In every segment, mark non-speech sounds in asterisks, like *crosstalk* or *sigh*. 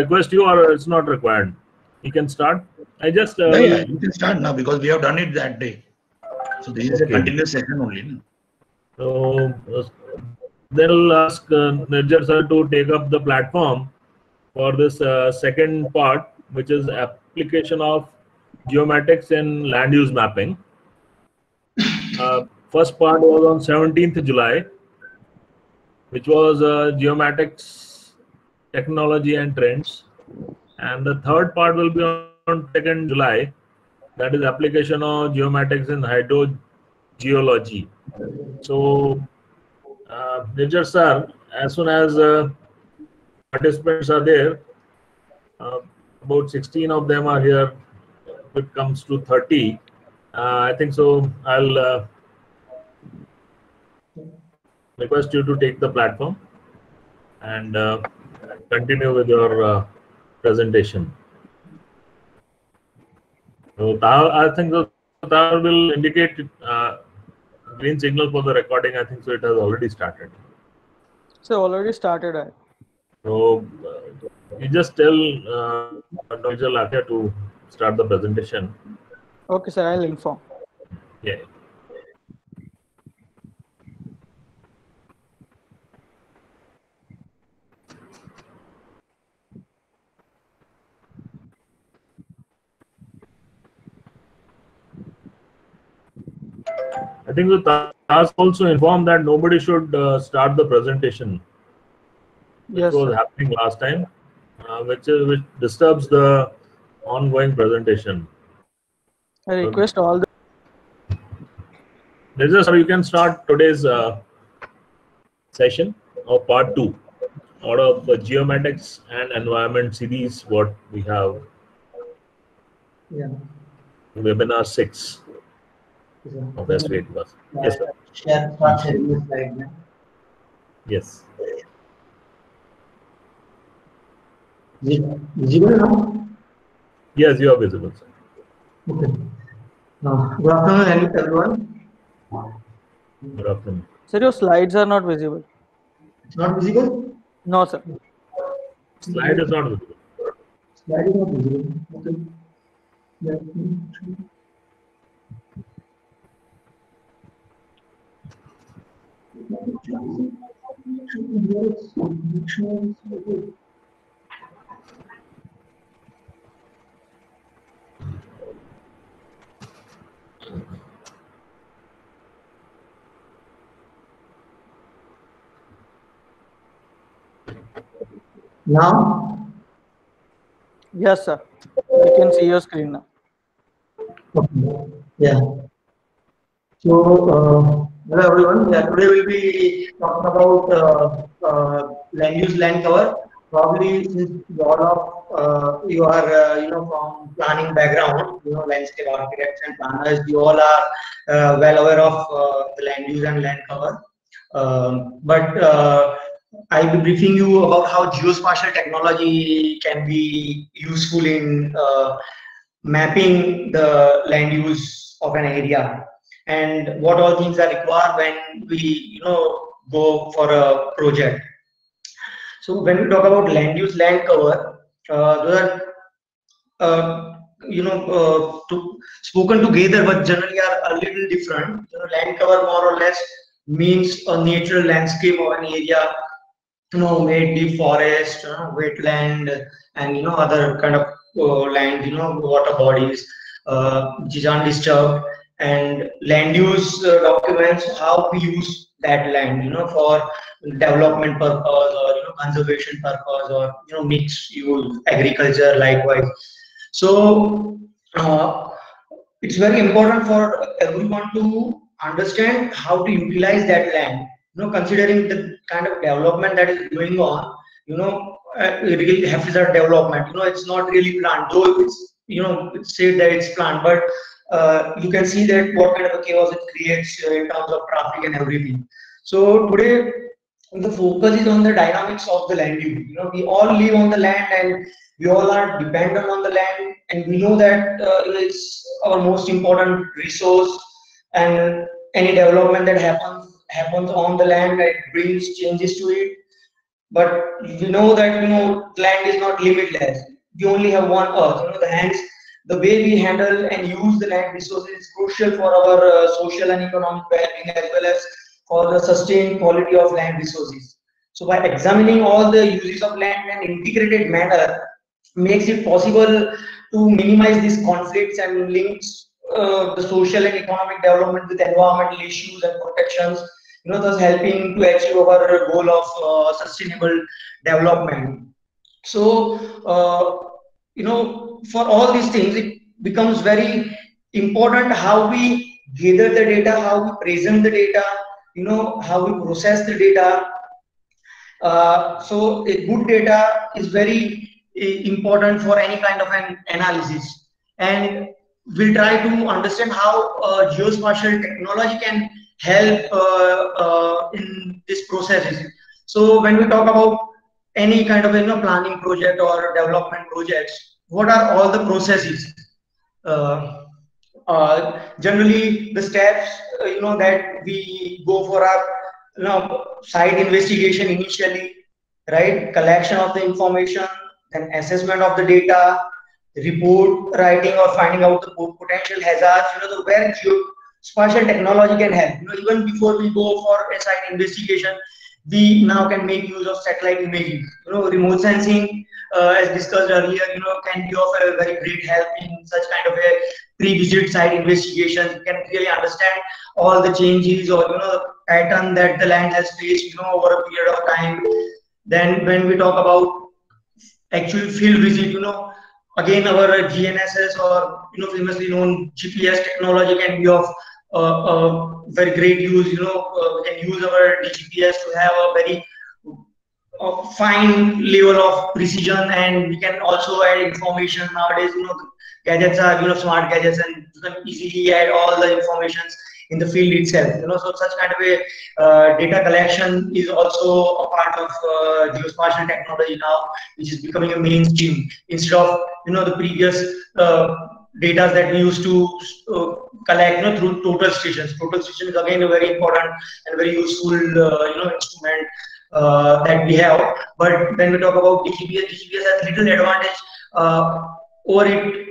Request you, or it's not required? You can start. I just. Uh, Yeah, yeah, you can start now because we have done it that day. So this is a continuous session only. no? So uh, they'll ask uh, Nirzar sir to take up the platform for this uh, second part, which is application of geomatics in land use mapping. Uh, first part was on 17th July, which was uh, geomatics technology and trends. And the third part will be on 2nd July, that is application of geomatics in hydrogeology. So, uh, Nirzar sir, as soon as uh, participants are there, uh, about 16 of them are here. If it comes to 30, uh, I think so. I'll uh, request you to take the platform and uh, continue with your uh, presentation. So, I think so. Tahar will indicate uh, green signal for the recording. I think so. It has already started. So already started. I. So uh, you just tell uh, Dr. Lakhia to start the presentation. Okay, sir. I'll inform. Yeah. I think the task also informed that nobody should uh, start the presentation. Yes. It was sir. happening last time, uh, which is, which disturbs the ongoing presentation. I request all the This is how you can start today's uh, session of part two out of the geomatics and environment series. What we have Yeah. webinar six of S8 was. Yes, sir. Share, slide now. Yes. Vi- Visible now? Yes, you are visible, sir. Okay. Uh, Good afternoon, everyone. Good afternoon. sir. Your slides are not visible. It's not visible? No, sir. Slide is not visible. Slide is not visible. Okay. Now, Yes, sir. We can see your screen now. Okay. Yeah. So, uh, hello everyone. Yeah, today we'll be talking about uh, uh, land use land cover. Probably since all of uh, you are, uh, you know, from planning background, you know, landscape architects and planners, you all are uh, well aware of uh, the land use and land cover. Um, but I'll be briefing you about how geospatial technology can be useful in mapping the land use of an area and what all things are required when we you know go for a project. So when we talk about land use land cover uh, those are uh, you know uh, to, spoken together but generally are a little different. You know, land cover more or less means a natural landscape of an area you know be forest you know, wetland and you know other kind of uh, land, you know, water bodies, uh, which is undisturbed, and land use uh, documents how we use that land, you know, for development purpose or you know conservation purpose or you know mixed use agriculture likewise. So uh, it's very important for everyone to understand how to utilize that land. You know, considering the kind of development that is going on, you know, uh, really haphazard development. You know, it's not really planned, though it's you know said that it's planned, but uh, you can see that what kind of a chaos it creates uh, in terms of traffic and everything. So today the focus is on the dynamics of the land use. You know, we all live on the land and we all are dependent on the land, and we know that uh, it's our most important resource. And any development that happens happens on the land that brings changes to it but we know that you know land is not limitless. We only have one earth. You know, the hands, the way we handle and use the land resources is crucial for our uh, social and economic well-being as well as for the sustained quality of land resources. So by examining all the uses of land in an integrated manner, makes it possible to minimize these conflicts and links uh, the social and economic development with environmental issues and protections you know thus helping to achieve our goal of uh, sustainable development so uh, you know for all these things it becomes very important how we gather the data how we present the data you know how we process the data uh, so a good data is very important for any kind of an analysis and we'll try to understand how uh, geospatial technology can help uh, uh, in this process. so when we talk about any kind of you know planning project or development projects what are all the processes uh, uh, generally the steps uh, you know that we go for our you know site investigation initially right collection of the information then assessment of the data, report writing or finding out the potential hazards, you know, the where spatial technology can help. You know, even before we go for a site investigation, we now can make use of satellite imaging. You know, remote sensing, uh, as discussed earlier, you know, can be of a very great help in such kind of a pre-visit site investigation. You can really understand all the changes or you know the pattern that the land has faced, you know, over a period of time. Then when we talk about actual field visit, you know, again our GNSS or you know famously known GPS technology can be of very great use. You know, uh, we can use our GPS to have a very fine level of precision, and we can also add information nowadays. You know, gadgets are you know smart gadgets, and you can easily add all the informations in the field itself. You know, so such kind of a uh, data collection is also a part of uh, geospatial technology now, which is becoming a mainstream instead of you know the previous uh, data that we used to uh, collect you know through total stations. Total station is again a very important and very useful uh, you know instrument uh, that we have. But when we talk about DGPS, DGPS has little advantage over it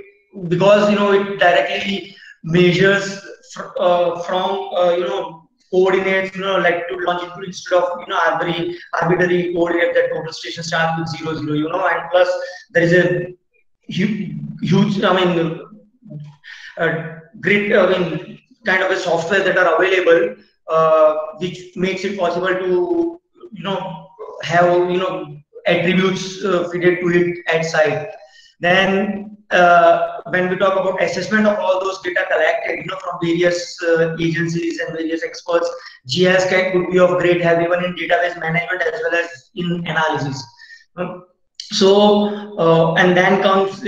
because you know it directly measures uh, from uh, you know coordinates, you know, latitude, longitude instead of you know arbitrary arbitrary coordinate that total station starts with zero zero, you know, and plus there is a huge, huge I mean, uh, great, I mean, kind of a software that are available, uh, which makes it possible to you know have you know attributes uh, fitted to it at site. Then uh, when we talk about assessment of all those data collected, you know, from various uh, agencies and various experts, GIS can be of great help even in database management as well as in analysis. So, uh, and then comes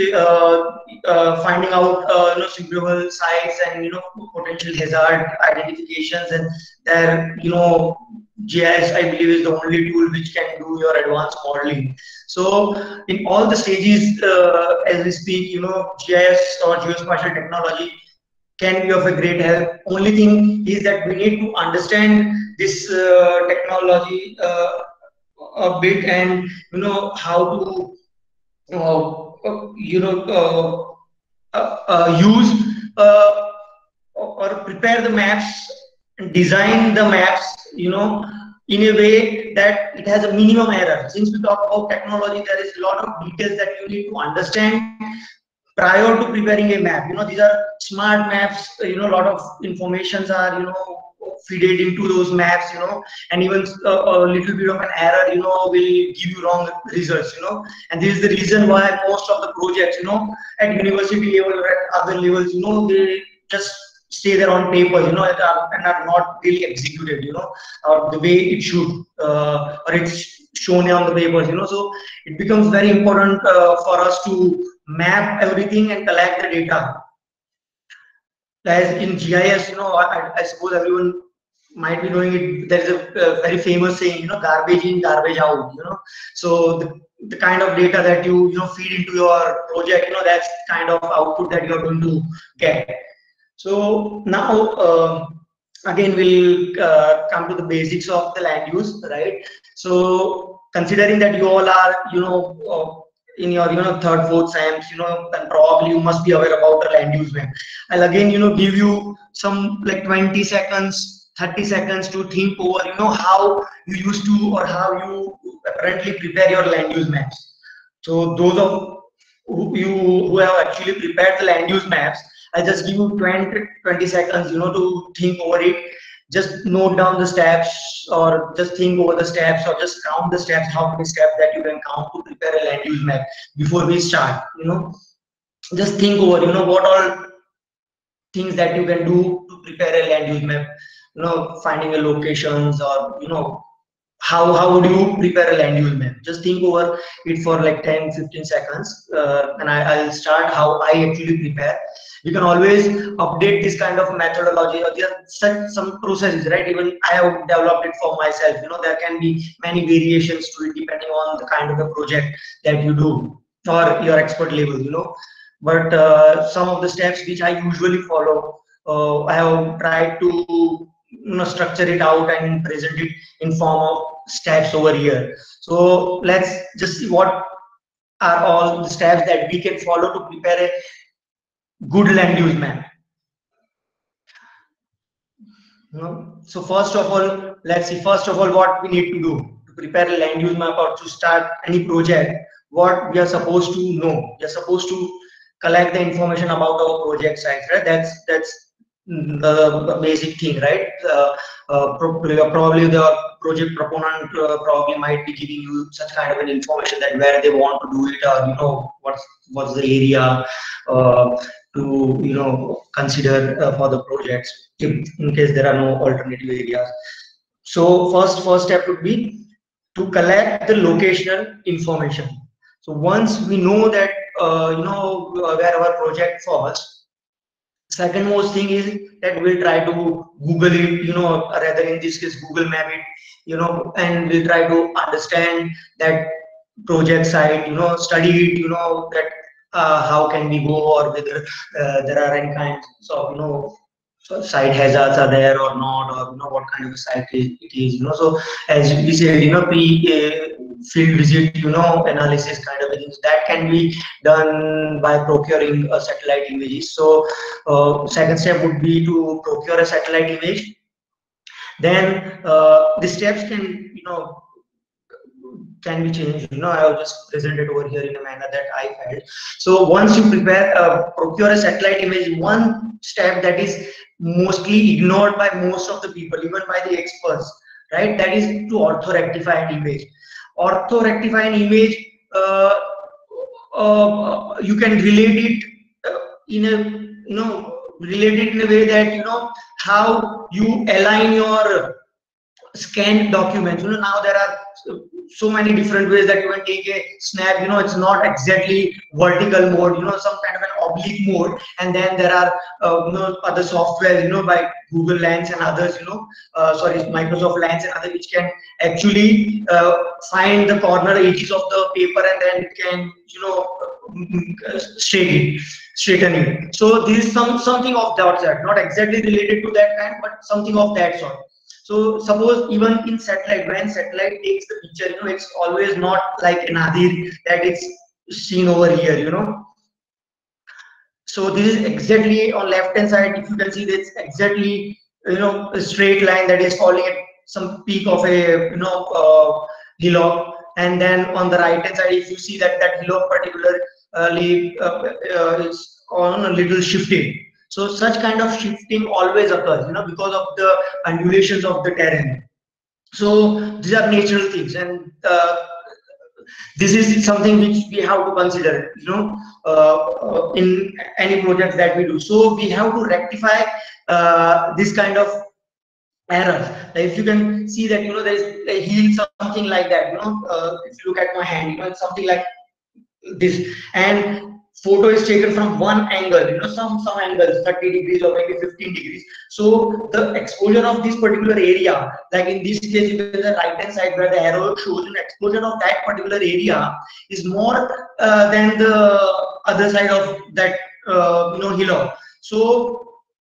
uh, finding out, uh, you know, suitable sites and, you know, potential hazard identifications and there, you know, GIS, I believe, is the only tool which can do your advanced modeling. So in all the stages, uh, as we speak, you know, GIS or geospatial technology can be of a great help. Only thing is that we need to understand this uh, technology uh, a bit and you know how to uh, you know uh, uh, use or prepare the maps design the maps you know in a way that it has a minimum error. Since we talk about technology there is a lot of details that you need to understand prior to preparing a map. You know these are smart maps you know a lot of informations are you know fed into those maps you know and even a, a, little bit of an error you know will give you wrong results you know and this is the reason why most of the projects you know at university level or at other levels you know they just stay there on paper, you know, and are, and are not really executed, you know, uh, the way it should, uh, or it's shown on the papers, you know. So it becomes very important uh, for us to map everything and collect the data. As in GIS, you know, I, I suppose everyone might be knowing it. There is a, very famous saying, you know, garbage in, garbage out. You know, so the, the kind of data that you you know feed into your project, you know, that's kind of output that you're going to get. So now, uh, again, we'll uh, come to the basics of the land use, right? So considering that you all are, you know, uh, in your, you know, third, fourth SAMs, you know, and probably you must be aware about the land use map. I'll again, you know, give you some like 20 seconds, 30 seconds to think over, you know, how you used to or how you apparently prepare your land use maps. So those of who you who have actually prepared the land use maps, I just give you 20, 20 seconds, you know, to think over it just note down the steps or just think over the steps or just count the steps how many steps that you can count to prepare a land use map before we start you know. Just think over you know what all things that you can do to prepare a land use map you know finding a locations or you know how how would you prepare a land use map? Just think over it for like 10 15 seconds uh, and I, i'll start how i actually prepare. You can always update this kind of methodology or there such some processes right? Even i have developed it for myself. You know there can be many variations to it depending on the kind of a project that you do or your expert level you know. But uh, some of the steps which i usually follow uh, i have tried to you know structure it out and present it in form of steps over here so let's just see what are all the steps that we can follow to prepare a good land use map. So first of all, let's see, first of all, what we need to do to prepare a land use map or to start any project, what we are supposed to know. We are supposed to collect the information about our project sites, right? That's, that's the basic thing, right? Uh, probably the project proponent uh, probably might be giving you such kind of an information that where they want to do it or you know what's what's the area uh, to you know consider for the projects if, in case there are no alternative areas so first first step would be to collect the locational information so once we know that uh, you know where our project falls second most thing is that we'll try to google it you know rather in this case google map it you know and we'll try to understand that project site you know study it you know that uh, how can we go or whether uh, there are any kinds of you know site hazards are there or not or you know what kind of site it is you know. So as we said you know pre field visit you know analysis kind of things that can be done by procuring a satellite image. so uh, second step would be to procure a satellite image then uh, the steps can you know can be changed. You know, I will just present it over here in a manner that I felt. So once you prepare, uh, procure a satellite image, one step that is mostly ignored by most of the people, even by the experts, right? That is to ortho rectify an image. Ortho rectify an image, uh, uh, you can relate it uh, in a, you know, relate it in a way that, you know, how you align your scanned documents. You know, now there are so many different ways that you can take a snap you know it's not exactly vertical mode you know some kind of an oblique mode. And then there are uh, you know other software you know by google lens and others you know uh, sorry microsoft lens and others which can actually uh, find the corner edges of the paper and then can you know straighten it straighten it. So this is some something of that sort. Not exactly related to that kind but something of that sort. So suppose even in satellite, when satellite takes the picture, you know, it's always not like a nadir that it's seen over here, you know. So this is exactly on left hand side. If you can see this exactly, you know, a straight line that is falling at some peak of a, you know, uh, hillock. And then on the right hand side, if you see that that hillock particularly uh, uh, is on a little shifting so such kind of shifting always occurs, you know, because of the undulations of the terrain. So these are natural things, and uh, this is something which we have to consider, you know, uh, uh in any project that we do. So we have to rectify uh, this kind of errors. Like if you can see that, you know, there is a heel, something like that, you know, uh, if you look at my hand, you know, something like this. And photo is taken from one angle you know some some angles 30 degrees or maybe 15 degrees. So the exposure of this particular area like in this case in the right hand side where the arrow shows an exposure of that particular area is more uh, than the other side of that uh, you know hillock. So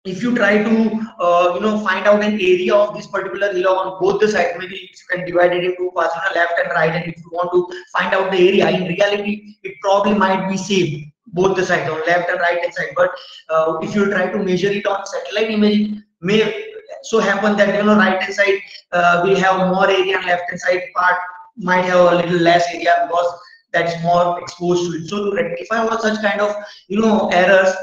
if you try to uh, you know find out an area of this particular hillock on both the sides maybe you can divide it into parts you know, left and right and if you want to find out the area in reality it probably might be same both the sides on left and right hand side. But uh, if you try to measure it on satellite image it may so happen that you know right hand side uh, will have more area and left hand side part might have a little less area because that's more exposed to it. So to rectify all such kind of you know errors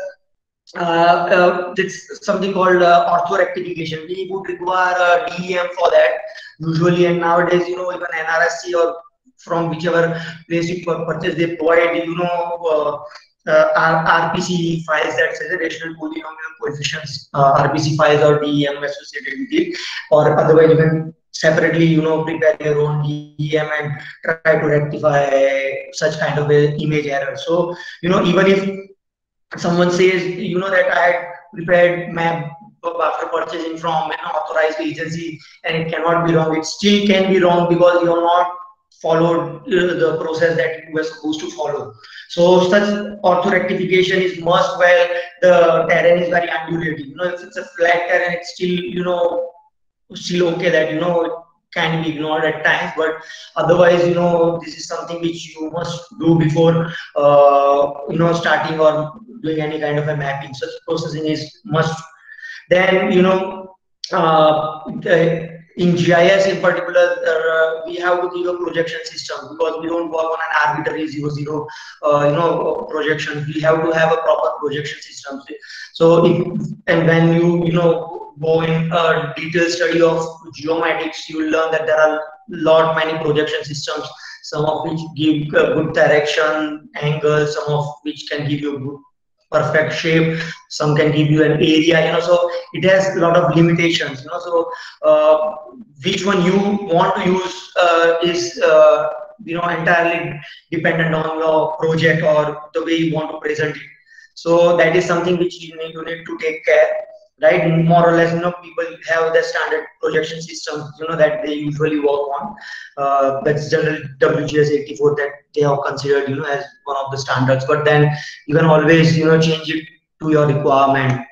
uh, uh, it's something called uh, ortho rectification. We would require a DEM for that. Usually, and nowadays, you know, even NRSC or from whichever place you purchase, they provide, you know, uh, RPC files that says additional polynomial coefficients, uh, RPC files or DEM associated with it, or otherwise you can separately, you know, prepare your own DEM and try to rectify such kind of a image error. So, you know, even if someone says, you know, that I had prepared map after purchasing from an authorized agency and it cannot be wrong, it still can be wrong because you're not followed uh, the process that you were supposed to follow. So such ortho rectification is must where the terrain is very undulating. You know, if it's a flat terrain, it's still, you know, still okay that, you know, can be ignored at times. But otherwise you know this is something which you must do before uh, you know starting or doing any kind of a mapping. Such processing is must. Then you know uh, in GIS in particular, uh, we have to give a projection system because we don't work on an arbitrary zero zero, uh, you know, projection. We have to have a proper projection system. So, if, and when you you know go in a detailed study of geomatics, you will learn that there are a lot many projection systems, some of which give good direction, angle, some of which can give you good perfect shape. Some can give you an area you know. So it has a lot of limitations you know. So uh, which one you want to use uh, is uh, you know entirely dependent on your project or the way you want to present it. So that is something which you need, you need to take care right? More or less you know people have the standard projection systems you know that they usually work on. Uh, that's general wgs 84 that they are considered you know as one of the standards. But then you can always you know change it to your requirement.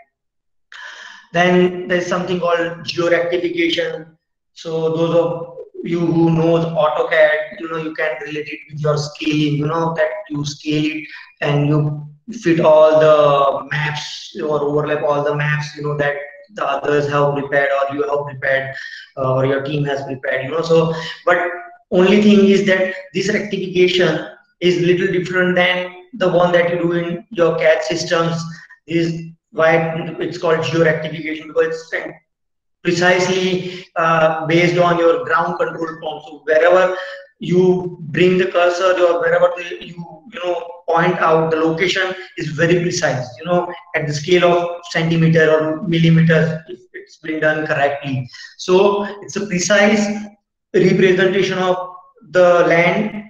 Then there's something called geo rectification. So those of you who knows AutoCAD, you know, you can relate it with your scaling, you know, that you scale it and you fit all the maps or overlap all the maps you know that the others have prepared or you have prepared uh, or your team has prepared you know. So but only thing is that this rectification is little different than the one that you do in your CAD systems is why it's called geo rectification because it's precisely uh, based on your ground control point so wherever you bring the cursor or wherever the, you you know point out the location is very precise you know at the scale of centimeter or millimeters if it's been done correctly. So it's a precise representation of the land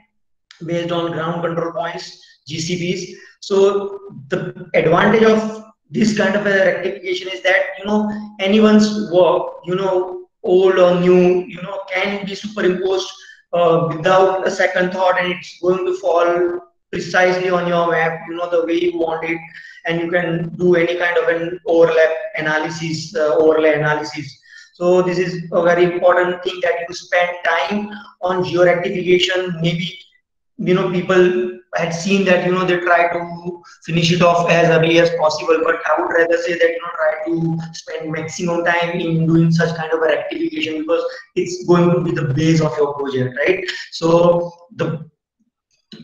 based on ground control points gcps so the advantage of this kind of a rectification is that you know anyone's work you know old or new you know can be superimposed uh, without a second thought and it's going to fall precisely on your map you know the way you want it. And you can do any kind of an overlap analysis uh, overlay analysis. So this is a very important thing that you spend time on georectification. Maybe you know people had seen that you know they try to finish it off as early as possible but i would rather say that you know try to spend maximum time in doing such kind of a rectification because it's going to be the base of your project right? So the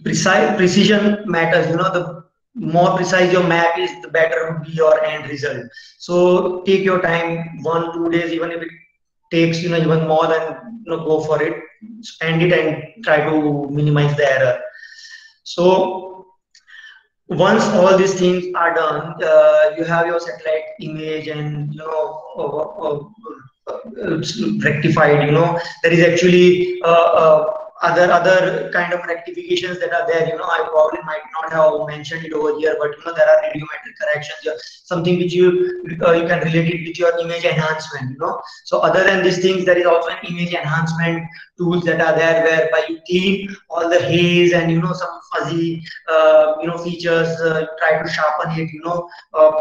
precise precision matters you know the more precise your map is the better would be your end result. So take your time one two days even if it takes you know even more than you know go for it spend it and try to minimize the error. So once all these things are done uh, you have your satellite image and you know uh, uh, uh rectified you know. There is actually uh, uh, other other kind of rectifications that are there you know i probably might not have mentioned it over here but you know there are radiometric corrections something which you uh, you can relate it with your image enhancement you know. So other than these things there is also an image enhancement tools that are there whereby you clean all the haze and you know some fuzzy uh, you know features uh, try to sharpen it you know uh,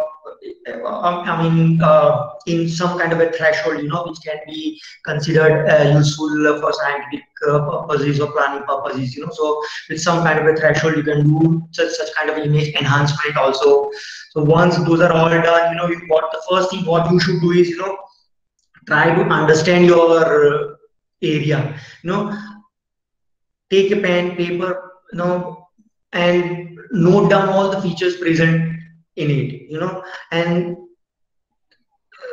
um, I mean, uh, in some kind of a threshold, you know, which can be considered uh, useful for scientific Uh, purposes or planning purposes, you know. So with some kind of a threshold, you can do such such kind of image enhancement also. So once those are all done, you know, you, what the first thing what you should do is, you know, try to understand your uh, area. You know, take a pen, paper, you know, and note down all the features present in it you know and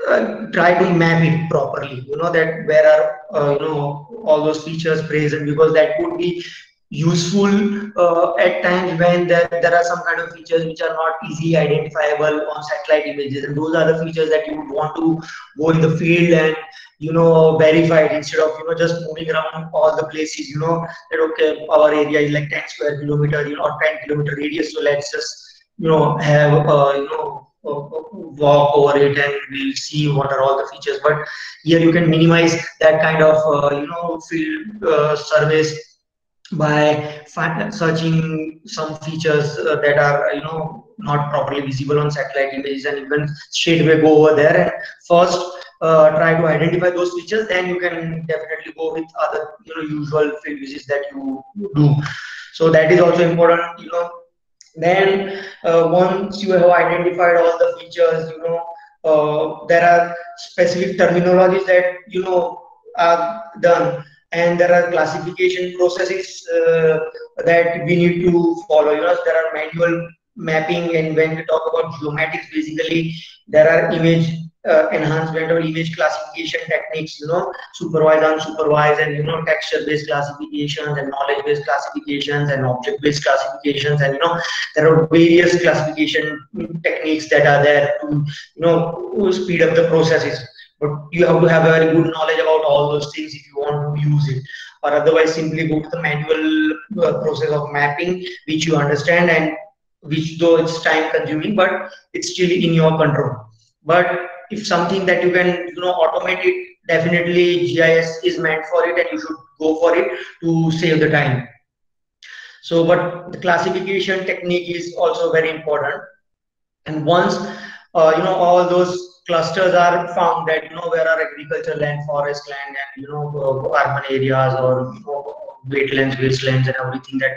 uh, try to map it properly. You know that where are uh, you know all those features present because that would be useful uh, at times when there, there are some kind of features which are not easily identifiable on satellite images and those are the features that you would want to go in the field and you know verify it instead of you know just moving around all the places you know that okay our area is like 10 square kilometer you know 10 kilometer radius so let's just you know have uh, you know walk over it and we'll see what are all the features. But here you can minimize that kind of uh, you know field uh, service by searching some features uh, that are you know not properly visible on satellite images and can straight away go over there and first uh, try to identify those features. Then you can definitely go with other you know usual field visits that you do. So that is also important you know then uh, once you have identified all the features, you know, uh, there are specific terminologies that, you know, are done and there are classification processes uh, that we need to follow. You know, there are manual mapping and when we talk about geomatics, basically there are image uh, enhancement or image classification techniques, you know, supervised, unsupervised, and you know, texture-based classifications and knowledge-based classifications and object-based classifications, and you know, there are various classification techniques that are there to you know speed up the processes. But you have to have a very good knowledge about all those things if you want to use it, or otherwise simply go to the manual uh, process of mapping, which you understand and which though it's time consuming, but it's still in your control. But if something that you can you know automate it definitely gis is meant for it and you should go for it to save the time. So but the classification technique is also very important. And once uh, you know all those clusters are found that you know where are agricultural land forest land and you know uh, urban areas or you know, wetlands wastelands and everything that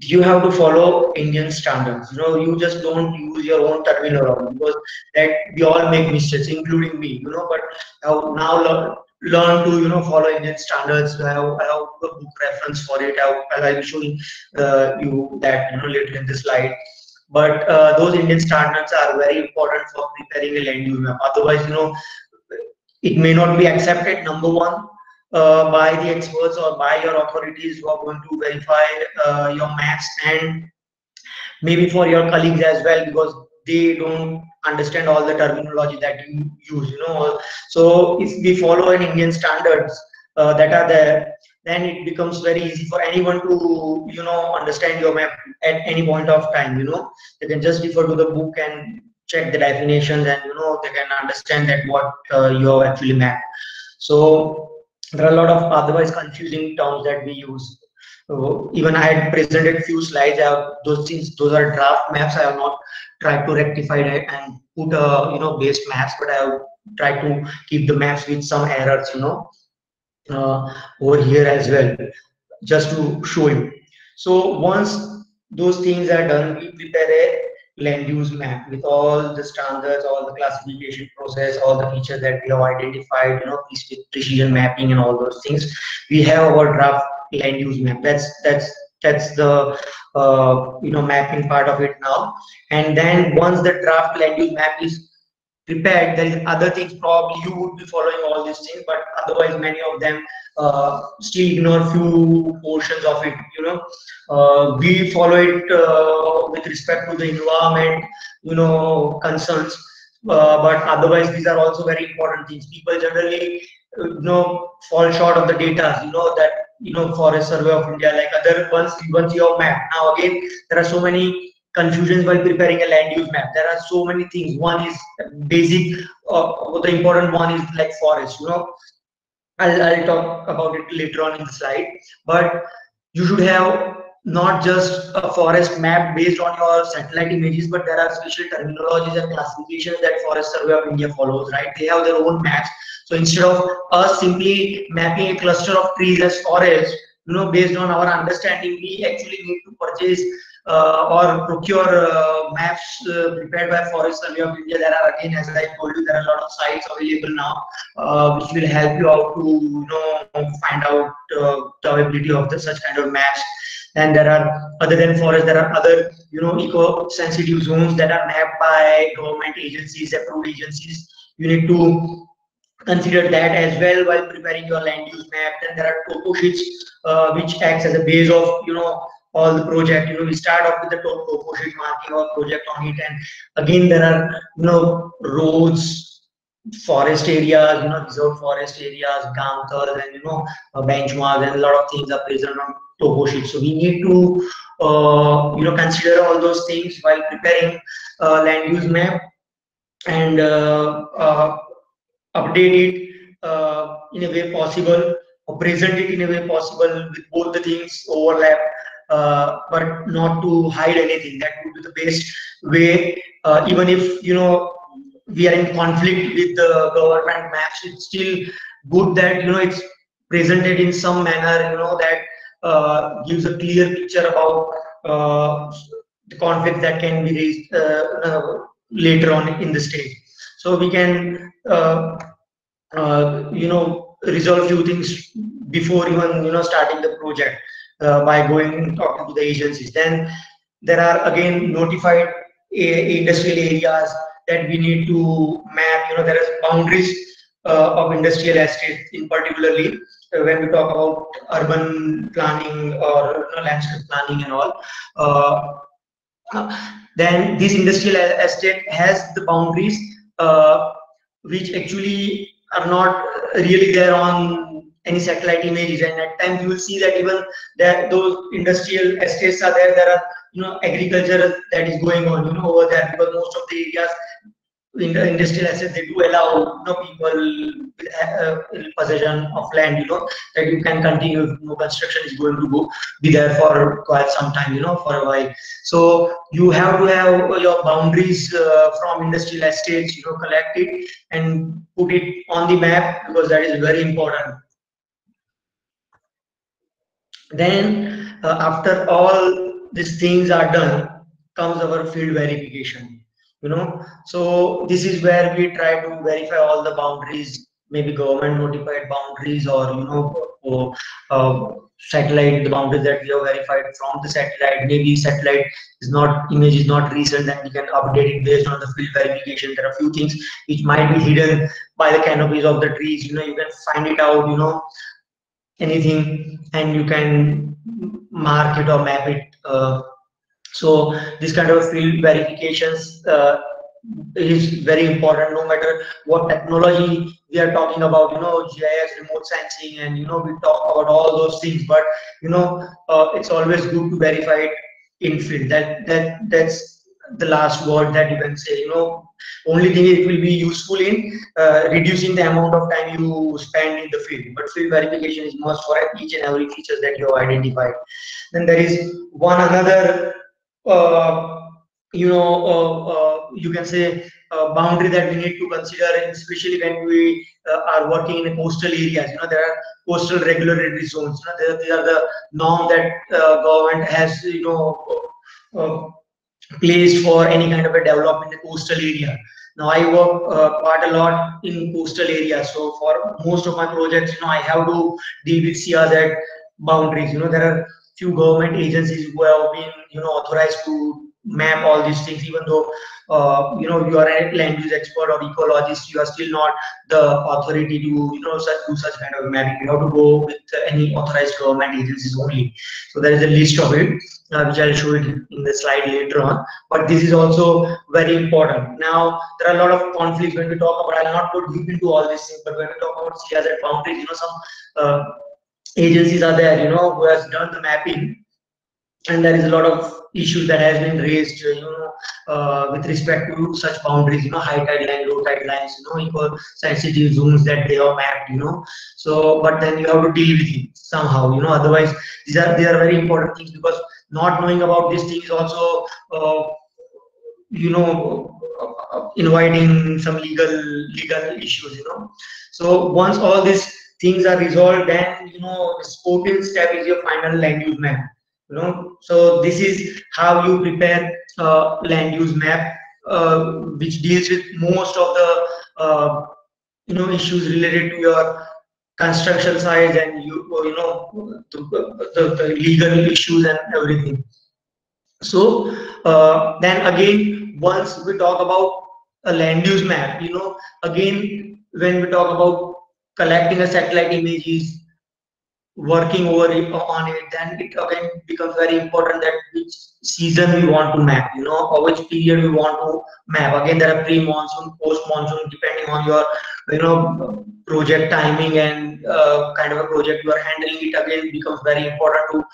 you have to follow Indian standards. You know, you just don't use your own terminology because that we all make mistakes, including me. You know, but now learn, learn to you know follow Indian standards. I have, I have a book reference for it. I, will show uh, you that you know later in the slide. But uh, those Indian standards are very important for preparing a land use map. Otherwise, you know, it may not be accepted. Number one, uh, by the experts or by your authorities who are going to verify uh, your maps and maybe for your colleagues as well because they don't understand all the terminology that you use you know so if we follow an indian standards uh, that are there then it becomes very easy for anyone to you know understand your map at any point of time you know. They can just refer to the book and check the definitions and you know they can understand that what uh, you have actually mapped. So there are a lot of otherwise confusing terms that we use. Even I had presented few slides. Have those things. Those are draft maps. I have not tried to rectify it and put a you know base maps, but I have tried to keep the maps with some errors. You know, uh, over here as well, just to show you. So once those things are done, we prepare a land use map with all the standards, all the classification process, all the features that we have identified, you know, precision mapping and all those things. We have our draft land use map. That's that's that's the uh, you know mapping part of it now. And then once the draft land use map is prepared, there is other things probably you would be following all these things, but otherwise many of them uh, still ignore few portions of it. You know, uh, we follow it uh, with respect to the environment, you know, concerns. Uh, but otherwise, these are also very important things. People generally, you know, fall short of the data. You know that you know Forest Survey of India, like other ones. Once you map. Now again, there are so many confusions while preparing a land use map. There are so many things. One is basic. Uh, the important one is like forest. You know, I'll, I'll talk about it later on in the slide. But you should have not just a forest map based on your satellite images, but there are special terminologies and classifications that Forest Survey of India follows, right? They have their own maps. So instead of us simply mapping a cluster of trees as forest, you know, based on our understanding, we actually need to purchase or procure uh, maps uh, prepared by Forest Survey of India. There are again, as I told you, there are a lot of sites available now, uh, which will help you out to you know find out uh, the availability of the such kind of maps. And there are other than forest there are other you know eco sensitive zones that are mapped by government agencies approved agencies. You need to consider that as well while preparing your land use map. Then there are topo sheets uh, which acts as a base of you know all the project you know we start off with the topo sheet marking our project on it and again there are you know roads forest areas, you know, reserved forest areas, Gamtars, and you know, benchmarks, and a lot of things are present on topo sheet. So we need to, uh, you know, consider all those things while preparing uh, land use map and uh, uh update it uh, in a way possible or present it in a way possible with both the things overlap uh, but not to hide anything. That would be the best way even if you know we are in conflict with the government maps it's still good that you know it's presented in some manner you know that uh, gives a clear picture about uh, the conflict that can be raised uh, uh later on in the stage so we can uh, uh, you know resolve few things before even you know starting the project by going and talking to the agencies then there are again notified industrial areas that we need to map. You know, there is boundaries uh, of industrial estates in particularly uh, when we talk about urban planning or you know, landscape planning and all. Uh, then this industrial estate has the boundaries uh, which actually are not really there on any satellite images. And at times you will see that even that those industrial estates are there there are you know agriculture that is going on you know over there. Because most of the areas in the industrial assets they do allow you know people uh, in possession of land you know that you can continue no construction is going to go be there for quite some time you know for a while. So you have to have your boundaries uh, from industrial estates you know collect it and put it on the map because that is very important then uh, after all these things are done comes our field verification. You know so this is where we try to verify all the boundaries maybe government notified boundaries or you know or, uh, satellite the boundaries that we have verified from the satellite. Maybe satellite is not image is not recent and we can update it based on the field verification. There are a few things which might be hidden by the canopies of the trees. You know you can find it out you know anything and you can mark it or map it uh, so this kind of field verifications uh, is very important no matter what technology we are talking about, you know, GIS, remote sensing, and you know, we talk about all those things, but you know, uh, it's always good to verify it in field. That that that's the last word that you can say. You know, only thing it will be useful in uh, reducing the amount of time you spend in the field. But field verification is must for each and every feature that you have identified. Then there is one another uh, you know, uh, uh, you can say boundary that we need to consider, especially when we are working in coastal areas. You know, there are coastal regulatory zones. You know, these are the norm that government has, you know, placed for any kind of a development in the coastal area. Now I work uh, quite a lot in coastal areas. So for most of my projects, you know, I have to deal with CRZ boundaries. You know, there are few government agencies who have been you know authorized to map all these things even though uh, you know you are a land use expert or ecologist you are still not the authority to you know such, do such kind of mapping you have to go with any authorized government agencies only so there is a list of it uh, which i'll show it in the slide later on but this is also very important now there are a lot of conflicts when we talk about i'll not go deep into all these things but when we talk about CRZ boundaries you know some uh, agencies are there, you know, who has done the mapping, and there is a lot of issues that has been raised, you know, uh, with respect to such boundaries, you know, high tide line, low tide lines, you know, eco sensitive zones that they have mapped, you know. So, but then you have to deal with it somehow, you know. Otherwise, these are these are very important things because not knowing about these things also, uh, you know, uh, inviting some legal legal issues, you know. So once all these things are resolved, then you know, 14th step is your final land use map you know so this is how you prepare uh, land use map uh, which deals with most of the uh, you know issues related to your construction size and you you know the, the, the legal issues and everything. So uh, then again once we talk about a land use map you know again when we talk about collecting a satellite images working over it, on it, then it again becomes very important that which season we want to map, you know, or which period we want to map. Again, there are pre-monsoon, post-monsoon, depending on your, you know, project timing and uh, kind of a project you are handling. It again becomes very important to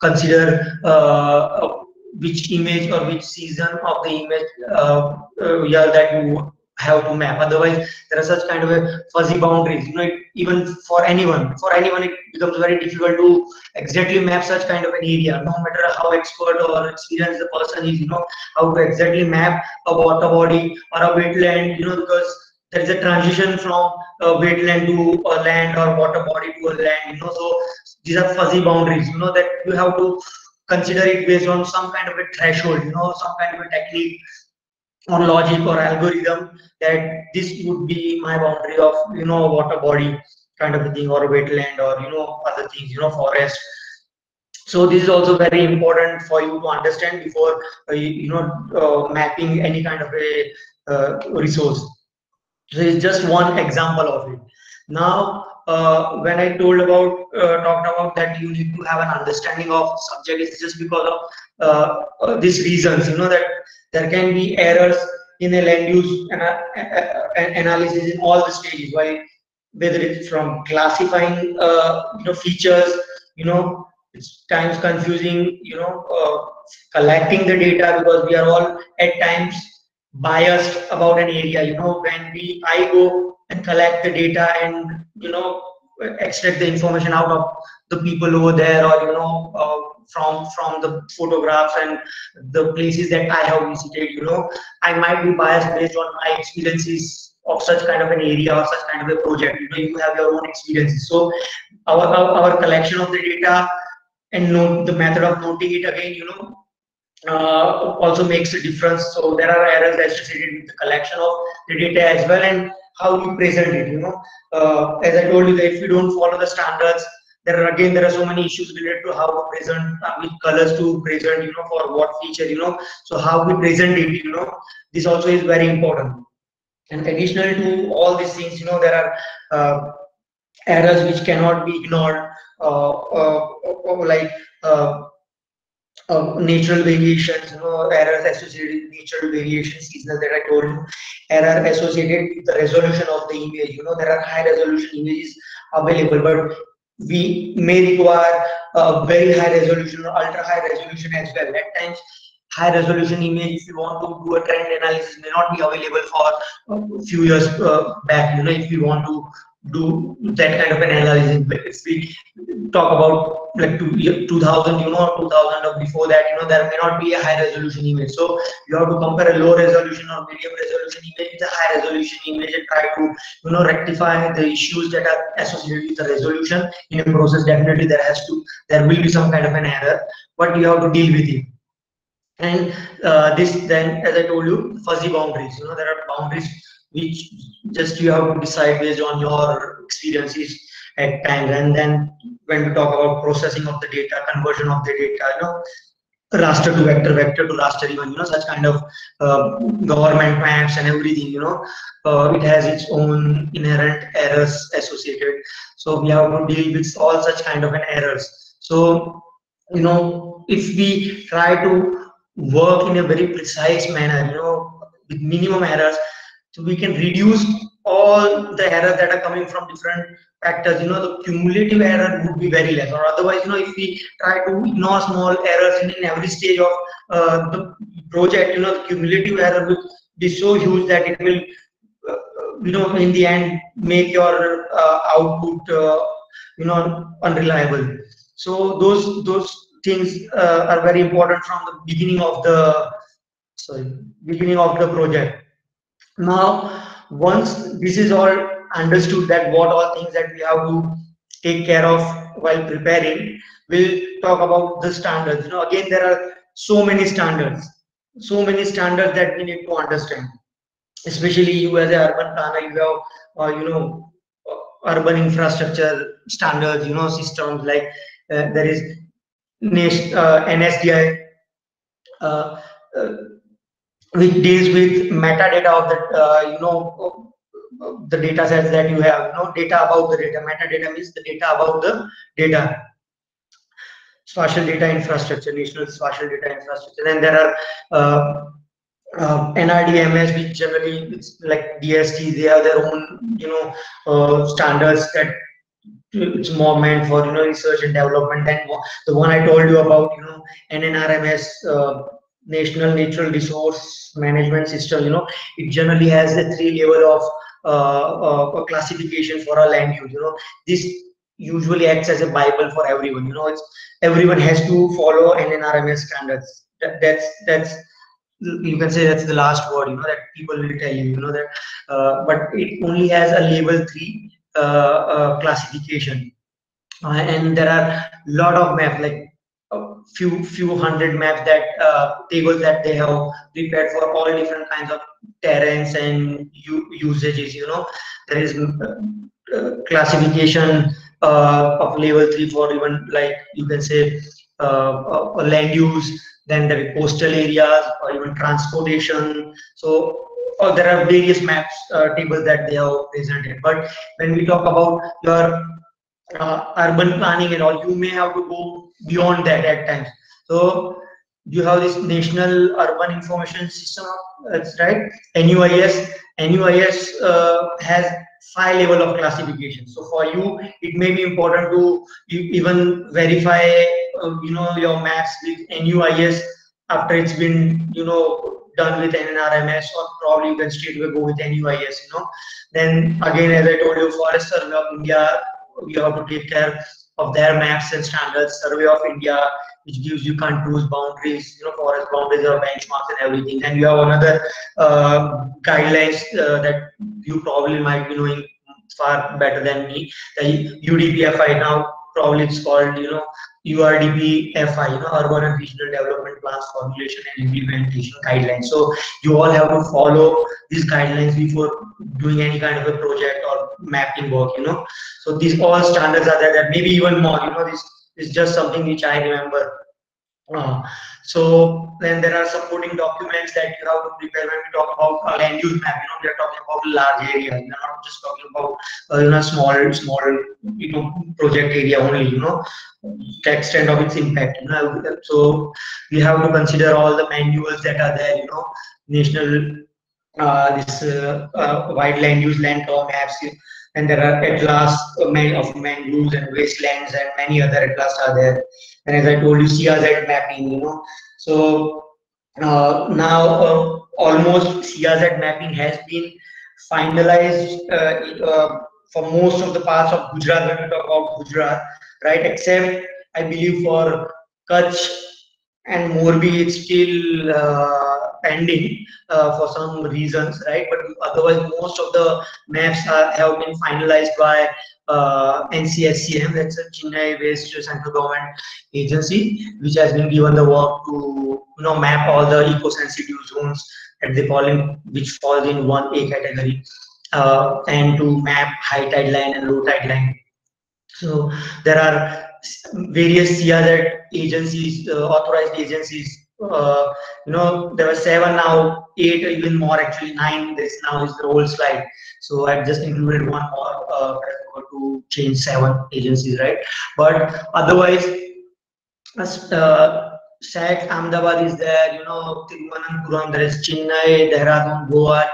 consider uh, which image or which season of the image uh, uh yeah, that you have to map. Otherwise there are such kind of a fuzzy boundaries. You know it, even for anyone for anyone it becomes very difficult to exactly map such kind of an area. No matter how expert or experienced the person is you know how to exactly map a water body or a wetland you know because there is a transition from a wetland to a land or water body to a land you know. So these are fuzzy boundaries you know that you have to consider it based on some kind of a threshold you know some kind of a technique or logic or algorithm that this would be my boundary of you know water body kind of a thing or wetland or you know other things you know forest. So this is also very important for you to understand before uh, you know uh, mapping any kind of a uh, resource. So it's just one example of it. Now uh, when i told about uh, talked about that you need to have an understanding of subject it's just because of uh, these reasons. You know that there can be errors in a land use analysis in all the stages, whether it's from classifying uh, you know features, you know, it's times confusing, you know, uh, collecting the data because we are all at times biased about an area. You know, when we I go and collect the data and you know extract the information out of the people over there or you know uh, from from the photographs and the places that I have visited. You know, I might be biased based on my experiences of such kind of an area or such kind of a project. You know, you have your own experiences. So our our, our collection of the data and note the method of noting it again. You know, uh, also makes a difference. So there are errors associated with the collection of the data as well and how you present it. You know, uh, as I told you, that if you don't follow the standards, there are again there are so many issues related to how to present uh, which colors to present you know for what feature you know so how we present it you know this also is very important and additional to all these things you know there are uh, errors which cannot be ignored uh, uh like uh, natural variations, you know, errors associated with natural variations, seasonal that I told you, error associated with the resolution of the image. You know, there are high resolution images available, but we may require a very high resolution or ultra high resolution as well. At times, high resolution image, if you want to do a trend analysis, may not be available for a few years uh, back. You know, if you want to do that kind of an analysis. If we talk about like two, 2000, you know, 2000 or before that, you know, there may not be a high resolution image. So you have to compare a low resolution or medium resolution image with a high resolution image and try to, you know, rectify the issues that are associated with the resolution. In a process, definitely there has to, there will be some kind of an error, but you have to deal with it. And uh, this then, as I told you, fuzzy boundaries. You know, there are boundaries which just you have to decide based on your experiences at times and then when we talk about processing of the data conversion of the data you know raster to vector vector to raster even you know such kind of uh, government maps and everything you know uh, it has its own inherent errors associated. So we have to deal with all such kind of an errors. So you know if we try to work in a very precise manner you know with minimum errors so we can reduce all the errors that are coming from different factors, you know, the cumulative error would be very less. Or otherwise, you know, if we try to ignore small errors in, in every stage of uh, the project, you know, the cumulative error will be so huge that it will, uh, you know, in the end, make your uh, output, uh, you know, unreliable. So those those things uh, are very important from the beginning of the sorry beginning of the project. Now, once this is all understood that what all things that we have to take care of while preparing, we'll talk about the standards. You know, again, there are so many standards, so many standards that we need to understand. Especially you as an urban planner, you have, uh, you know, urban infrastructure standards, you know, systems like uh, there is uh, NSDI, uh, uh, which deals with metadata of the, uh, you know, the data sets that you have, know, data about the data. Metadata means the data about the data. Spatial data infrastructure, national spatial data infrastructure. And there are uh, uh, NRDMS, which generally it's like DST, they have their own, you know, uh, standards that it's more meant for you know research and development and the one i told you about you know nnrms uh, national natural resource management system you know it generally has a three level of uh, uh, classification for a land use you know. This usually acts as a bible for everyone you know. It's everyone has to follow nnrms standards. That, that's that's you can say that's the last word you know that people will tell you you know that uh, but it only has a level 3 uh, uh, classification. Uh, and there are a lot of maps like few few hundred maps that tables that they have prepared for all different kinds of terrains and usages you know there is classification uh, of level 3 for even like you can say uh, uh, land use then there are coastal areas or even transportation so or there are various maps uh, tables that they have presented. But when we talk about your uh, urban planning and all, you may have to go beyond that at times. So you have this National Urban Information System, that's right, NUIS. NUIS uh, has five level of classification. So for you, it may be important to even verify, uh, you know, your maps with NUIS after it's been, you know, done with NNRMS or probably you can straight away go with NUIS, you know. Then again, as I told you, Forest Survey of India, you have to take care of their maps and standards, Survey of India, which gives you contours, boundaries, you know, forest boundaries or benchmarks and everything. And you have another uh, guidelines uh, that you probably might be knowing far better than me, the UDPFI now, probably it's called, you know, URDP FI, you know, Urban and Regional Development Plans Formulation and Implementation Guidelines. So you all have to follow these guidelines before doing any kind of a project or mapping work, you know. So these all standards are there, that maybe even more, you know, this is just something which I remember uh, so then there are supporting documents that you have to prepare when we talk about a land use map. You know, we are talking about large area. We are not just talking about uh, you know small small you know project area only. You know, the extent of its impact. You know, so we have to consider all the manuals that are there. You know, national uh, this uh, uh, wide land use land cover maps. And there are atlas uh, of mangroves and wastelands and many other atlas are there and as I told you, CRZ mapping, you know. So uh, now uh, almost CRZ mapping has been finalized uh, uh, for most of the parts of Gujarat when we talk about Gujarat, right? Except I believe for Kutch and Morbi, it's still uh, pending uh, for some reasons, right? But otherwise, most of the maps are, have been finalized by uh, NCSCM, that's a Chennai-based central government agency, which has been given the work to you know map all the eco-sensitive zones at the falling, which falls in one A category, uh, and to map high tide line and low tide line. So there are various CRZ agencies, uh, authorized agencies. Uh, you know, there were seven now, eight, even more actually, nine. This now is the whole slide. So I've just included one more uh, to change seven agencies, right? But otherwise, uh, SAC Ahmedabad is there, you know, Thiruvananthapuram, there is Chennai, Dehradun, Goa,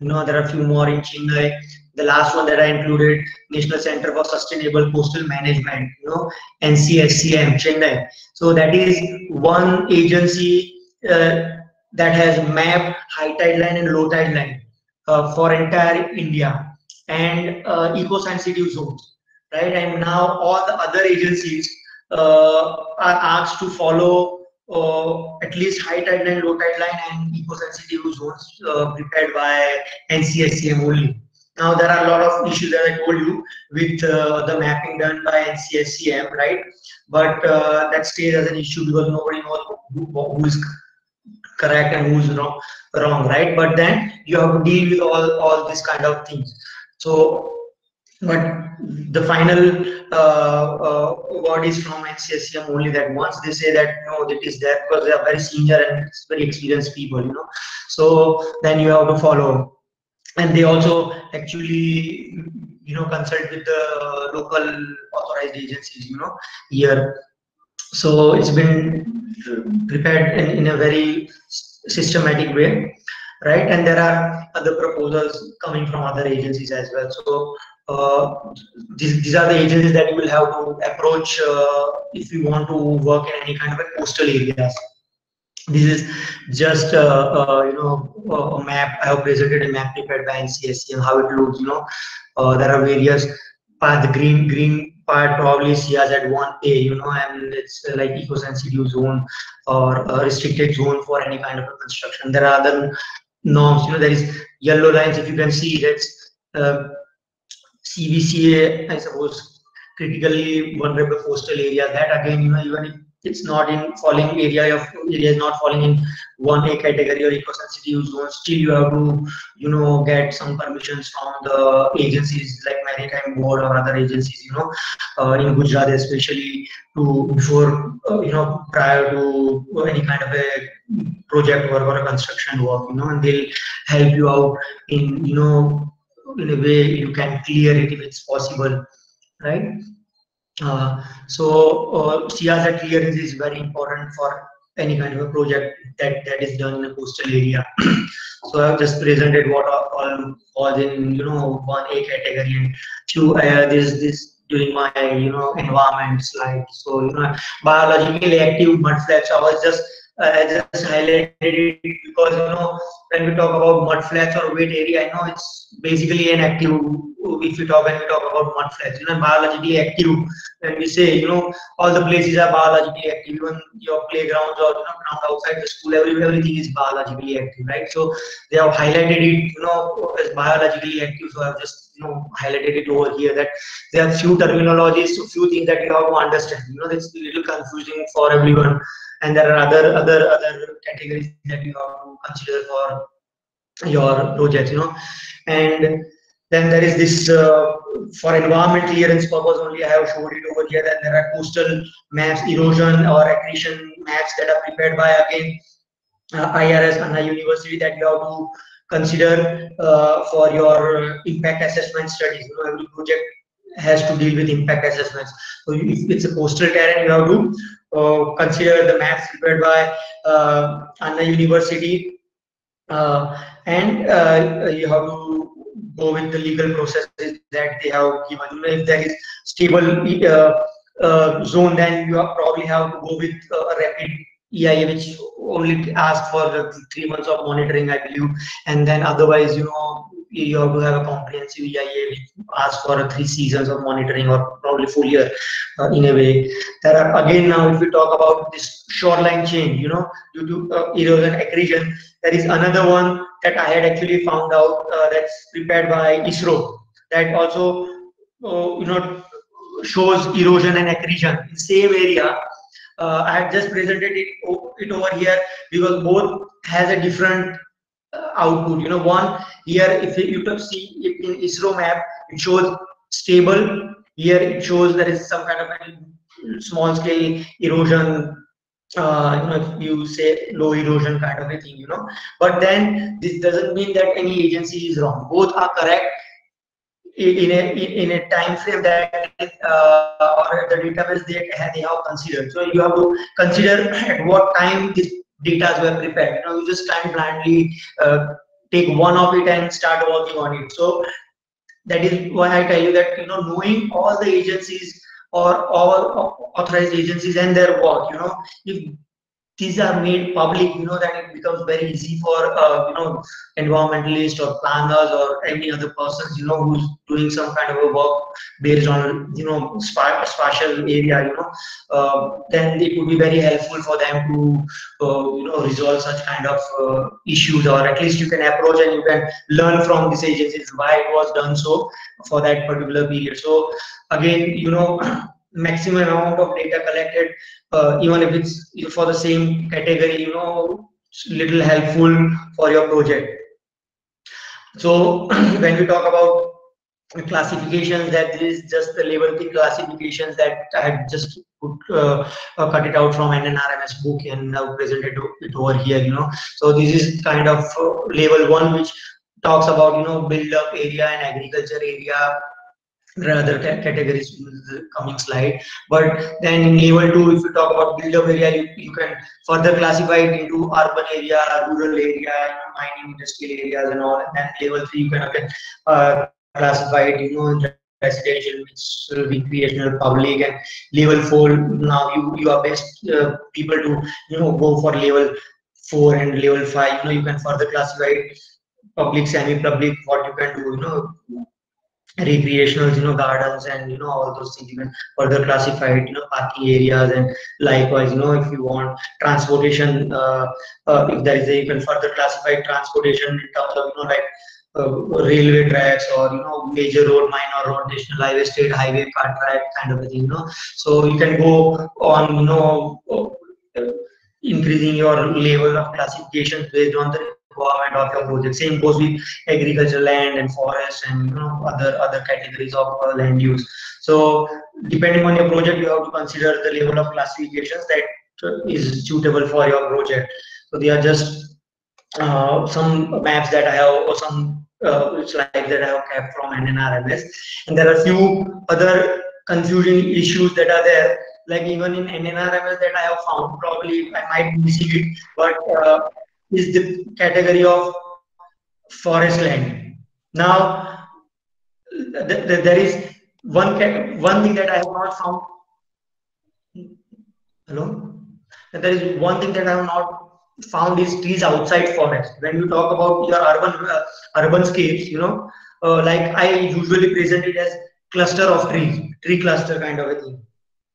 You know, there are a few more in Chennai. The last one that I included, National Center for Sustainable Coastal Management, you know, NCSCM, Chennai. So that is one agency uh, that has mapped high tide line and low tide line uh, for entire India and uh, eco-sensitive zones, right? And now all the other agencies uh, are asked to follow uh, at least high tide line, low tide line, and eco-sensitive zones uh, prepared by NCSCM only. Now there are a lot of issues that I told you with uh, the mapping done by NCSCM, right? But uh, that stays as an issue because nobody knows who, who is correct and who's wrong, wrong, right? But then you have to deal with all all these kind of things. So, but the final uh, uh, word is from NCSCM only that once they say that no, it is there because they are very senior and very experienced people, you know. So then you have to follow and they also actually you know consult with the local authorized agencies you know here. So it's been prepared in, in a very systematic way right? And there are other proposals coming from other agencies as well. So uh, these, these are the agencies that you will have to approach uh, if you want to work in any kind of a coastal areas this is just uh, uh, you know a map. I have presented a map prepared by NCSCM and how it looks you know. Uh, there are various part green green part probably CRZ 1a you know and it's uh, like eco-sensitive zone or restricted zone for any kind of a construction. There are other norms you know there is yellow lines if you can see that's uh, CVCA i suppose critically vulnerable coastal area. That again you know even if it's not in falling area of area is not falling in one A category or eco-sensitive zone. Still, you have to, you know, get some permissions from the agencies like Maritime Board or other agencies. You know, uh, in Gujarat especially to before, uh, you know, prior to any kind of a project work or a construction work. You know, and they'll help you out in, you know, in a way you can clear it if it's possible, right? Uh, so uh, CRZ clearance is very important for any kind of a project that, that is done in a coastal area. *clears throat* so I've just presented what all falls in you know one A category and two uh, this this during my you know environment slide. So you know biologically active mudflats. I was just Uh, I just highlighted it because you know when we talk about mud flats or wet area, I know it's basically an active. If we talk when we talk about mudflats, you know, biologically active. When we say you know all the places are biologically active, even your playgrounds or you know ground outside the school, every, everything is biologically active, right? So they have highlighted it, you know, as biologically active. So I've just you know highlighted it over here that there are few terminologies, few things that you have to understand. You know, it's a little confusing for everyone and there are other other other categories that you have to consider for your project you know. And then there is this uh, for environment clearance purpose only i have showed it over here that there are coastal maps erosion or accretion maps that are prepared by again uh, irs anna university that you have to consider uh, for your impact assessment studies. You know every project has to deal with impact assessments. So if it's a coastal terrain you have to consider the maps prepared by uh, Anna University, uh, and uh, you have to go with the legal processes that they have given. If there is stable uh, uh, zone, then you have probably have to go with a rapid EIA, which only asks for three months of monitoring, I believe, and then otherwise, you know, you have to have a comprehensive EIA which asks for three seasons of monitoring or probably full year uh, in a way. There are again now if we talk about this shoreline change, you know, due to uh, erosion accretion, there is another one that I had actually found out uh, that's prepared by ISRO that also uh, you know shows erosion and accretion in same area. Uh, I have just presented it, it over here because both has a different output. You know, one here if you can see in ISRO map, it shows stable. Here it shows there is some kind of small scale erosion. Uh, you know, if you say low erosion kind of a thing, you know. But then this doesn't mean that any agency is wrong. Both are correct in a in a time frame that uh, or the database they, they have considered. So you have to consider *laughs* at what time this data were prepared. You know, you just can't blindly uh, take one of it and start working on it. So that is why I tell you that you know knowing all the agencies or all authorized agencies and their work, you know, if these are made public, you know, that it becomes very easy for, uh, you know, environmentalists or planners or any other persons, you know, who's doing some kind of a work based on, you know, spatial area, you know, uh, then it would be very helpful for them to, uh, you know, resolve such kind of uh, issues or at least you can approach and you can learn from these agencies why it was done so for that particular period. So again, you know, *clears throat* maximum amount of data collected, uh, even if it's for the same category, you know, little helpful for your project. So *clears throat* when we talk about classifications, that is just the level three classifications that I had just put, uh, uh, cut it out from NNRMS book and now presented it over here, you know. So this is kind of uh, level one, which talks about, you know, build up area and agriculture area, other categories in the coming slide. But then in level two, if you talk about build-up area, you, you can further classify it into urban area, rural area, mining industrial areas and all. And then level three, you can again uh, classify it, you know, residential, which recreational, public, and level four. Now you you are best uh, people to you know go for level four and level five. You know you can further classify it public, semi-public, what you can do. You know recreational you know gardens and you know all those things can further classified you know parking areas and likewise you know if you want transportation uh, uh, if there is a can further classify transportation in terms of you know like uh, railway tracks or you know major road minor road national highway state highway car track kind of a thing you know. So you can go on you know uh, increasing your level of classification based on the requirement of your project. Same goes with agricultural land and forest and you know other other categories of uh, land use. So depending on your project, you have to consider the level of classifications that is suitable for your project. So they are just uh, some maps that I have or some uh, slides that I have kept from NNRMS. And there are few other confusing issues that are there like even in NNRMS that I have found, probably I might be it, but uh, is the category of forest land. Now, th th there is one one thing that I have not found. Hello, there is one thing that I have not found is trees outside forest. When you talk about your urban uh, urban scapes, you know, uh, like I usually present it as cluster of trees, tree cluster kind of a thing,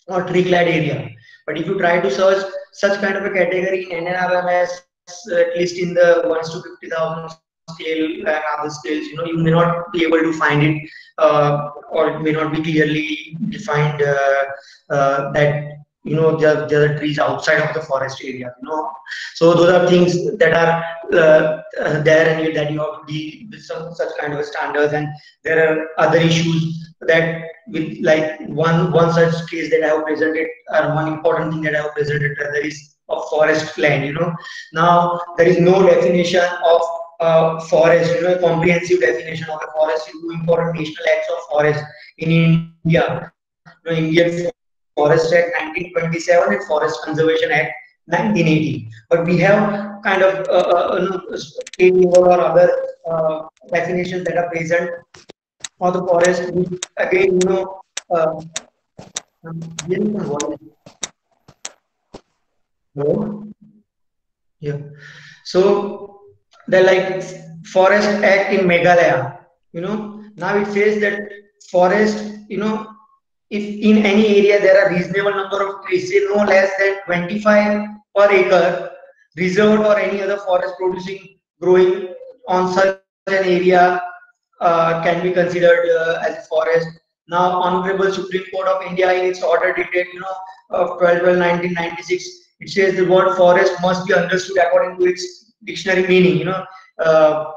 or tree clad area. But if you try to search such kind of a category in NNRMS at least in the 1 to 50,000 scale and other scales, you know, you may not be able to find it uh, or it may not be clearly defined uh, uh, that you know there, there are trees outside of the forest area you know. So those are things that are uh, uh, there and that you have to deal with some such kind of standards. And there are other issues that with like one one such case that i have presented or one important thing that i have presented there is of forest land you know. Now there is no definition of uh, forest you know a comprehensive definition of a forest. Two important national acts of forest in india. You know, indian forest act 1927 and forest conservation act 1980 but we have kind of uh, uh, state level or other uh, definitions that are present for the forest again you know uh, Hello? Yeah. So the like Forest Act in Meghalaya, you know, now it says that forest, you know, if in any area there are reasonable number of trees, say no less than 25 per acre, reserved or any other forest producing growing on such an area uh, can be considered uh, as forest. Now, Honorable Supreme Court of India in its order dated, you know, of 12 12 1996 it says the word forest must be understood according to its dictionary meaning. You know, uh,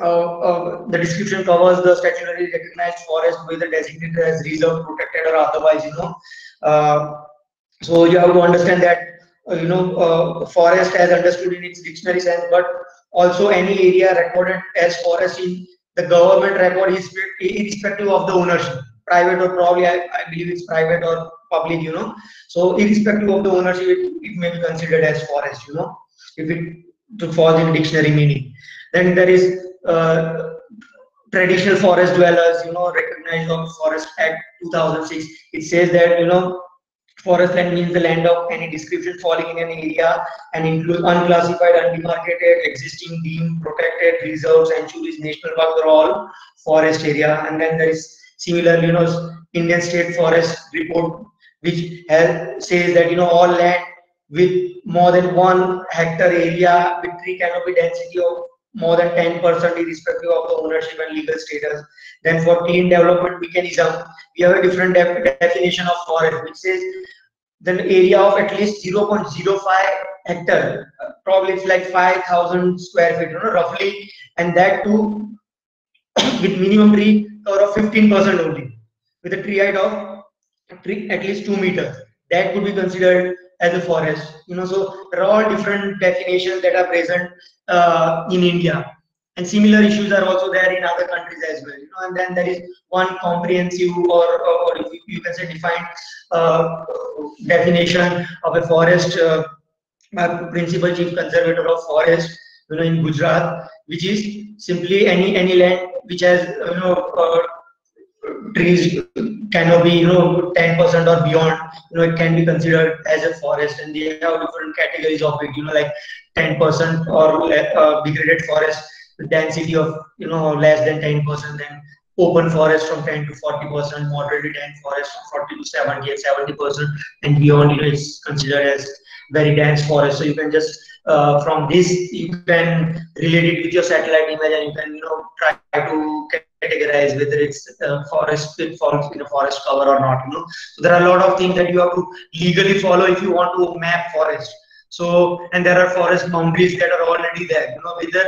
uh, uh, the description covers the statutorily recognized forest, whether designated as reserve, protected, or otherwise. You know, uh, so you have to understand that uh, you know uh, forest as understood in its dictionary sense, but also any area recorded as forest in the government record is irrespective of the ownership, private or probably I, I believe it's private or public, you know. So irrespective of the ownership, it, it may be considered as forest, you know, if it to fall in dictionary meaning. Then there is uh, traditional forest dwellers, you know, recognized of Forest Act 2006. It says that, you know, forest land means the land of any description falling in an area and includes unclassified, undemarcated, existing, deemed, protected, reserves, sanctuaries, national parks are all forest area. And then there is similar you know, Indian State Forest Report, which has, says that, you know, all land with more than one hectare area with tree canopy density of more than 10% irrespective of the ownership and legal status. Then for clean development mechanism, we have a different def definition of forest, which says the area of at least 0.05 hectare, probably it's like 5,000 square feet, you know, roughly, and that too *coughs* with minimum tree cover of 15% only, with a tree height of at least 2 meters. That could be considered as a forest. You know, so there are all different definitions that are present uh, in India. And similar issues are also there in other countries as well. You know, and then there is one comprehensive or, or you, you can say defined uh, definition of a forest uh, principal chief conservator of forest you know in gujarat which is simply any any land which has you know uh, trees cannot be you know 10% or beyond. You know it can be considered as a forest and they have different categories of it you know like 10% or uh, degraded forest density of you know less than 10% then open forest from 10 to 40% moderately dense forest from 40 to 70 and 70% and beyond you know it's considered as very dense forest. So you can just uh, from this you can relate it with your satellite image and you can you know try to categorize whether it's uh, forest it falls in a forest cover or not you know. So there are a lot of things that you have to legally follow if you want to map forest. So and there are forest boundaries that are already there you know whether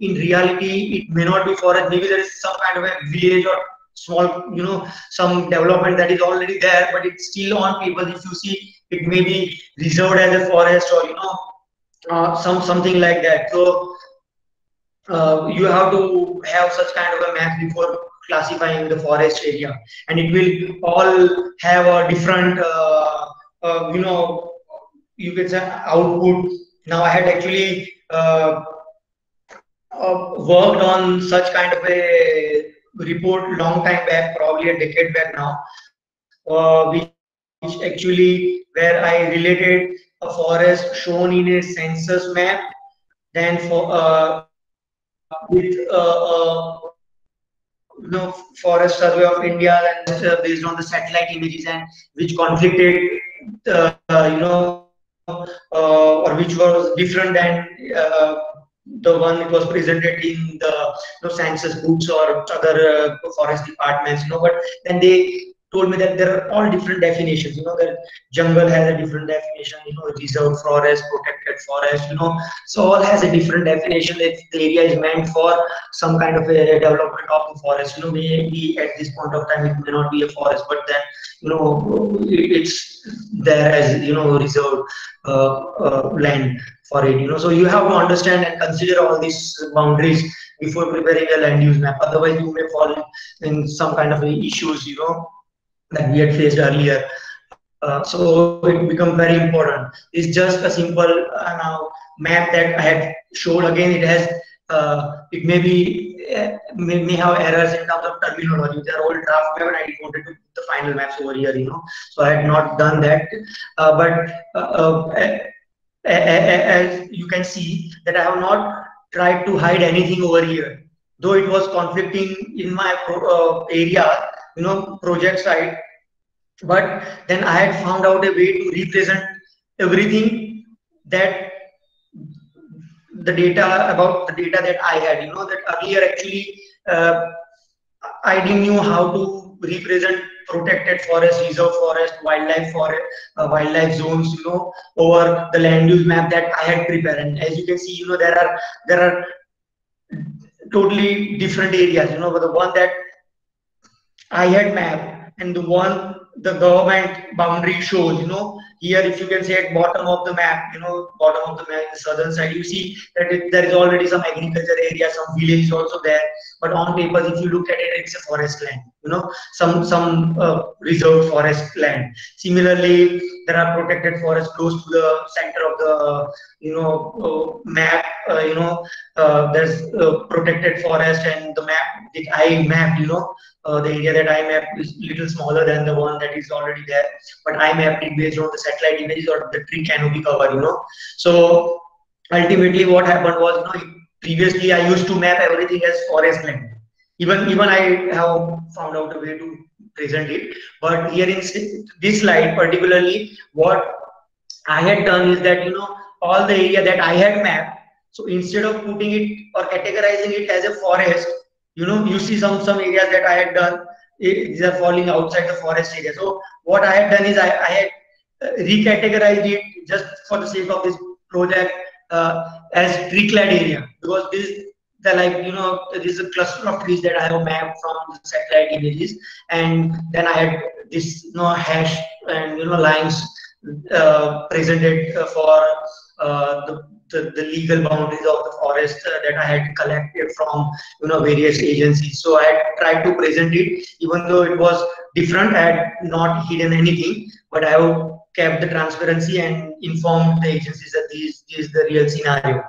in reality it may not be forest maybe there is some kind of a village or small you know some development that is already there but it's still on paper if you see it may be reserved as a forest or you know uh, some something like that. So uh, you have to have such kind of a map before classifying the forest area. And it will all have a different uh, uh, you know you can say output. Now i had actually uh, uh, worked on such kind of a report long time back probably a decade back now which actually where i related a forest shown in a census map then for with uh, uh, you know forest survey of india and uh, based on the satellite images and which conflicted uh, you know uh, or which was different than uh, the one that was presented in the you know, census books or other forest departments you know but then they told me that there are all different definitions. You know, that jungle has a different definition. You know, reserve forest, protected forest. You know, so all has a different definition. If the area is meant for some kind of a development of the forest, you know, maybe at this point of time it may not be a forest, but then you know it's there as you know reserved uh, uh, land for it. You know, so you have to understand and consider all these boundaries before preparing a land use map. Otherwise, you may fall in some kind of issues. You know that we had faced earlier. Uh, so it become very important. It's just a simple uh, now map that I had showed again. It has uh, it may be uh, may, may have errors in terms of terminology. They're all draft map, and I wanted to put the final maps over here. You know, so I had not done that. Uh, but uh, as you can see, that I have not tried to hide anything over here. Though it was conflicting in my area, you know project side but then i had found out a way to represent everything that the data about the data that i had you know that earlier actually uh, i didn't know how to represent protected forest reserve forest wildlife forest uh, wildlife zones you know over the land use map that i had prepared. And as you can see you know there are there are totally different areas you know but the one that I had map and the one the government boundary shows, you know, here if you can see at bottom of the map, you know, bottom of the map, the southern side, you see that it, there is already some agriculture area, some villages also there. But on paper, if you look at it, it's a forest land. You know, some some uh, reserved forest land. Similarly, there are protected forests close to the center of the you know uh, map. Uh, you know, uh, there's protected forest and the map that I map. You know, uh, the area that I mapped is little smaller than the one that is already there. But I mapped it based on the satellite images or the tree canopy cover. You know, so ultimately what happened was you know previously i used to map everything as forest land. Even even i have found out a way to present it. But here in this slide particularly what i had done is that you know all the area that i had mapped so instead of putting it or categorizing it as a forest you know you see some some areas that i had done eh, these are falling outside the forest area. So what i had done is i, I had uh, recategorized it just for the sake of this project uh, as tree clad area because this the like you know this is a cluster of trees that I have mapped from the satellite images and then I had this you know hash and you know lines uh, presented for uh, the, the, the legal boundaries of the forest uh, that I had collected from you know various agencies. So I had tried to present it, even though it was different. I had not hidden anything, but I have kept the transparency and informed the agencies that this, this is the real scenario.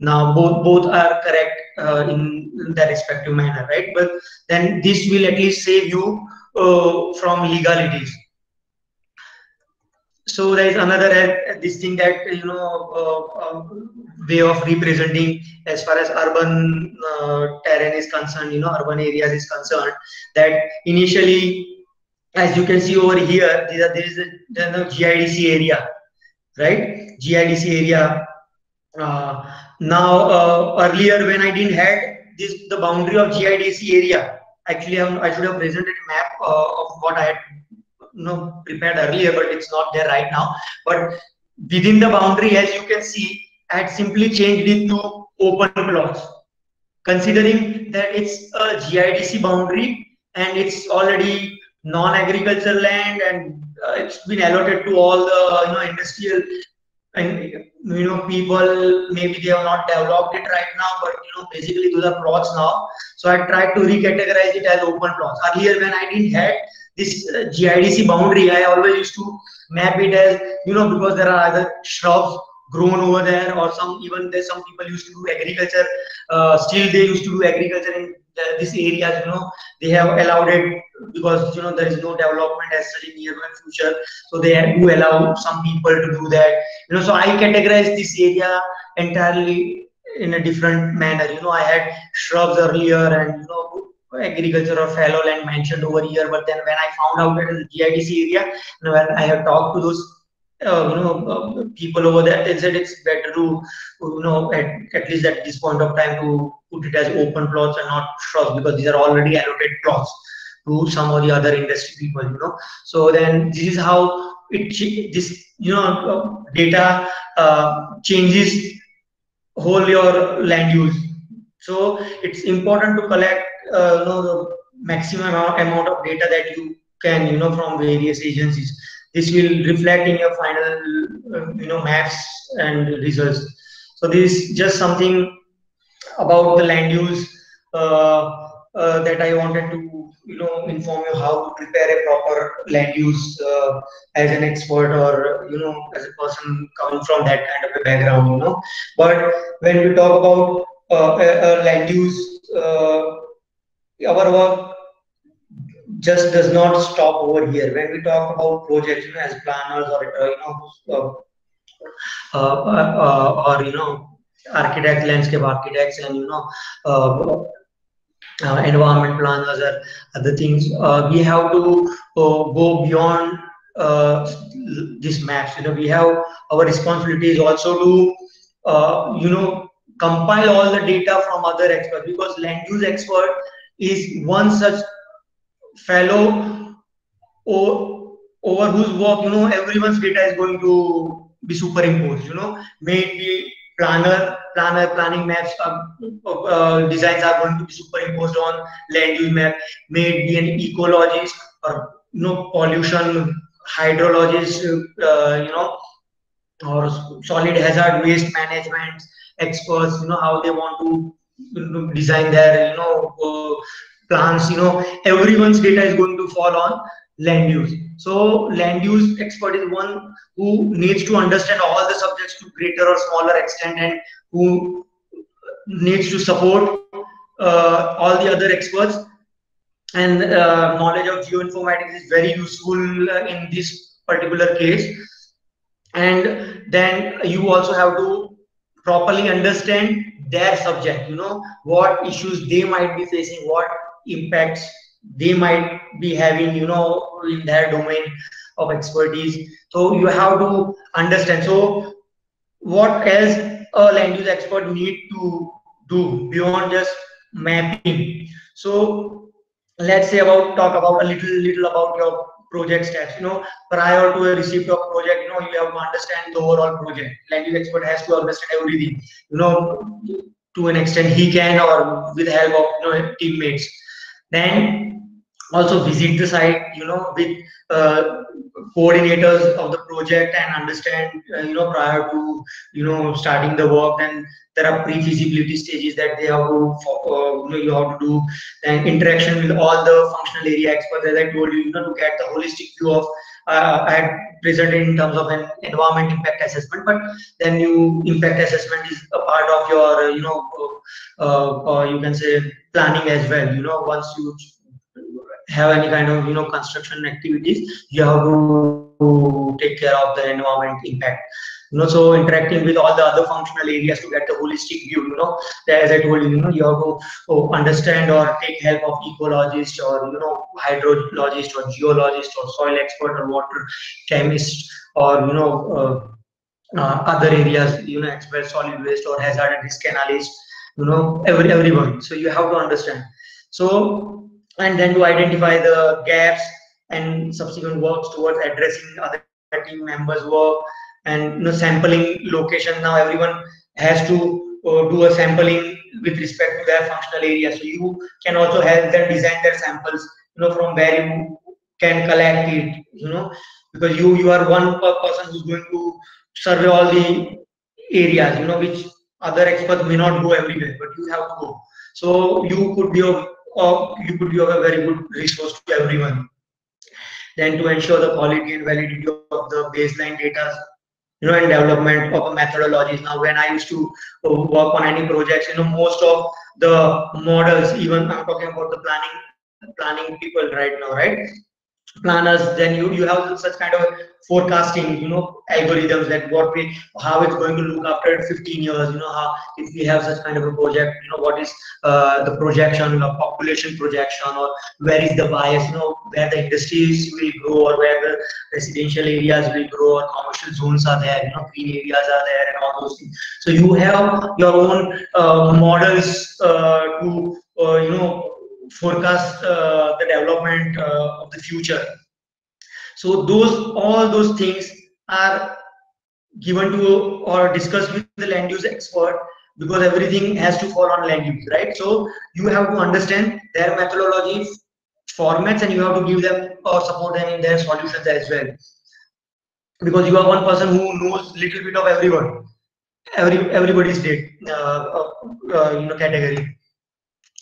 Now both both are correct uh, in their respective manner, right? But then this will at least save you uh, from legalities. So there is another uh, this thing that you know uh, uh, way of representing as far as urban uh, terrain is concerned, you know, urban areas is concerned. That initially as you can see over here, there is a, a GIDC area, right? GIDC area. Uh, now, uh, earlier when I didn't had this, the boundary of GIDC area, actually I should have presented a map uh, of what I had you know, prepared earlier, but it's not there right now. But within the boundary, as you can see, I had simply changed it to open plots. Considering that it's a GIDC boundary and it's already non-agricultural land and uh, it's been allotted to all the you know industrial and you know people. Maybe they have not developed it right now but you know basically those are plots now. So i tried to recategorize it as open plots. Earlier when i didn't have this uh, gidc boundary i always used to map it as you know because there are other shrubs grown over there or some even there some people used to do agriculture uh, still they used to do agriculture in this area you know. They have allowed it because you know there is no development as such in nearby future. So they do allow some people to do that. You know so i categorize this area entirely in a different manner. You know i had shrubs earlier and you know agriculture or fallow land mentioned over here but then when i found out that in the gidc area know, when i have talked to those uh, you know uh, people over there they said it's better to you know at, at least at this point of time to put it as open plots and not shrubs because these are already allotted plots to some of the other industry people you know. So then this is how it this you know uh, data uh, changes whole your land use. So it's important to collect uh, you know the maximum amount, amount of data that you can you know from various agencies this will reflect in your final uh, you know maps and results. So this is just something about the land use uh, uh, that i wanted to you know inform you how to prepare a proper land use uh, as an expert or you know as a person coming from that kind of a background you know. But when we talk about uh, land use uh, our work just does not stop over here. When we talk about projects, you know, as planners or uh, you know, uh, uh, uh, or you know, architects, landscape architects, and you know, uh, uh, environment planners or other things, we have to go beyond these maps. You know, we have our responsibility is also to you know compile all the data from other experts because land use expert is one such fellow or over whose work you know everyone's data is going to be superimposed you know. Maybe planner planner planning maps uh, uh, designs are going to be superimposed on land use map. Maybe an ecologist or you know pollution hydrologist uh, you know or solid hazard waste management experts you know how they want to design their you know plans you know everyone's data is going to fall on land use. So land use expert is one who needs to understand all the subjects to greater or smaller extent and who needs to support uh, all the other experts. And uh, knowledge of geoinformatics is very useful uh, in this particular case. And then you also have to properly understand their subject you know what issues they might be facing what impacts they might be having you know in their domain of expertise. So you have to understand. So what else a land use expert need to do beyond just mapping? So let's say about talk about a little little about your project steps you know prior to a receipt of project you know you have to understand the overall project. Land use expert has to understand everything you know to an extent he can or with the help of you know teammates then also visit the site you know with uh, coordinators of the project and understand uh, you know prior to you know starting the work then there are pre-feasibility stages that they have to uh, you know you have to do. And interaction with all the functional area experts as i told you you know to get the holistic view of uh, I had presented in terms of an environment impact assessment, but then you impact assessment is a part of your, you know, uh, uh, you can say planning as well. You know, once you have any kind of, you know, construction activities, you have to take care of the environment impact you know so interacting with all the other functional areas to get the holistic view you know. As i told you you know you have to oh, understand or take help of ecologist or you know hydrologist or geologist or soil expert or water chemist or you know uh, uh, other areas you know expert solid waste or hazard and risk analyst you know every everyone. So you have to understand. So and then to identify the gaps and subsequent works towards addressing other team members work and you know sampling location now everyone has to uh, do a sampling with respect to their functional area. So you can also help them design their samples you know from where you can collect it you know because you you are one person who's going to survey all the areas you know which other experts may not go everywhere but you have to go. So you could be of uh, you could be a very good resource to everyone then to ensure the quality and validity of the baseline data you know, in development of methodologies. Now, when I used to work on any projects, you know, most of the models, even I'm talking about the planning planning people right now, right? Planners then you you have such kind of forecasting you know algorithms that what we how it's going to look after 15 years you know how if we have such kind of a project you know what is uh, the projection of population projection or where is the bias you know where the industries will grow or where the residential areas will grow or commercial zones are there you know green areas are there and all those things. So you have your own uh, models uh, to uh, you know forecast uh, the development uh, of the future. So those all those things are given to or discussed with the land use expert because everything has to fall on land use right? So you have to understand their methodology formats and you have to give them or support them in their solutions as well. Because you are one person who knows little bit of everyone every everybody's date uh, uh, you know category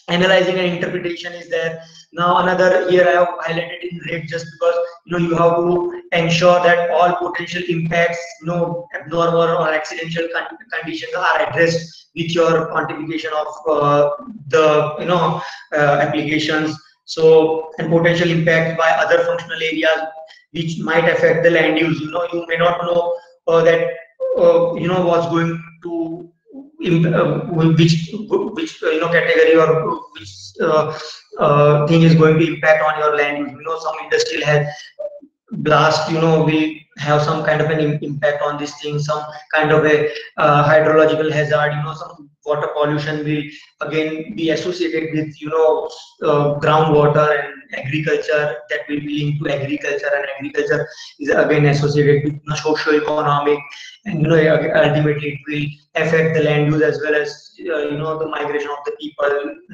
analyzing and interpretation is there. Now another here i have highlighted in red just because you know you have to ensure that all potential impacts you know abnormal or accidental con conditions are addressed with your quantification of uh, the you know uh, applications. So and potential impact by other functional areas which might affect the land use. You know you may not know uh, that uh, you know what's going to uh, which which uh, you know category or which uh, uh, thing is going to impact on your land use. You know, some industrial has blast. You know, will have some kind of an impact on this thing. Some kind of a uh, hydrological hazard. You know, some water pollution will again be associated with you know uh, groundwater and agriculture that will be linked to agriculture and agriculture is again associated with you know, socio-economic and you know ultimately it will affect the land use as well as uh, you know the migration of the people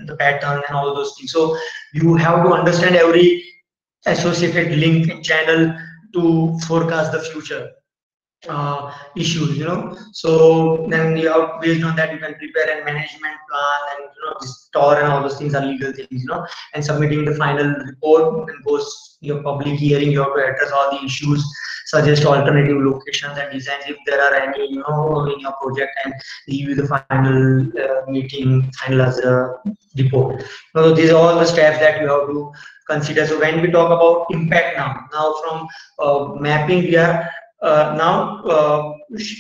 the pattern and all those things so you have to understand every associated link and channel to forecast the future uh, issues, you know. So then you have based on that you can prepare a management plan and you know store and all those things are legal things, you know. And submitting the final report and goes your public hearing, you have to address all the issues, suggest alternative locations and designs if there are any, you know, in your project and leave you the final uh, meeting, finalize the report. So these are all the steps that you have to consider. So when we talk about impact now, now from uh, mapping we are uh, now uh,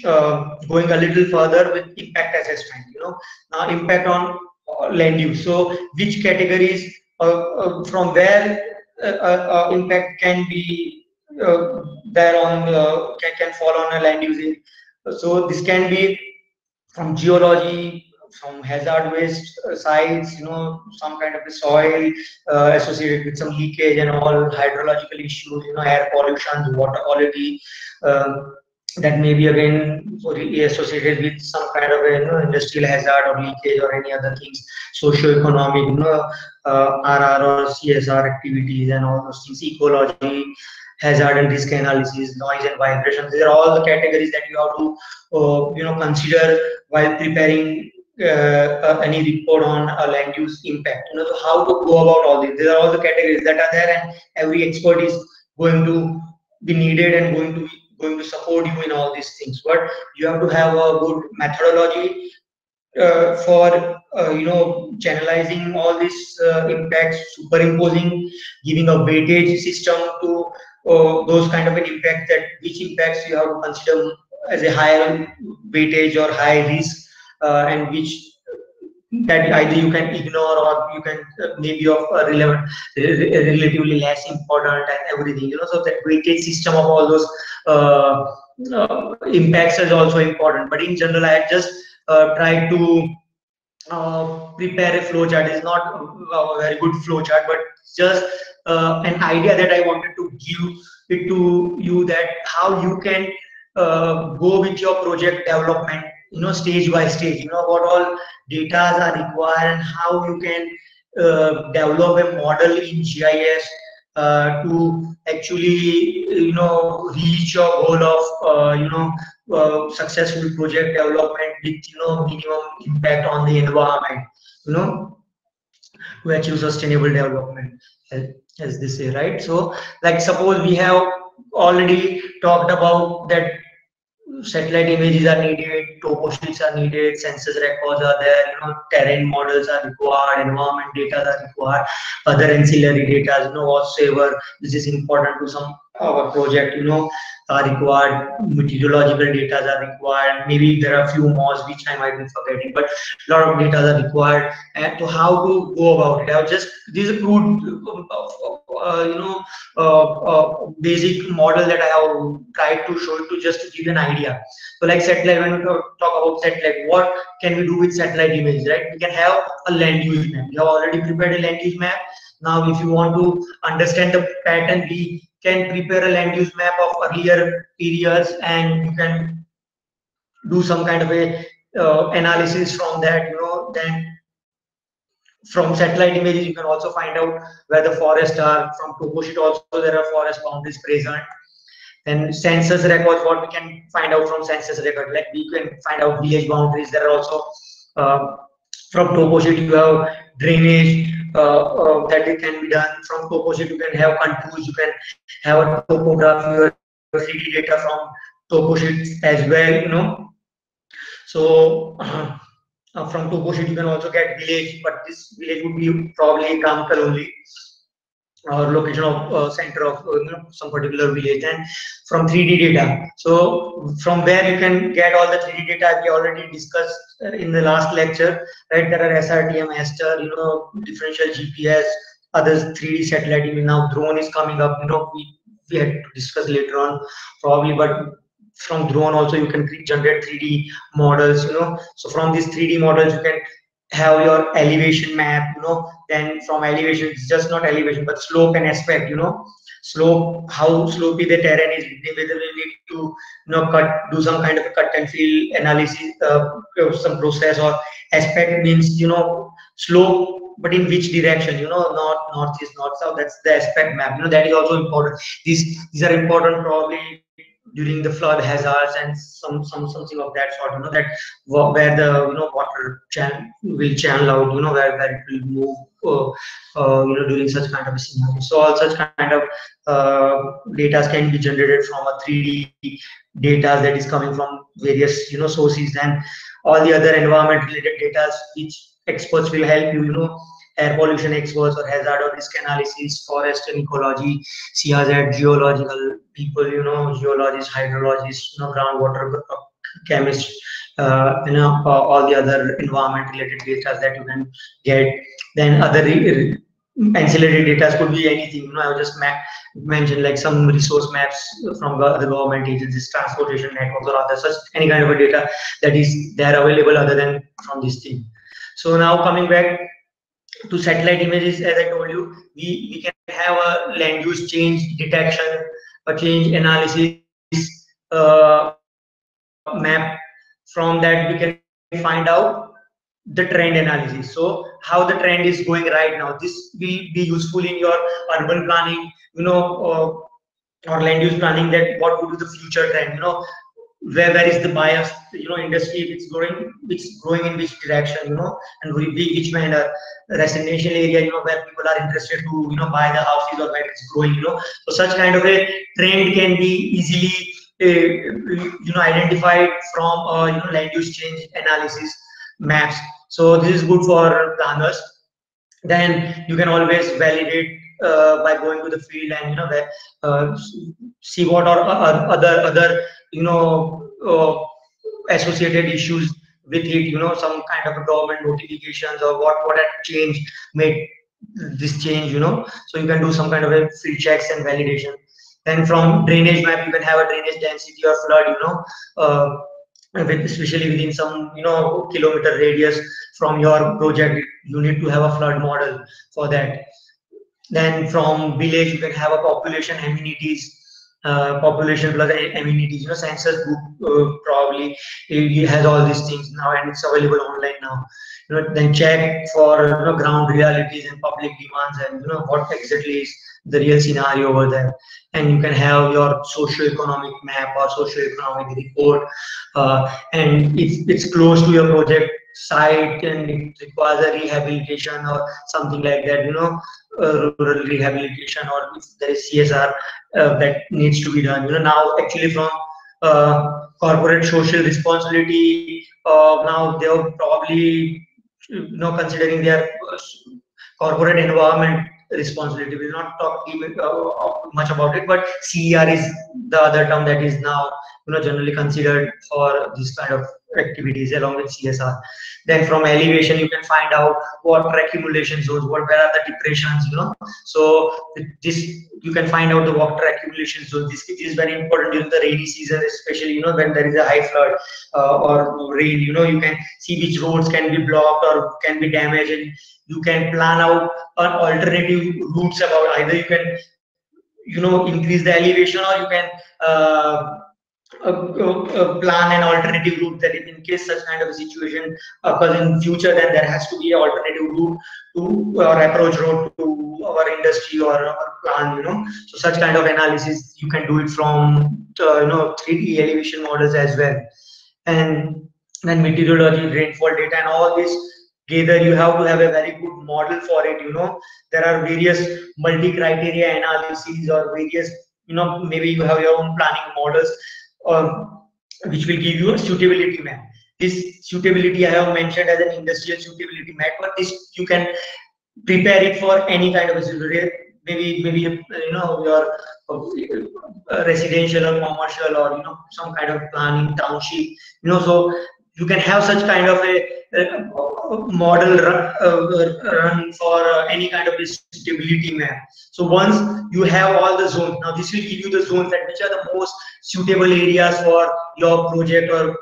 uh, going a little further with impact assessment you know. Now impact on uh, land use. So which categories uh, from where impact can be there on can, can fall on a land use. So this can be from geology from hazard waste sites, you know, some kind of soil uh, associated with some leakage and all hydrological issues, you know, air pollution, water quality, um, that may be again associated with some kind of you know, industrial hazard or leakage or any other things, socio-economic, you know, uh, RR or CSR activities and all those things, ecology, hazard and risk analysis, noise and vibrations. These are all the categories that you have to, uh, you know, consider while preparing any report on a land use impact. You know, so how to go about all these. These are all the categories that are there, and every expert is going to be needed and going to be going to support you in all these things but you have to have a good methodology uh, for uh, you know channelizing all these uh, impacts superimposing giving a weightage system to uh, those kind of an impact that which impacts you have to consider as a higher weightage or high risk uh, and which that either you can ignore or you can uh, maybe of relevant relatively less important and everything you know so that weightage system of all those uh, uh, impacts is also important. But in general i just uh, tried to uh, prepare a flow chart it's not a very good flow chart but just uh, an idea that i wanted to give it to you that how you can go with your project development you know stage by stage you know what all data are required and how you can uh, develop a model in gis uh, to actually you know reach your goal of uh, you know uh, successful project development with you know minimum impact on the environment you know to achieve sustainable development as, as they say right? So like suppose we have already talked about that satellite images are needed, topo sheets are needed, census records are there, you know, terrain models are required, environment data are required, other ancillary data, you know, whatsoever, this is important to some our project, you know, are required, meteorological data are required, maybe there are a few more which I might be forgetting, but a lot of data are required, and to how to go about it. I've just, this is a crude, uh, you know, uh, uh, basic model that I have tried to show to just to give an idea. So like satellite, when we talk about satellite, what can we do with satellite images, right? We can have a land use map. We have already prepared a land use map. Now, if you want to understand the pattern, we can prepare a land use map of earlier periods and you can do some kind of a uh, analysis from that you know then from satellite images you can also find out where the forests are. From toposheet also there are forest boundaries present. Then census records what we can find out from census record. Like we can find out village boundaries. There are also uh, from toposheet you have drainage uh, uh, that it can be done from toposheet you can have contours you can have a topography or 3d data from toposheet as well you know. So *clears throat* uh, from toposheet you can also get village but this village would be probably Kamkal only or location of uh, center of you know, some particular village and from 3d data. So from where you can get all the 3d data we already discussed uh, in the last lecture right? There are srtm aster you know differential gps others 3d satellite even now drone is coming up you know we, we had to discuss later on probably but from drone also you can generate 3d models you know. So from these 3d models you can have your elevation map you know then from elevation it's just not elevation but slope and aspect you know. Slope how slopey the terrain is whether we need to you know cut do some kind of a cut and fill analysis uh, some process or aspect means you know slope but in which direction you know north north east north south that's the aspect map you know that is also important. These these are important probably during the flood hazards and some some something of that sort. You know that where the you know water channel will channel out. You know where, where it will move. Uh, uh, you know during such kind of a scenario. So all such kind of uh, data can be generated from a 3D data that is coming from various you know sources and all the other environment related data which experts will help you you know air pollution experts or hazard or risk analysis, forest and ecology, CRZ, geological people, you know, geologists, hydrologists, you know, groundwater chemists, uh, you know, uh, all the other environment related data that you can get. Then other ancillary data could be anything. You know, I just mentioned like some resource maps from the government agencies, transportation networks, or other such any kind of a data that is there available other than from this thing. So now coming back to satellite images, as I told you, we, we can have a land use change detection, a change analysis uh, map. From that, we can find out the trend analysis. So how the trend is going right now. This will be useful in your urban planning, you know, uh, or land use planning that what would be the future trend, you know, where where is the bias you know industry if it's growing it's growing in which direction you know and which manner residential area you know where people are interested to you know buy the houses or where it's growing you know. So such kind of a trend can be easily uh, you know identified from uh, you know land use change analysis maps. So this is good for planners then you can always validate uh, by going to the field and you know where, uh, see what are other other you know uh, associated issues with it you know some kind of government notifications or what what had changed made this change you know. So you can do some kind of a field checks and validation. Then from drainage map you can have a drainage density or flood you know uh, with, especially within some you know kilometer radius from your project you need to have a flood model for that. Then from village you can have a population amenities uh, population plus amenities. You know, census book uh, probably it has all these things now, and it's available online now. You know, then check for you know ground realities and public demands, and you know what exactly is the real scenario over there. And you can have your socio-economic map or socio-economic report, uh, and it's it's close to your project site and it requires a rehabilitation or something like that. You know, uh, rural rehabilitation or if there is CSR uh, that needs to be done. You know, now actually from uh, corporate social responsibility, uh, now they are probably you know considering their uh, corporate environment responsibility. We'll not talk even, much about it, but CER is the other term that is now you know generally considered for this kind of activities along with CSR. Then from elevation, you can find out water accumulation zones, what where are the depressions, you know. So this you can find out the water accumulation zones. This is very important during the rainy season, especially you know when there is a high flood uh, or rain. You know you can see which roads can be blocked or can be damaged, and you can plan out an alternative routes about either you can you know increase the elevation or you can uh, plan an alternative route that in case such kind of a situation occurs in future then there has to be an alternative route to or approach road to our industry or our plan you know. So such kind of analysis you can do it from uh, you know 3d elevation models as well. And then meteorology rainfall data and all this gather you have to have a very good model for it you know. There are various multi criteria analyses or various you know maybe you have your own planning models um, which will give you a suitability map. This suitability I have mentioned as an industrial suitability map, but this you can prepare it for any kind of a maybe maybe you know your uh, residential or commercial or you know some kind of planning township you know so you can have such kind of a, a model run, uh, run for uh, any kind of stability map. So once you have all the zones, now this will give you the zones that which are the most suitable areas for your project or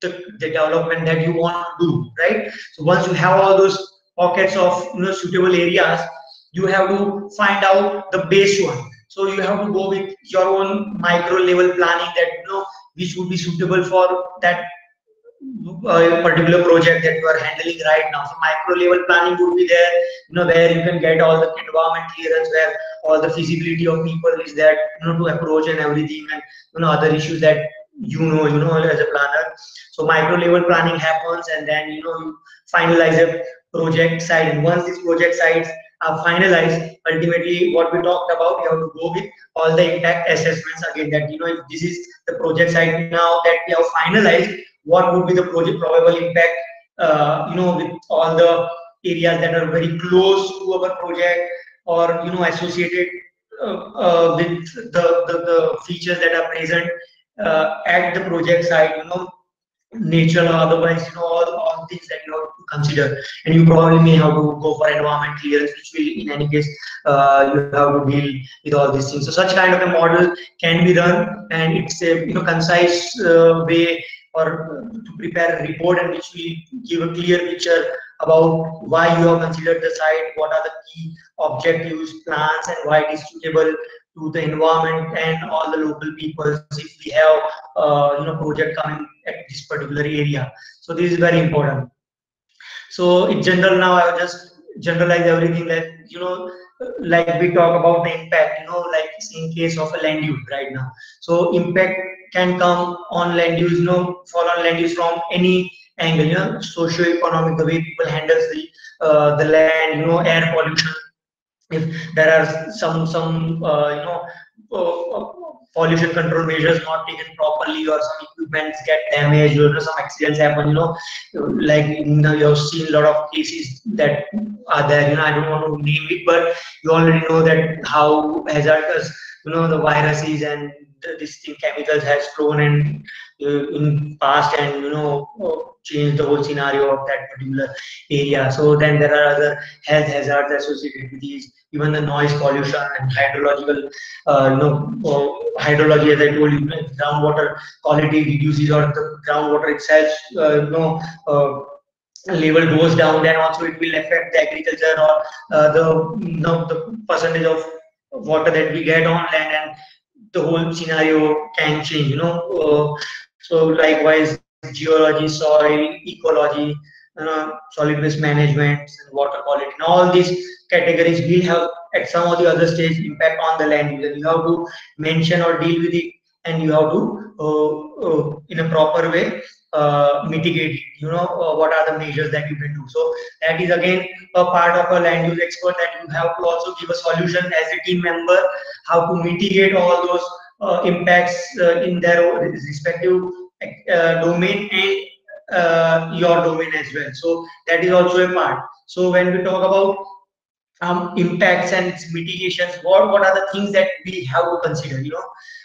the, the development that you want to do, right? So once you have all those pockets of you know suitable areas, you have to find out the base one. So you have to go with your own micro level planning that you know which would be suitable for that Uh, a particular project that you are handling right now. So micro level planning would be there, you know, where you can get all the environment clearance, where all the feasibility of people is that, you know, to approach and everything, and you know, other issues that you know, you know, as a planner. So micro level planning happens, and then you know, you finalize a project side. And once these project sites are finalized, ultimately what we talked about, you have to go with all the impact assessments again. That you know, if this is the project site now that we have finalized, what would be the project probable impact? Uh, you know, with all the areas that are very close to our project or you know associated uh, uh, with the, the, the features that are present uh, at the project site, you know, nature or otherwise, you know, all, all things that you have to consider. And you probably may have to go for environment clearance, which will, in any case, uh, you have to deal with all these things. So such kind of a model can be done, and it's a you know concise uh, way or to prepare a report and which will give a clear picture about why you have considered the site, what are the key objectives, plans, and why it is suitable to the environment and all the local people if we have uh, you know project coming at this particular area. So this is very important. So in general now I will just generalize everything that you know like we talk about the impact you know like in case of a land use right now so impact can come on land use you know fall on land use from any angle you know socio-economic the way people handle the uh, the land you know air pollution. If there are some some uh, you know uh, pollution control measures not taken properly or some equipments get damaged or some accidents happen you know like you know you have seen a lot of cases that are there you know i don't want to name it but you already know that how hazardous you know the viruses and this thing chemicals has flown and uh, in past and you know changed the whole scenario of that particular area. So then there are other health hazards associated with these. Even the noise pollution and hydrological uh, you know uh, hydrology as i told you groundwater quality reduces or the groundwater itself uh, you know uh, level goes down then also it will affect the agriculture or the you know the percentage of water that we get on land and the whole scenario can change you know so likewise, geology, soil, ecology, know, solid waste management, and water quality, and all these categories will have at some of the other stage impact on the land use. And you have to mention or deal with it, and you have to, uh, uh, in a proper way, uh, mitigate it. You know uh, what are the measures that you can do. So that is again a part of a land use expert that you have to also give a solution as a team member, how to mitigate all those uh, impacts uh, in their respective uh, domain and your domain as well. So that is also a part. So when we talk about um, impacts and mitigations, what, what are the things that we have to consider? You know,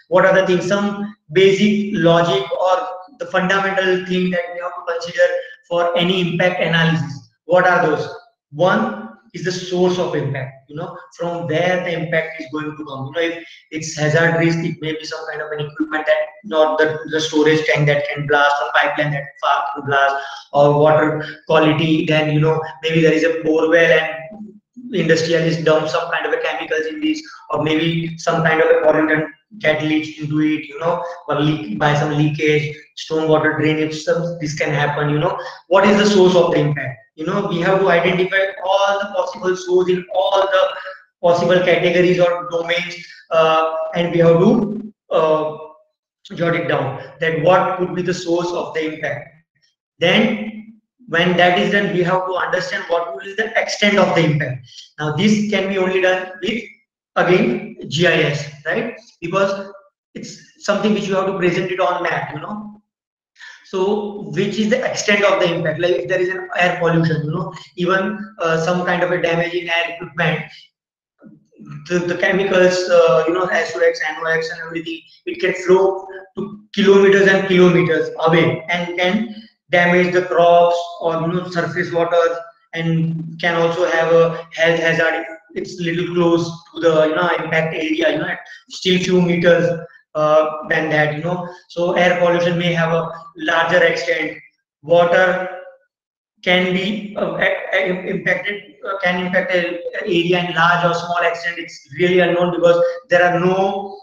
what are the things, some basic logic or the fundamental thing that we have to consider for any impact analysis. What are those? One, is the source of impact you know from where the impact is going to come you know if it's hazard risk it may be some kind of an equipment that not the, the storage tank that can blast or pipeline that far to blast or water quality then you know maybe there is a bore well and industrialists dump some kind of a chemicals in this or maybe some kind of a pollutant get leached into it you know or leak by some leakage storm stormwater drainage some this can happen you know. What is the source of the impact? You know we have to identify all the possible source in all the possible categories or domains uh, and we have to uh, jot it down that what could be the source of the impact. Then when that is done we have to understand what will be the extent of the impact. Now this can be only done with again gis right? Because it's something which you have to present it on map you know? So which is the extent of the impact? Like if there is an air pollution you know even uh, some kind of a damage in air equipment the, the chemicals uh, you know SOx, NOx and everything it can flow to kilometers and kilometers away and can damage the crops or you know surface water and can also have a health hazard it's little close to the you know impact area you know still few meters uh, than that you know. So air pollution may have a larger extent. Water can be uh, impacted uh, can impact an area in large or small extent. It's really unknown because there are no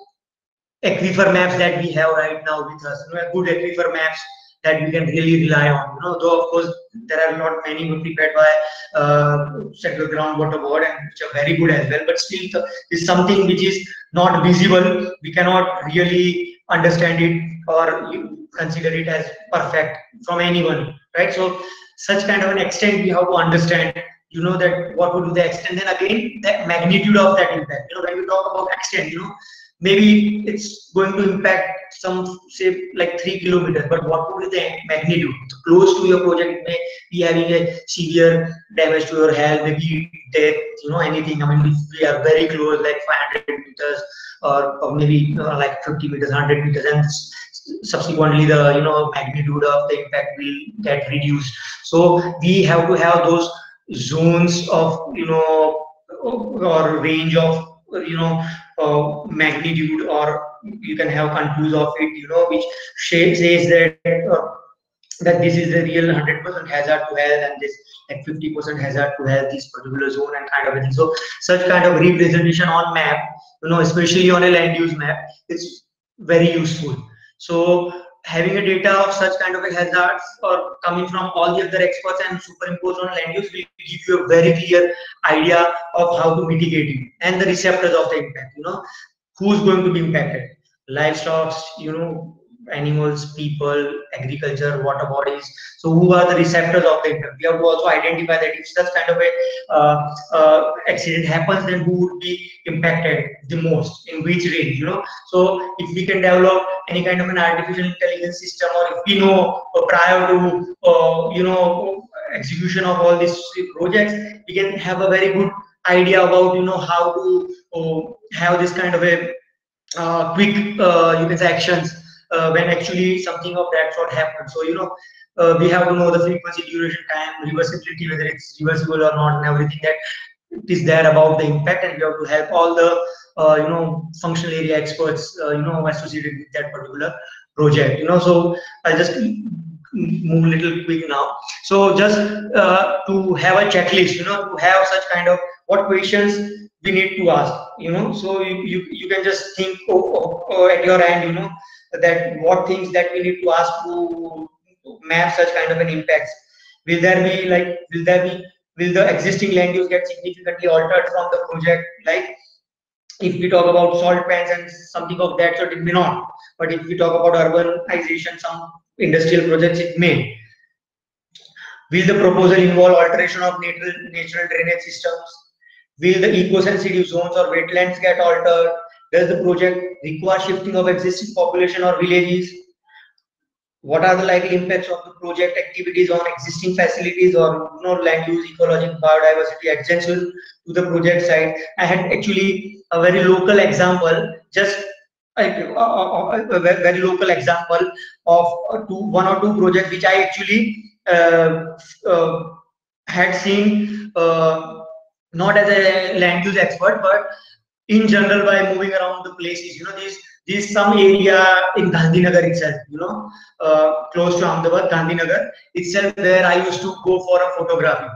aquifer maps that we have right now with us. You know, good aquifer maps that we can really rely on. You know, though of course there are not many prepared by uh, Central Groundwater Board and which are very good as well, but still is something which is not visible. We cannot really understand it or consider it as perfect from anyone, right? So such kind of an extent we have to understand you know that what would be the extent then again the magnitude of that impact you know when you talk about extent you know maybe it's going to impact some say like three kilometers but what would be the magnitude? Close to your project may be having a severe damage to your health maybe death you know anything. I mean we are very close like 500 meters or, or maybe uh, like 50 meters 100 meters and subsequently the you know magnitude of the impact will get reduced. So we have to have those zones of you know or range of you know uh, magnitude or you can have contours of it you know which says that uh, that this is the real 100% hazard to health and this like 50% hazard to health this particular zone and kind of thing so such kind of representation on map you know especially on a land use map is very useful. So having a data of such kind of hazards or coming from all the other experts and superimposed on land use will give you a very clear idea of how to mitigate it and the receptors of the impact you know who's going to be impacted livestock you know animals, people, agriculture, water bodies. So who are the receptors of the impact? We have to also identify that if such kind of a uh, uh, accident happens, then who would be impacted the most, in which range, you know? So if we can develop any kind of an artificial intelligence system, or if we know uh, prior to, uh, you know, execution of all these projects, we can have a very good idea about, you know, how to uh, have this kind of a uh, quick, you can say, actions uh, when actually something of that sort happens. So, you know, uh, we have to know the frequency, duration, time, reversibility, whether it's reversible or not, and everything that is there about the impact, and we have to help all the uh, you know functional area experts uh, you know associated with that particular project. You know, so I'll just move a little quick now. So just uh, to have a checklist, you know, to have such kind of what questions we need to ask, you know, so you you, you can just think oh, oh, oh, at your end, you know that what things that we need to ask to map such kind of an impacts. Will there be like will there be will the existing land use get significantly altered from the project? Like if we talk about salt pans and something of that sort it may not. But if we talk about urbanization some industrial projects it may. Will the proposal involve alteration of natural natural drainage systems will the eco-sensitive zones or wetlands get altered does the project require shifting of existing population or villages? What are the likely impacts of the project activities on existing facilities or you know, land use, ecological biodiversity adjacent to the project site? I had actually a very local example, just a, a, a, very local example of two, one or two projects which I actually uh, uh, had seen uh, not as a land use expert, but in general by moving around the places you know these these some area in gandhinagar itself you know uh, close to ahmedabad gandhinagar itself where i used to go for a photography.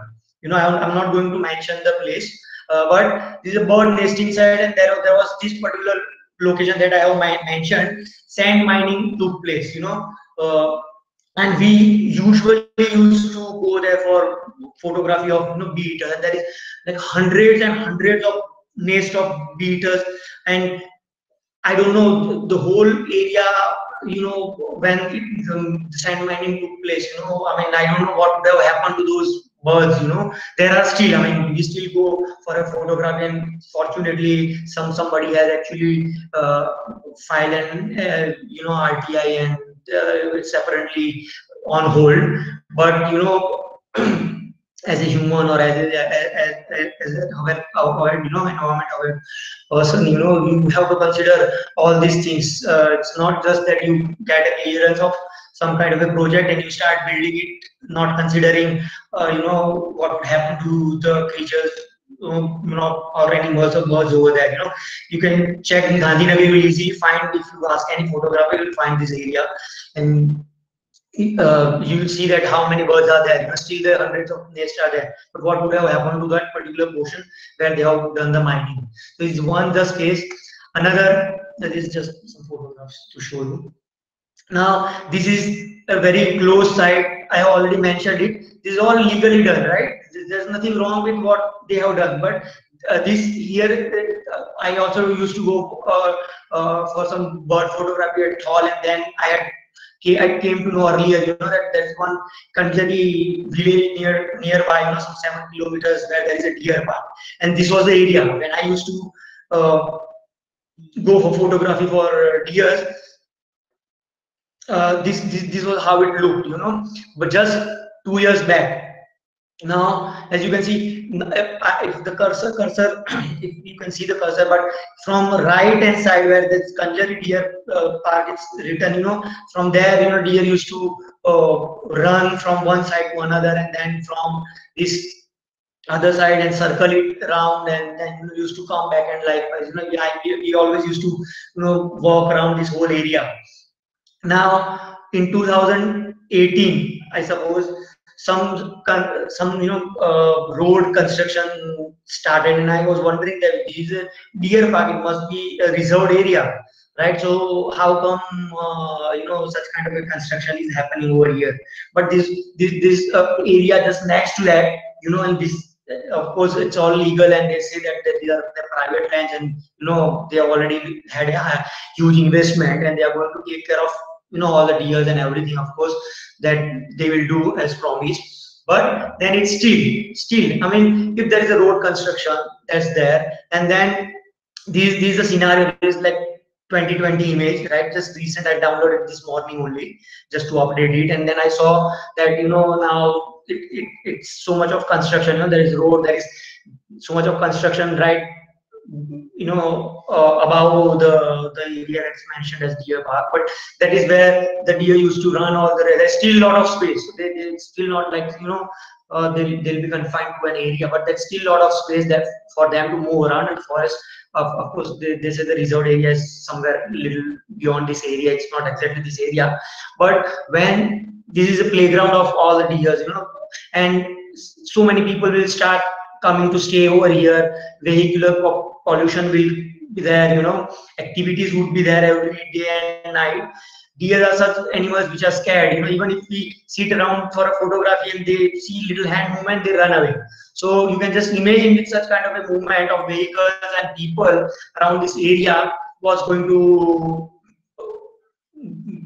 You know i'm, I'm not going to mention the place uh, but this is a bird nesting site and there, there was this particular location that i have mentioned sand mining took place you know uh, and we usually used to go there for photography of you know and there is like hundreds and hundreds of nest of bee-eaters. And i don't know the whole area you know when it, the sand mining took place you know i mean i don't know what have happened to those birds you know. There are still i mean we still go for a photograph and fortunately some somebody has actually uh, filed an uh, you know rti and uh, apparently on hold. But you know *clears throat* as a human or as a, as, as, as aware, you know, environment aware person, you know, you have to consider all these things. Uh, it's not just that you get a clearance of some kind of a project and you start building it, not considering, uh, you know, what would happen to the creatures, you know, animals or birds over there. You know, you can check in Gandhinagar, you will easily find if you ask any photographer, you will find this area and uh, you see that how many birds are there. You still the hundreds of nests are there. But what would have happened to that particular portion where they have done the mining? So it's one just case. Another that is just some photographs to show you. Now, this is a very close site. I already mentioned it. This is all legally done, right? There's nothing wrong with what they have done. But uh, this here, uh, I also used to go uh, uh for some bird photography at Thol, and then I had I came to know earlier, you know, that there's one Kanjari village near nearby, you know, some seven kilometers where there is a deer park. And this was the area when I used to uh, go for photography for deers. Uh, this, this this was how it looked, you know. But just two years back, now as you can see if the cursor cursor *clears throat* if you can see the cursor but from right hand side where this Kanjari deer uh, park is written you know from there you know deer used to uh, run from one side to another and then from this other side and circle it around and then you know, used to come back and like you know we, we always used to you know walk around this whole area. Now in 2018 i suppose some some you know uh, road construction started and i was wondering that this deer park it must be a reserved area right? So how come uh, you know such kind of a construction is happening over here? But this this this uh, area just next to that you know and this of course it's all legal and they say that they are the private lands and you know they have already had a huge investment and they are going to take care of you know all the deals and everything of course that they will do as promised. But then it's still still i mean if there is a road construction that's there and then these these the scenario is like 2020 image right? Just recent i downloaded this morning only just to update it. And then i saw that you know now it, it, it's so much of construction you know there is road there is so much of construction right you know uh, above the the area that's mentioned as deer park but that is where the deer used to run or there, there's still a lot of space. They, it's still not like you know uh, they'll, they'll be confined to an area but there's still a lot of space that for them to move around and forest. Of, of course they, they say the resort area is somewhere little beyond this area. It's not exactly this area. But when this is a playground of all the deers you know and so many people will start coming to stay over here vehicular pollution will be there you know. Activities would be there every day and night. Deer are such animals which are scared you know. Even if we sit around for a photography and they see little hand movement they run away. So you can just imagine with such kind of a movement of vehicles and people around this area was going to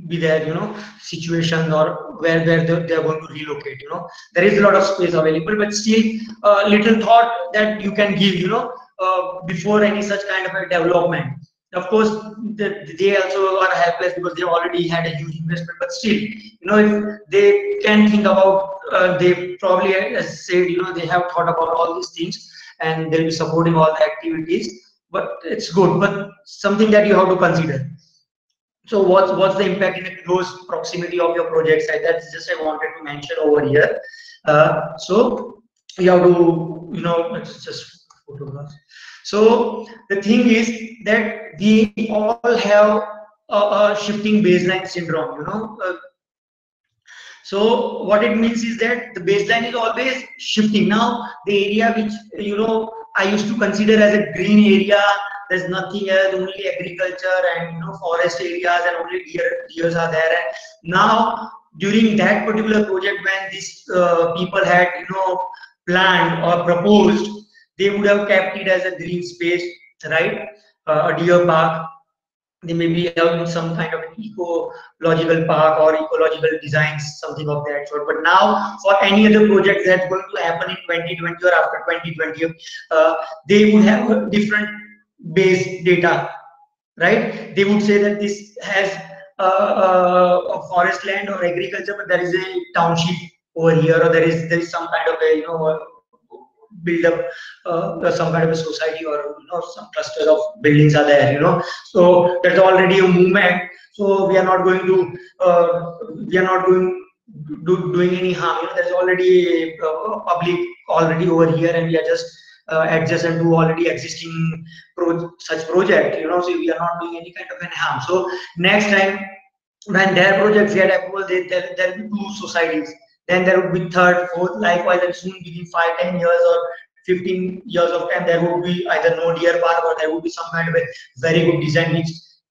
be there you know situation or where where they're, they're, going to relocate you know there is a lot of space available but still a uh, little thought that you can give you know uh, before any such kind of a development. Of course, the, they also are helpless because they already had a huge investment. But still, you know, if they can think about, uh, they probably, as said, you know, they have thought about all these things and they'll be supporting all the activities. But it's good, but something that you have to consider. So what's what's the impact in the close proximity of your project site? That's just I wanted to mention over here. Uh, so you have to, you know, it's just photographs. So the thing is that we all have a, a shifting baseline syndrome, you know. Uh, so what it means is that the baseline is always shifting. Now the area which you know I used to consider as a green area, there's nothing else, only agriculture and you know forest areas and only deer, deers are there. And now during that particular project when these uh, people had you know planned or proposed they would have kept it as a green space, right? Uh, a deer park. They may be having some kind of an ecological park or ecological designs, something of that sort. But now, for any other project that's going to happen in 2020 or after 2020, uh, they would have different base data, right? They would say that this has uh, uh, a forest land or agriculture, but there is a township over here, or there is there is some kind of a you know build up uh, some kind of a society or you know some clusters of buildings are there you know. So there's already a movement. So we are not going to uh, we are not going do, doing any harm you know. There's already a, public already over here and we are just uh, adjacent to already existing pro such project you know. So we are not doing any kind of any harm. So next time when their projects get approval there will be two societies then there would be third, fourth, likewise, and soon within five, ten years or 15 years of time, there would be either no deer park or there would be some kind of a very good design which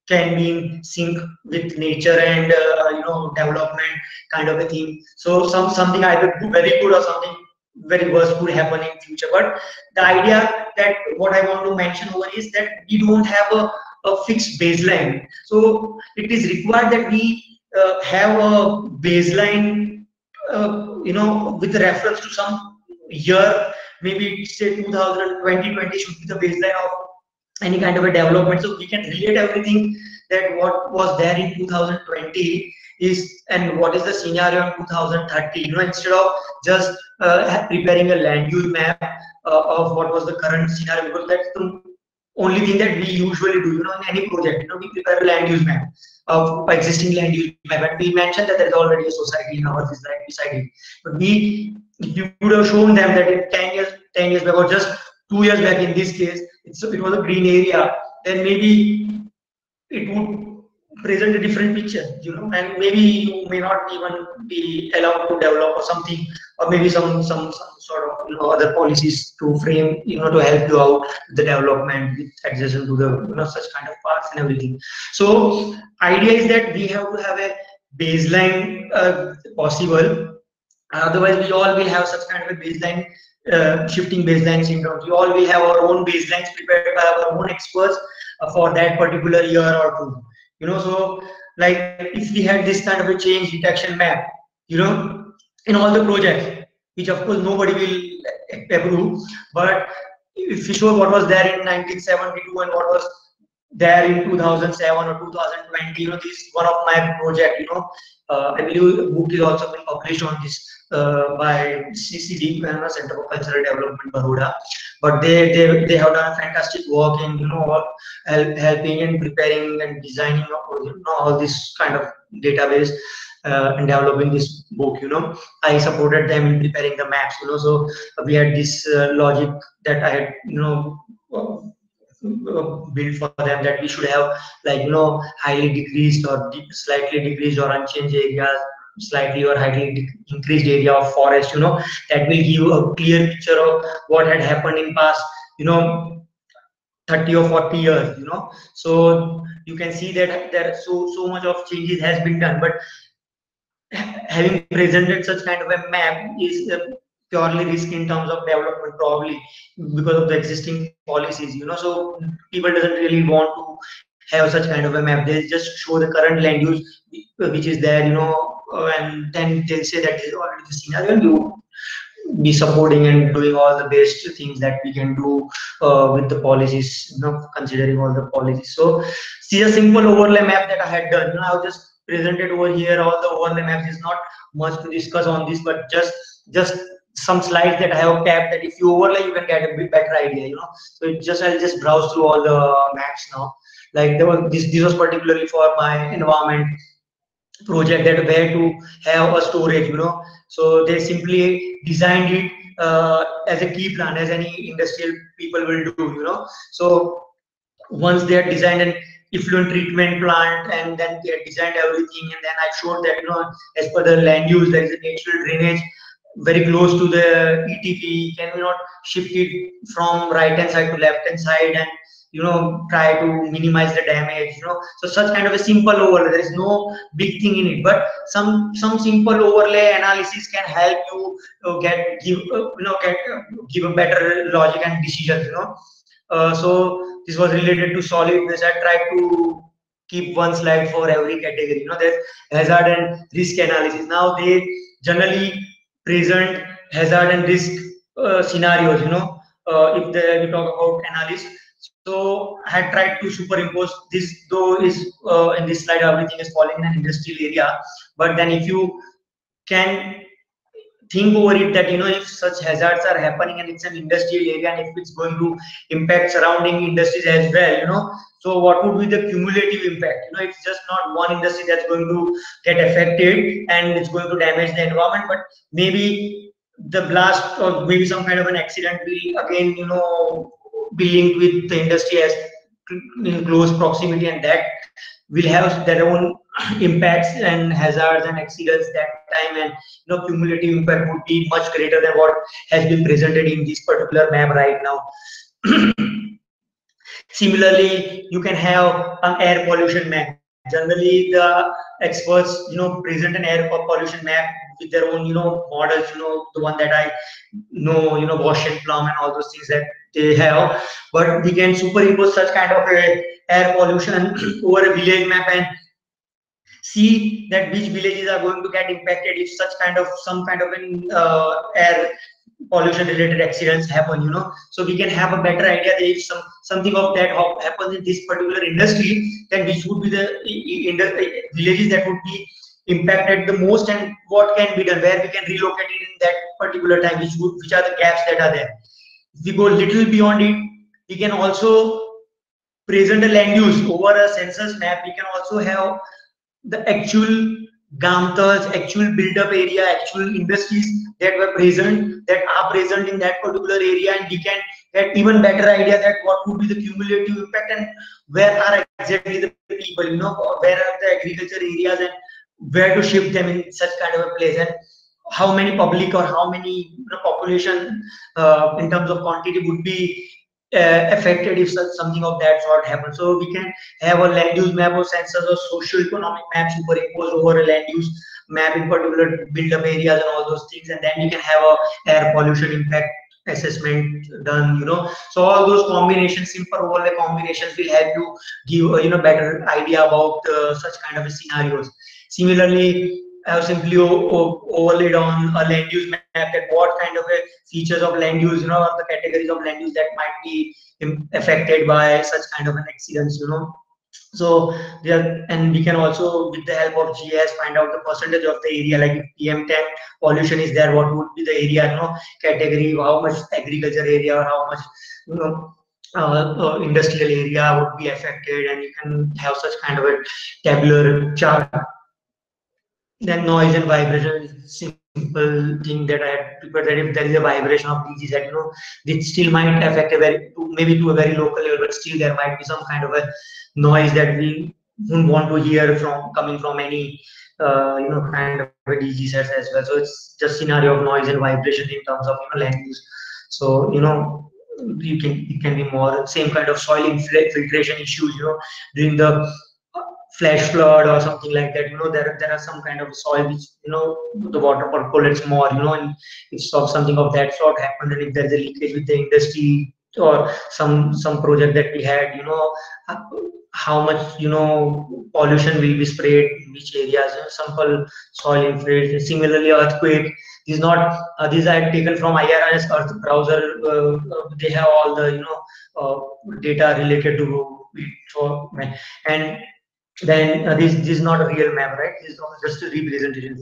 can be in sync with nature and uh, you know development kind of a thing. So some something either very good or something very worse could happen in future. But the idea that what i want to mention over is that we don't have a, a fixed baseline. So it is required that we uh, have a baseline uh, you know with reference to some year maybe say 2020 20 should be the baseline of any kind of a development. So we can relate everything that what was there in 2020 is and what is the scenario in 2030 you know instead of just uh, preparing a land use map uh, of what was the current scenario because that's the only thing that we usually do you know in any project you know we prepare a land use map of existing land use map we mentioned that there is already a society in our society but we you would have shown them that in 10 years 10 years back or just two years back in this case it was a green area. Then maybe it would present a different picture you know and maybe you may not even be allowed to develop or something or maybe some some, some sort of you know other policies to frame you know to help you out the development with adjacent to the you know such kind of parks and everything so idea is that we have to have a baseline uh, possible otherwise we all will have such kind of a baseline uh, shifting baseline syndromes. We all will have our own baselines prepared by our own experts uh, for that particular year or two. You know, so like if we had this kind of a change detection map, you know, in all the projects, which of course nobody will approve, but if we show what was there in 1972 and what was there in 2007 or 2020, you know, this is one of my project, you know, uh, I believe book is also been published on this uh, by CCD, Center for Cultural Development, Baroda. But they, they they have done fantastic work in you know help, helping and preparing and designing you know, all this kind of database uh, and developing this book. You know, I supported them in preparing the maps. You know, so we had this uh, logic that I had you know uh, built for them that we should have like you know highly decreased or slightly decreased or unchanged areas slightly or highly increased area of forest you know that will give a clear picture of what had happened in past you know 30 or 40 years you know. So you can see that there so so much of changes has been done but having presented such kind of a map is uh, purely risk in terms of development probably because of the existing policies you know. So people doesn't really want to have such kind of a map. They just show the current land use which is there you know uh, and then they'll say that is already the scenario and you be supporting and doing all the best things that we can do uh, with the policies, you know, considering all the policies. So see a simple overlay map that I had done. You know, I've just presented over here all the overlay maps. Is not much to discuss on this, but just just some slides that I have kept that if you overlay, you can get a bit better idea. You know, so just I'll just browse through all the maps now. Like there was this this was particularly for my environment project that where to have a storage you know. So they simply designed it uh, as a key plan as any industrial people will do you know. So once they had designed an effluent treatment plant and then they had designed everything and then i showed that you know as per the land use there is a natural drainage very close to the ETP can we not shift it from right hand side to left hand side and you know try to minimize the damage you know. So such kind of a simple overlay there is no big thing in it. But some some simple overlay analysis can help you uh, get give uh, you know get uh, give a better logic and decisions you know. Uh, so this was related to solid waste i tried to keep one slide for every category you know. There's hazard and risk analysis. Now they generally present hazard and risk uh, scenarios you know. Uh, if they, we talk about analysis so I had tried to superimpose this, though is uh, in this slide everything is falling in an industrial area. But then if you can think over it that you know if such hazards are happening and it's an industrial area and if it's going to impact surrounding industries as well, you know, so what would be the cumulative impact? You know, it's just not one industry that's going to get affected and it's going to damage the environment, but maybe the blast or maybe some kind of an accident will again, you know, be linked with the industry as in close proximity and that will have their own impacts and hazards and accidents that time and you know cumulative impact would be much greater than what has been presented in this particular map right now *clears throat* Similarly, you can have an air pollution map. Generally, the experts, you know, present an air pollution map with their own, you know, models. You know, the one that I know, you know, Gaussian Plume and all those things that have. But we can superimpose such kind of air pollution *clears throat* over a village map and see that which villages are going to get impacted if such kind of some kind of an uh, air pollution related accidents happen you know so we can have a better idea that if some something of that happens in this particular industry then which would be the villages that would be impacted the most and what can be done where we can relocate it in that particular time which would which are the gaps that are there we go little beyond it we can also present a land use over a census map. We can also have the actual GAMTAs, actual build-up area, actual industries that were present, that are present in that particular area, and we can get even better idea that what would be the cumulative impact and where are exactly the people, you know, where are the agriculture areas and where to shift them in such kind of a place. And how many public or how many population uh, in terms of quantity would be uh, affected if something of that sort happens. So we can have a land use map or census or socio-economic map superimposed over a land use map in particular build-up areas and all those things, and then you can have a air pollution impact assessment done you know so all those combinations simple overlay combinations will help you give you know better idea about uh, such kind of scenarios similarly have simply overlaid on a land use map that what kind of features of land use, you know, or the categories of land use that might be affected by such kind of an accidents, you know. So there, and we can also, with the help of GIS, find out the percentage of the area. Like if PM10 pollution is there, what would be the area, you know, category, how much agriculture area, or how much, you know, uh, uh, industrial area would be affected, and you can have such kind of a tabular chart then noise and vibration is simple thing that I had prepared that if there is a vibration of DG set, you know, it still might affect a very maybe to a very local level, but still there might be some kind of a noise that we wouldn't want to hear from coming from any uh, you know kind of a DG sets as well. So it's just scenario of noise and vibration in terms of you know land use. So you know you can it can be more same kind of soil infiltration issues you know during the flash flood or something like that you know there there are some kind of soil which you know the water percolates more you know and if something of that sort happened and if there's a leakage with the industry or some some project that we had you know how much you know pollution will be sprayed in which areas you know, simple soil infiltration similarly earthquake these not uh, these are taken from IRIS earth browser uh, uh, they have all the you know uh, data related to it and then uh, this, this is not a real map, right? This is just a representation.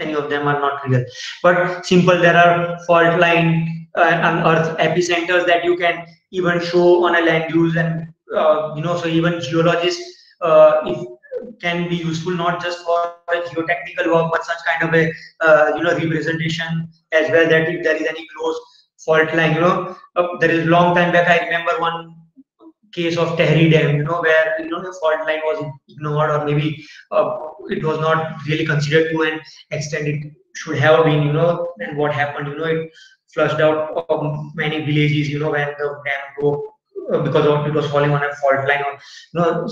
Any of them are not real. But simple, there are fault line uh, and earth epicenters that you can even show on a land use and, uh, you know, so even geologists uh, if, can be useful not just for geotechnical work, but such kind of a, uh, you know, representation as well that if there is any close fault line, you know, uh, there is long time back, I remember one case of Tehri Dam, you know, where you know the fault line was ignored or maybe uh, it was not really considered to an extent it should have been, you know, and what happened, you know, it flushed out um, many villages, you know, when the dam broke because of, it was falling on a fault line or you know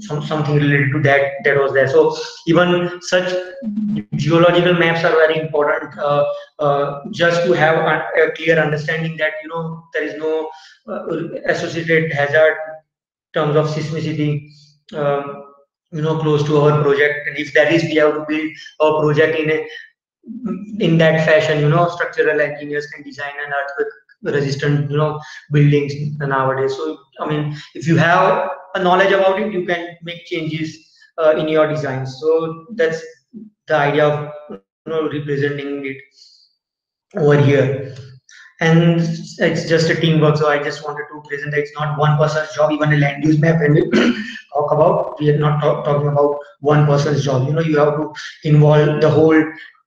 some, something related to that that was there. So even such geological maps are very important uh, uh, just to have a, a, clear understanding that you know there is no uh, associated hazard terms of seismicity um, you know close to our project. And if there is, we have to build our project in a in that fashion you know structural engineers can design an earthquake resistant you know buildings nowadays. So i mean if you have a knowledge about it you can make changes uh, in your design. So that's the idea of you know representing it over here. And it's just a teamwork. So i just wanted to present that it's not one person's job. Even a land use map when we *coughs* talk about we are not talk, talking about one person's job. You know you have to involve the whole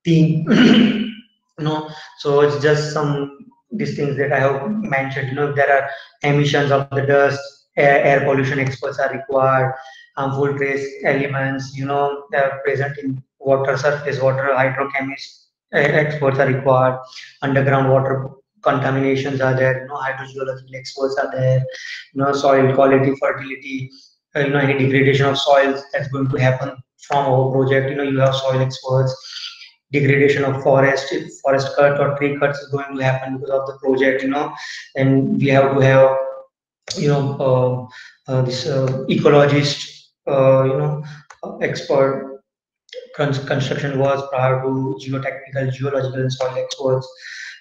team *coughs* you know. So it's just some these things that I have mentioned. You know, if there are emissions of the dust, air, air pollution experts are required, harmful trace elements, you know, they are present in water, surface water, hydrochemists experts are required, underground water contaminations are there, you know, hydrogeological experts are there, you know, soil quality, fertility, uh, you know, any degradation of soils that's going to happen from our project. You know, you have soil experts, degradation of forest, if forest cut or tree cuts is going to happen because of the project, you know, and we have to have, you know, uh, uh, this uh, ecologist, uh, you know, expert construction was prior to geotechnical, geological, and soil experts.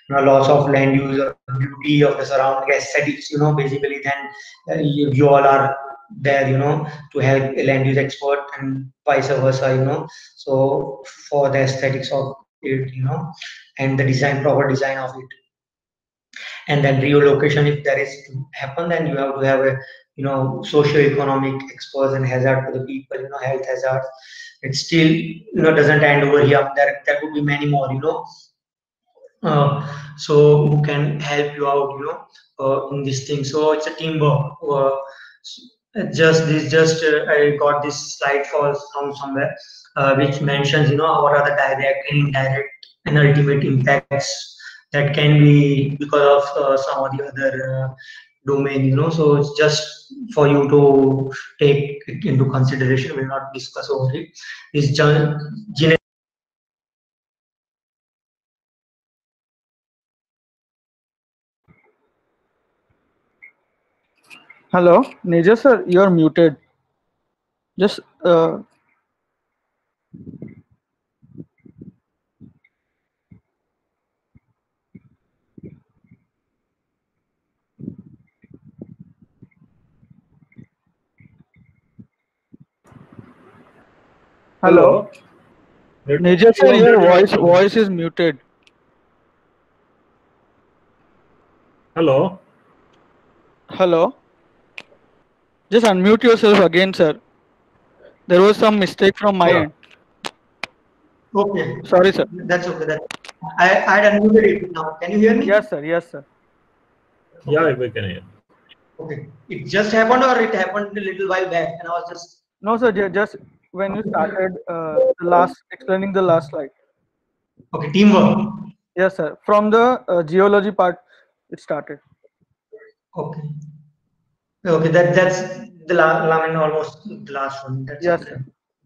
You know, loss of land use or beauty of the surrounding aesthetics. You know, basically, then uh, you all are there. You know, to help land use expert and vice versa. You know, so for the aesthetics of it, you know, and the design, proper design of it, and then relocation if there is to happen, then you have to have a you know socio-economic exposure and hazard for the people. You know, health hazards it still you know doesn't end over here there there could be many more you know uh, so who can help you out you know uh, in this thing so it's a teamwork uh, just this just uh, i got this slide for from somewhere uh, which mentions you know what are the direct and indirect and ultimate impacts that can be because of uh, some of the other domain you know. So it's just for you to take into consideration. We'll not discuss over it. Is genetic Hello, Nirzar sir, you're muted. Just uh, Hello. Nirzar sir, your voice voice is muted. Hello. Hello. Just unmute yourself again, sir. There was some mistake from my Yeah. end. okay Sorry, sir. that's okay that i i had unmuted it now can you hear me Yes, sir. Yes, sir. Yeah, we can hear. okay it just happened or it happened a little while back and i was just No, sir. Just when you started uh, the last explaining the last slide. okay teamwork Yes, sir. From the uh, geology part, it started. Okay. Okay, that that's the la la- I mean, almost the last one. That's Yes, okay.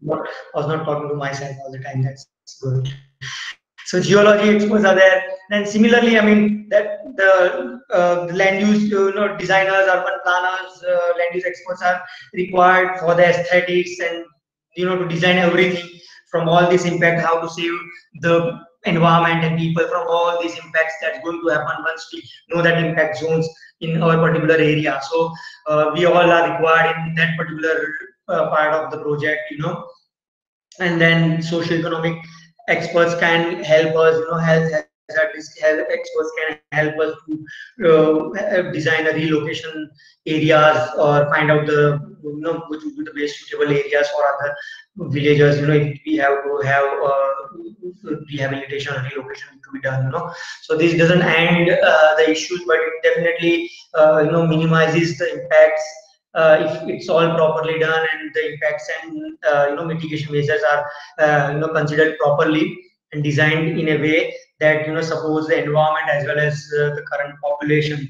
Not, I was not talking to myself all the time. That's good. So geology experts are there. Then similarly, I mean that the, uh, the land use, you know, designers, urban planners, uh, land use experts are required for the aesthetics and you know to design everything from all this impact, how to save the environment and people from all these impacts that's going to happen once we know that impact zones in our particular area. So uh, we all are required in that particular uh, part of the project, you know. And then socio-economic experts can help us, you know, health hazard risk health experts can help us to uh, design a relocation areas or find out the, you know, which would be the best suitable areas for other villagers, you know, if we have to have uh, rehabilitation or relocation to be done, you know. So this doesn't end uh, the issues, but it definitely, uh, you know, minimizes the impacts uh, if it's all properly done and the impacts and uh, you know mitigation measures are uh, you know considered properly and designed in a way that you know supports the environment as well as uh, the current population.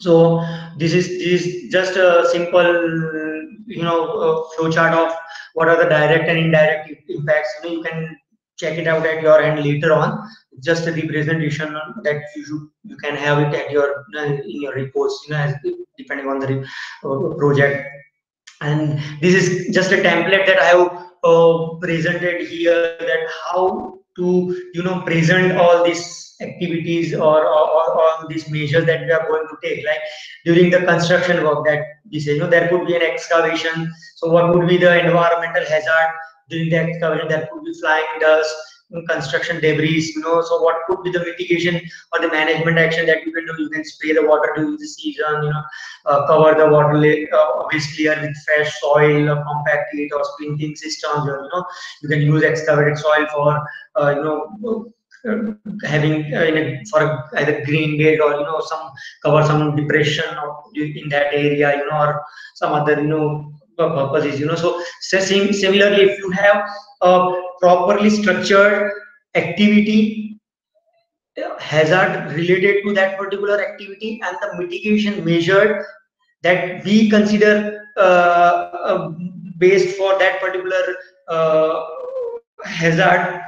So this is this is just a simple you know uh, flow of what are the direct and indirect impacts. You know you can check it out at your end later on just a representation that you should you can have it at your uh, in your reports you know depending on the uh, project and this is just a template that i have uh, presented here that how to you know present all these activities or, or, or these measures that we are going to take like during the construction work that we say you know there could be an excavation. So what would be the environmental hazard during the excavation? There could be flying dust construction debris you know. So what could be the mitigation or the management action that you can do? You can spray the water during the season you know uh, cover the water uh, waste clear with fresh soil or compact it or sprinkling systems or you know you can use excavated soil for uh, you know having uh, in a, for either green bed or you know some cover some depression in that area you know or some other you know purposes you know. So sim- similarly if you have a properly structured activity hazard related to that particular activity and the mitigation measured that we consider uh, uh, based for that particular uh, hazard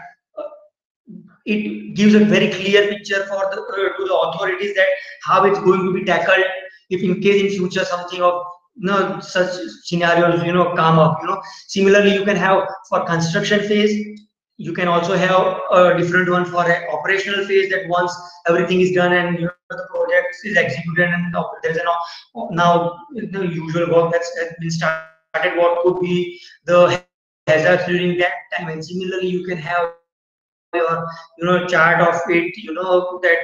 it gives a very clear picture for the uh, to the authorities that how it's going to be tackled if in case in future something of you know such scenarios you know come up you know. Similarly you can have for construction phase you can also have a different one for an operational phase that once everything is done and you know, the project is executed and there's an now the usual work that's been started what could be the hazards during that time. And similarly you can have your you know chart of it you know that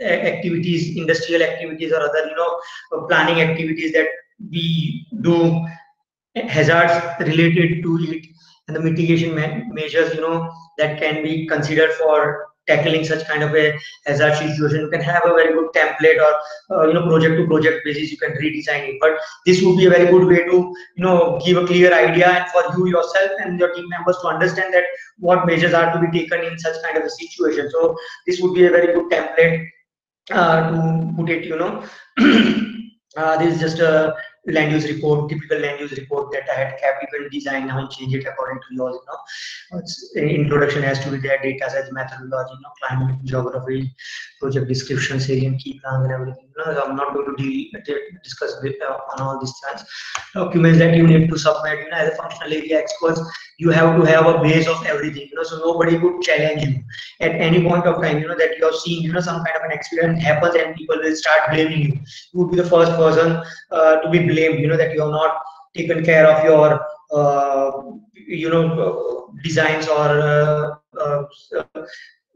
uh, activities industrial activities or other you know uh, planning activities that we do uh, hazards related to it and the mitigation measures you know that can be considered for tackling such kind of a hazard situation you can have a very good template or uh, you know project to project basis you can redesign it. But this would be a very good way to you know give a clear idea and for you yourself and your team members to understand that what measures are to be taken in such kind of a situation. So this would be a very good template uh, to put it you know. *clears throat* Uh, this is just a land use report, typical land use report that I had kept. even design design and change it according to yours. You know, it's, introduction has to be there, data sets, methodology, you know, climate, geography, project description, salient key plans, and everything. Know, I'm not going to deal, discuss with, uh, on all these things. Documents that you need to submit. You know, as a functional area experts, you have to have a base of everything. You know, so nobody could challenge you at any point of time. You know that you're seeing, you know, some kind of an accident happens and people will start blaming you. You would be the first person uh, to be blamed you know that you have not taken care of your uh, you know designs or uh, uh,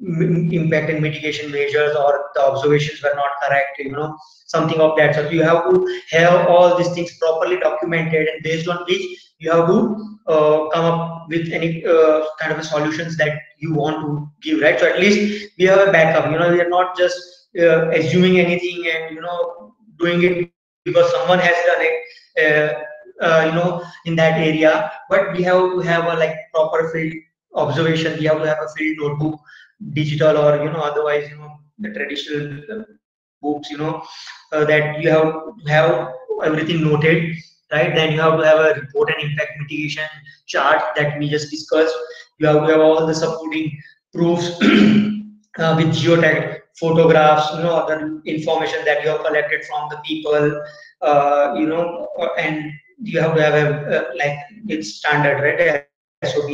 impact and mitigation measures or the observations were not correct you know something of that so you have to have all these things properly documented and based on which you have to uh, come up with any uh, kind of solutions that you want to give right? So at least we have a backup you know we are not just uh, assuming anything and you know doing it because someone has done it uh, uh, you know in that area. But we have to have a like proper field observation. We have to have a field notebook digital or you know otherwise you know the traditional books you know uh, that you have to have everything noted right then you have to have a report and impact mitigation chart that we just discussed you have to have all the supporting proofs *clears throat* uh, with geotag photographs, you know, other information that you have collected from the people, uh, you know, and you have to have a, like it's standard, right? SOP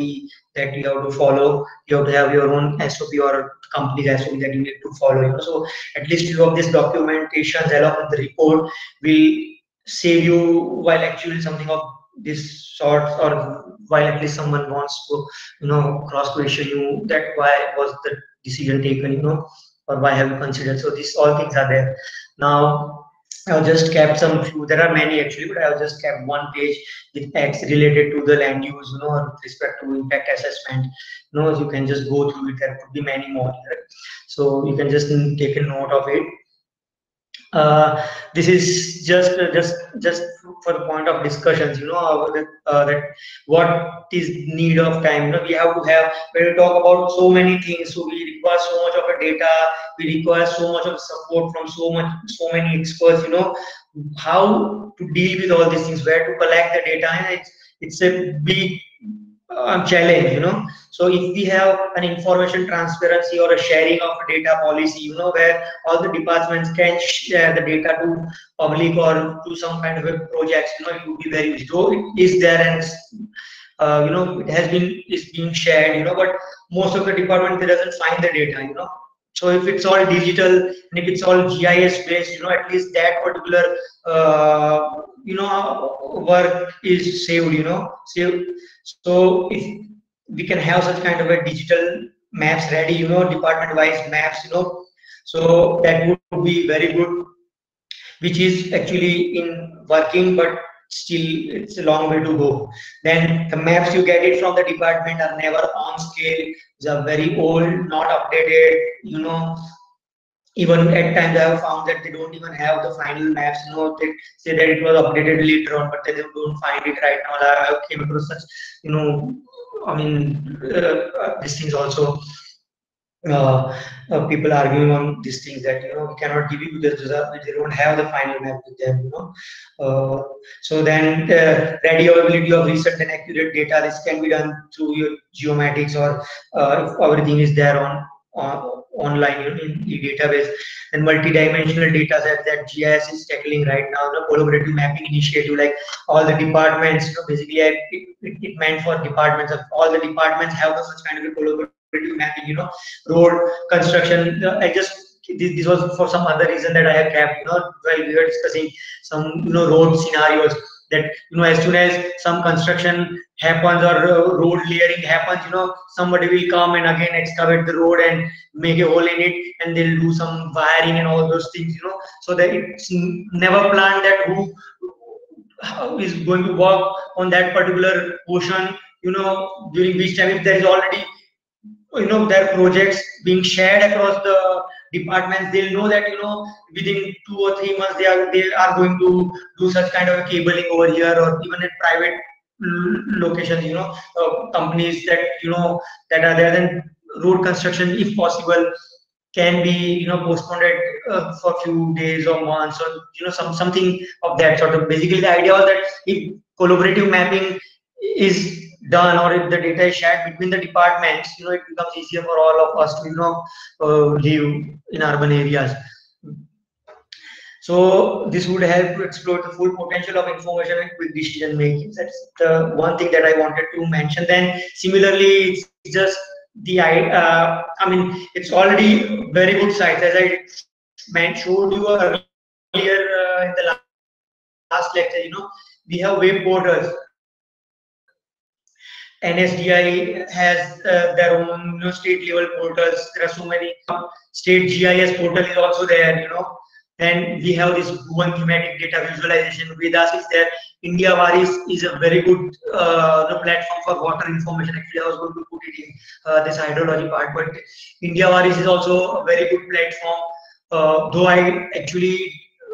that you have to follow. You have to have your own SOP or company's SOP that you need to follow. You know? So at least you have this documentation along with the report will save you while actually something of this sort or while at least someone wants to you know cross question you that why was the decision taken you know or why have you considered so these all things are there now I've just kept some few there are many actually but I've just kept one page with X related to the land use you know with respect to impact assessment. You know you can just go through it there could be many more so you can just take a note of it uh, this is just uh, just just for the point of discussions you know uh, that, uh, that what is need of time. You know we have to have when we talk about so many things so we require so much of a data we require so much of support from so much so many experts you know. How to deal with all these things where to collect the data and it's it's a big um, challenge you know. So if we have an information transparency or a sharing of data policy you know where all the departments can share the data to public or to some kind of a project you know it would be very so it is there and uh, you know it has been is being shared you know but most of the department doesn't find the data you know so if it's all digital and if it's all gis based you know at least that particular uh, you know work is saved you know. Saved. So if we can have such kind of a digital maps ready, you know, department wise maps, you know, so that would be very good, which is actually in working, but still it's a long way to go. Then the maps you get it from the department are never on scale, they are very old, not updated, you know, even at times I have found that they don't even have the final maps. You know, they say that it was updated later on, but they don't find it right now. I came across such, you know, I mean, uh, uh, these things also. Uh, uh, people arguing on these things that you know we cannot give you because they don't have the final map with them you know. Uh, so then the ready availability of recent and accurate data this can be done through your geomatics or uh, if everything is there on, on online in the database. And multi-dimensional data set that GIS is tackling right now, the collaborative mapping initiative, like all the departments, you know, basically it, it, it meant for departments, of all the departments have such kind of a collaborative mapping, you know, road construction. I just this, this was for some other reason that I have kept, you know, while we were discussing some, you know, road scenarios that, you know, as soon as some construction happens or uh, road layering happens, you know, somebody will come and again excavate the road and make a hole in it and they'll do some wiring and all those things, you know, so that it's never planned that who is going to work on that particular portion, you know, during which time if there is already you know their projects being shared across the departments they'll know that you know within two or three months they are they are going to do such kind of cabling over here or even at private locations you know uh, companies that you know that are there. Then road construction if possible can be you know postponed uh, for a few days or months or you know some something of that sort. Of basically the idea was that if collaborative mapping is done or if the data is shared between the departments, you know, it becomes easier for all of us to, you know, uh, live in urban areas. So this would help to explore the full potential of information and quick decision making. That's the one thing that I wanted to mention. Then similarly, it's just the uh, I mean, it's already very good sites as I showed you earlier uh, in the last lecture. You know, we have web portals NSDI has uh, their own you know, state level portals. There are so many. State GIS portal is also there, you know. Then we have this one thematic data visualization. Vedas is there. India-WRIS is a very good uh, platform for water information. Actually, I was going to put it in uh, this hydrology part, but India-WRIS is also a very good platform. Uh, though I actually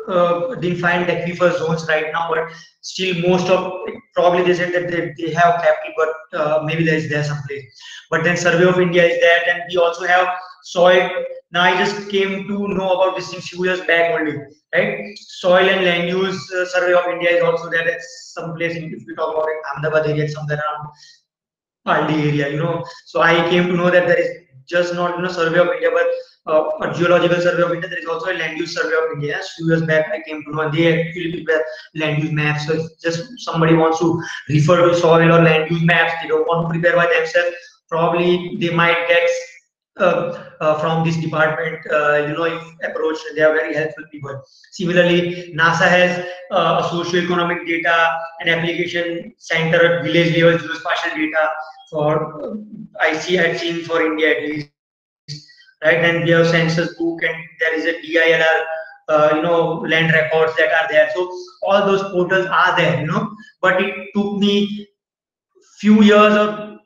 uh, find aquifer zones right now, but still most of probably they said that they, they have capital, but uh, maybe there is there someplace. But then Survey of India is there, and we also have soil. Now I just came to know about this thing few years back only, right? Soil and land use uh, Survey of India is also there. That's someplace in, if we talk about it, Ahmedabad area, somewhere around Paldi area, you know. So I came to know that there is just not you know Survey of India, but uh, a geological survey of India. There is also a land use survey of India. A few years back, I came to know they actually prepare land use maps. So if just somebody wants to refer to soil or land use maps, they don't want to prepare by themselves. Probably they might get uh, uh, from this department, uh, you know, if approached, they are very helpful people. Similarly, NASA has uh, a socio-economic data and application center at village level geospatial data for uh, I see I've seen for India at least right? And we have census book and there is a DILR, uh, you know, land records that are there. So all those portals are there, you know, but it took me few years of,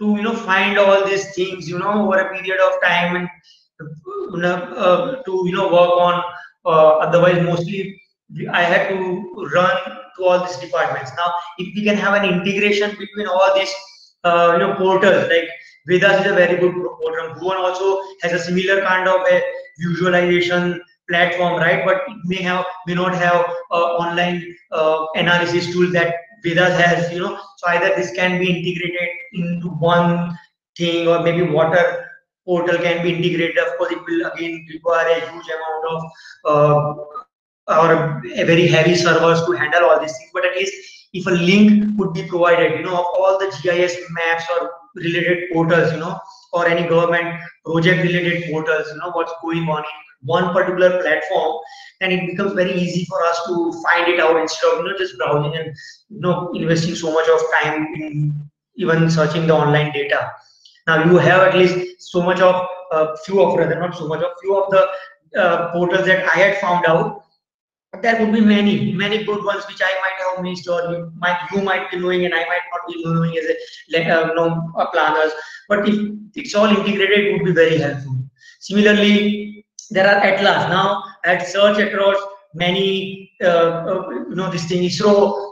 to, you know, find all these things, you know, over a period of time and you know, uh, to, you know, work on, uh, otherwise mostly I had to run to all these departments. Now, if we can have an integration between all these, uh, you know, portals like Vedas is a very good program. Bhuvan also has a similar kind of a visualization platform, right? But it may have may not have uh, online uh, analysis tool that Vedas has, you know. So either this can be integrated into one thing, or maybe water portal can be integrated. Of course, it will again require a huge amount of uh, or a very heavy servers to handle all these things. But at least if a link could be provided, you know, of all the GIS maps or related portals, you know, or any government project related portals, you know, what's going on in one particular platform, then it becomes very easy for us to find it out instead of you know just browsing and you know investing so much of time in even searching the online data. Now you have at least so much of uh, few of rather not so much of few of the uh, portals that I had found out there would be many, many good ones which I might have missed, or you might you might be knowing, and I might not be knowing as a uh, know, a planners. But if it's all integrated, it would be very helpful. Similarly, there are atlas now. at search across many, uh, uh, you know, this thing ISRO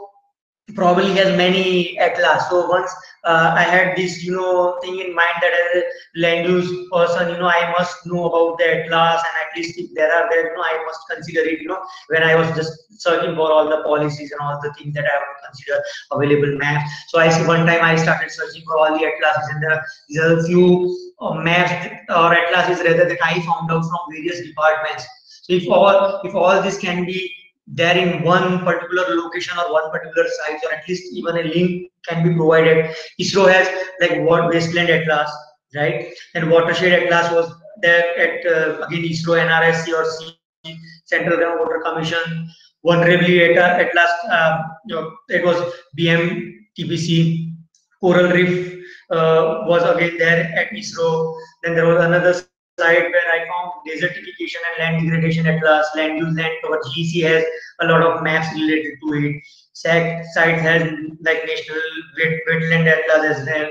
probably has many atlas. So once uh, I had this, you know, thing in mind that as a land use person, you know, I must know about the atlas and at least if there are there, you know, I must consider it, you know, when I was just searching for all the policies and all the things that I would consider available maps. So I see one time I started searching for all the atlases and there are, there are a few uh, maps or atlases rather that I found out from various departments. So if all if all this can be there in one particular location or one particular site or at least even a link can be provided. Isro has like what wasteland atlas right? And watershed atlas was there at uh, again isro nrsc or C, central groundwater commission. Vulnerability atlas uh, you know, it was bm tpc coral reef uh, was again there at isro. Then there was another site where I found desertification and land degradation atlas, land use land or GEC has a lot of maps related to it. SAC site has like national wet, wetland atlas as well.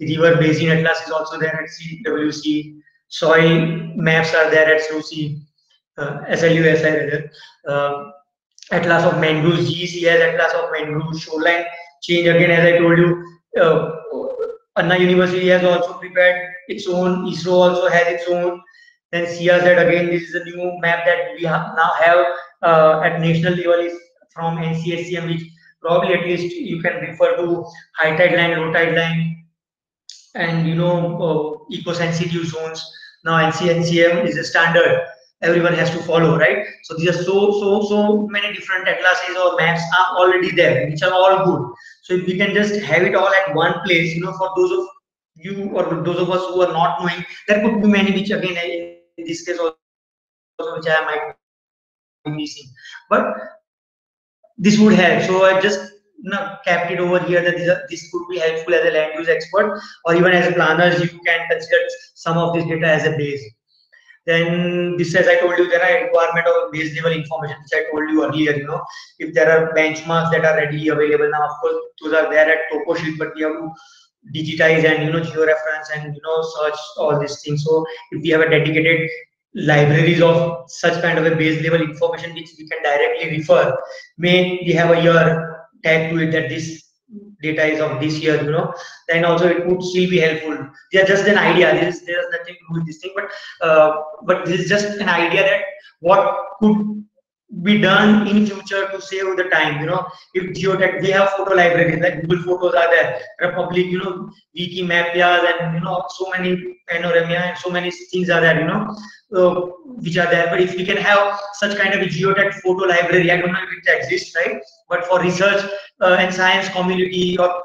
River basin atlas is also there at CWC. Soil maps are there at SLUC, uh, SLUSI rather. Uh, atlas of mangroves, GEC has atlas of mangroves, shoreline change again as I told you. Uh, Anna University has also prepared its own. ISRO also has its own. Then CRZ again, this is a new map that we have now have uh, at national level is from NCSCM, which probably at least you can refer to high tide line, low tide line, and you know uh, eco-sensitive zones. Now NCSCM is a standard everyone has to follow, right? So these are so so so many different atlases or maps are already there, which are all good. So if we can just have it all at one place, you know, for those of you or those of us who are not knowing, there could be many which again eh, in this case also which I might be missing. But this would help. So I just you know, kept it over here that this, this could be helpful as a land use expert or even as a planners, you can consider some of this data as a base. Then this, as I told you, there are requirement of base level information, which I told you earlier. You know, if there are benchmarks that are readily available now, of course, those are there at TopoSheet, but we have to digitize and you know georeference and you know search all these things. So if we have a dedicated libraries of such kind of a base level information which we can directly refer, may we have a year tag to it that this data is of this year, you know, then also it would still be helpful. Yeah, just an idea. There's there's nothing to do with this thing, but uh, but this is just an idea that what could be done in future to save the time. You know, if geotag they have photo libraries like Google Photos are there, Republic, you know, Wikimapias and you know so many panorama and so many things are there. You know, uh, which are there. But if we can have such kind of a geotag photo library, I don't know if it exists, right? But for research uh, and science community or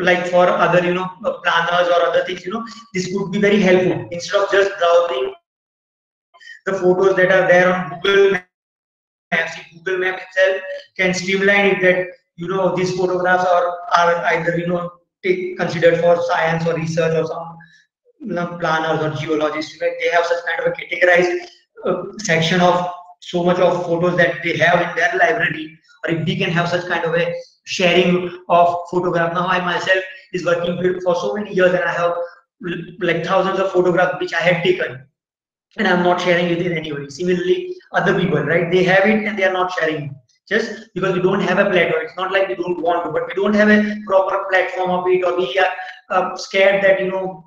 like for other you know planners or other things you know this would be very helpful instead of just browsing the photos that are there on google maps google map itself can streamline it that you know these photographs are are either you know take, considered for science or research or some you know, planners or geologists right they have such kind of a categorized uh, section of so much of photos that they have in their library or if we can have such kind of a sharing of photograph. Now I myself is working for so many years and I have like thousands of photographs which I had taken and I'm not sharing it with anybody. Similarly, other people, right? They have it and they are not sharing it. Just because we don't have a platform, it's not like we don't want to, but we don't have a proper platform of it, or we are uh, scared that you know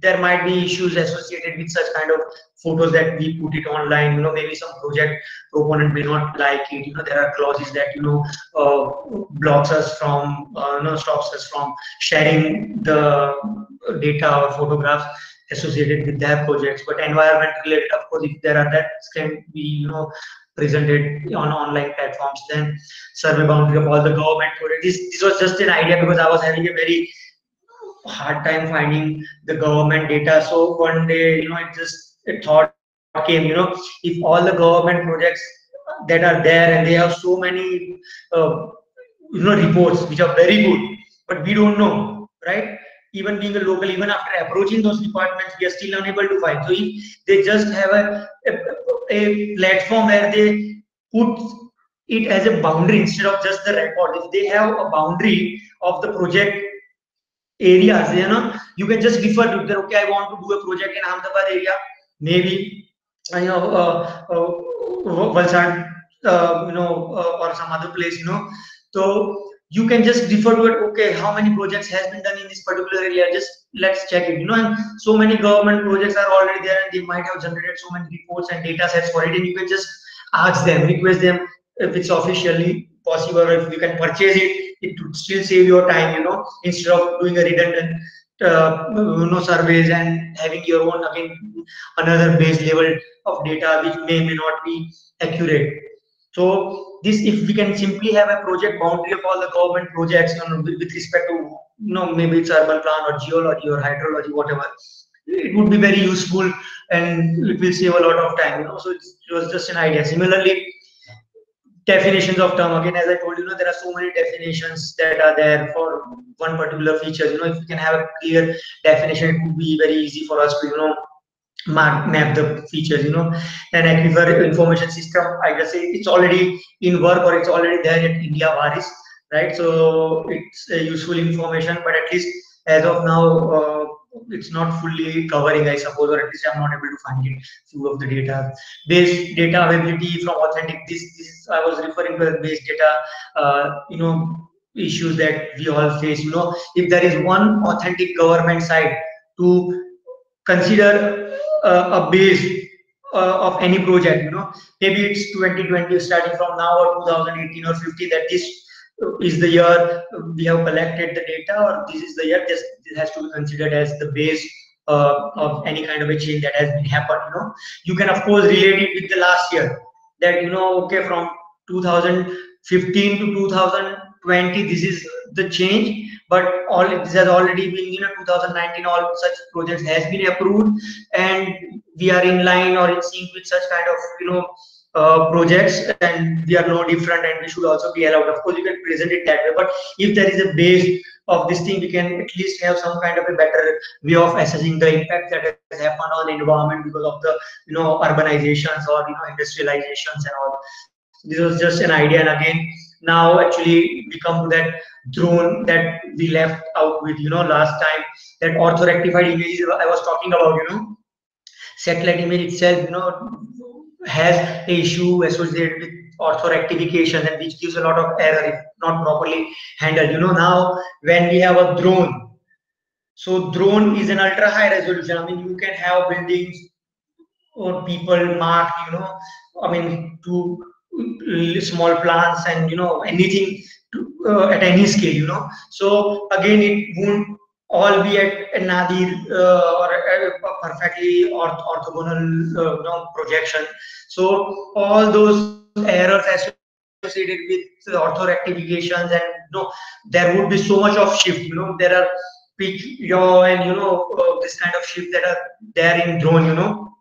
there might be issues associated with such kind of photos that we put it online you know maybe some project proponent may not like it you know there are clauses that you know uh, blocks us from uh, you know stops us from sharing the data or photographs associated with their projects but environment related of course if there are that can be you know presented on online platforms then survey boundary of all the government this, this was just an idea because i was having a very hard time finding the government data. So one day, you know, it just a thought came, you know, if all the government projects that are there and they have so many, uh, you know, reports which are very good, but we don't know, right? Even being a local, even after approaching those departments, we are still unable to find. So if they just have a, a, a platform where they put it as a boundary instead of just the record, if they have a boundary of the project areas you know you can just refer to that okay i want to do a project in ahmedabad area maybe you know uh, uh, Valsad, uh, you know uh, or some other place you know so you can just refer to it okay how many projects has been done in this particular area just let's check it you know and so many government projects are already there and they might have generated so many reports and data sets for it and you can just ask them request them if it's officially possible or if you can purchase it it would still save your time you know instead of doing a redundant uh, you know surveys and having your own again another base level of data which may may not be accurate. So this, if we can simply have a project boundary of all the government projects you know, with, respect to, you know, maybe it's urban plan or geology or hydrology, whatever, it would be very useful and it will save a lot of time, you know. So it was just an idea. Similarly, definitions of term again as i told you know there are so many definitions that are there for one particular feature you know if you can have a clear definition it would be very easy for us to you know map, map the features you know. And aquifer information system i say it's already in work or it's already there at india varis right? So it's a useful information but at least as of now uh, it's not fully covering i suppose or at least i'm not able to find it few of the data. Base data availability from authentic this this i was referring to base data uh, you know issues that we all face you know. If there is one authentic government site to consider a base uh, of any project you know. Maybe it's 2020 starting from now or 2018 or 50 that this is the year we have collected the data or this is the year this, this has to be considered as the base uh, of any kind of a change that has been happened you know. You can of course relate it with the last year that you know okay from 2015 to 2020 this is the change but all this has already been you know 2019 all such projects has been approved and we are in line or in sync with such kind of you know uh, projects and we are no different and we should also be allowed. Of course you can present it that way but if there is a base of this thing we can at least have some kind of a better way of assessing the impact that has happened on the environment because of the you know urbanizations or you know industrializations and all. This was just an idea and again now actually we come to that drone that we left out with you know last time. That ortho rectified images i was talking about you know. Satellite image itself you know has a issue associated with ortho rectification and which gives a lot of error if not properly handled. You know now when we have a drone so drone is an ultra high resolution. I mean you can have buildings or people marked you know i mean to small plants and you know anything to, uh, at any scale you know. So again it won't all be at nadir uh, or a perfectly orth orthogonal uh, you know, projection. So all those errors associated with ortho rectifications and you know there would be so much of shift you know. There are peak yaw and you know uh, this kind of shift that are there in drone you know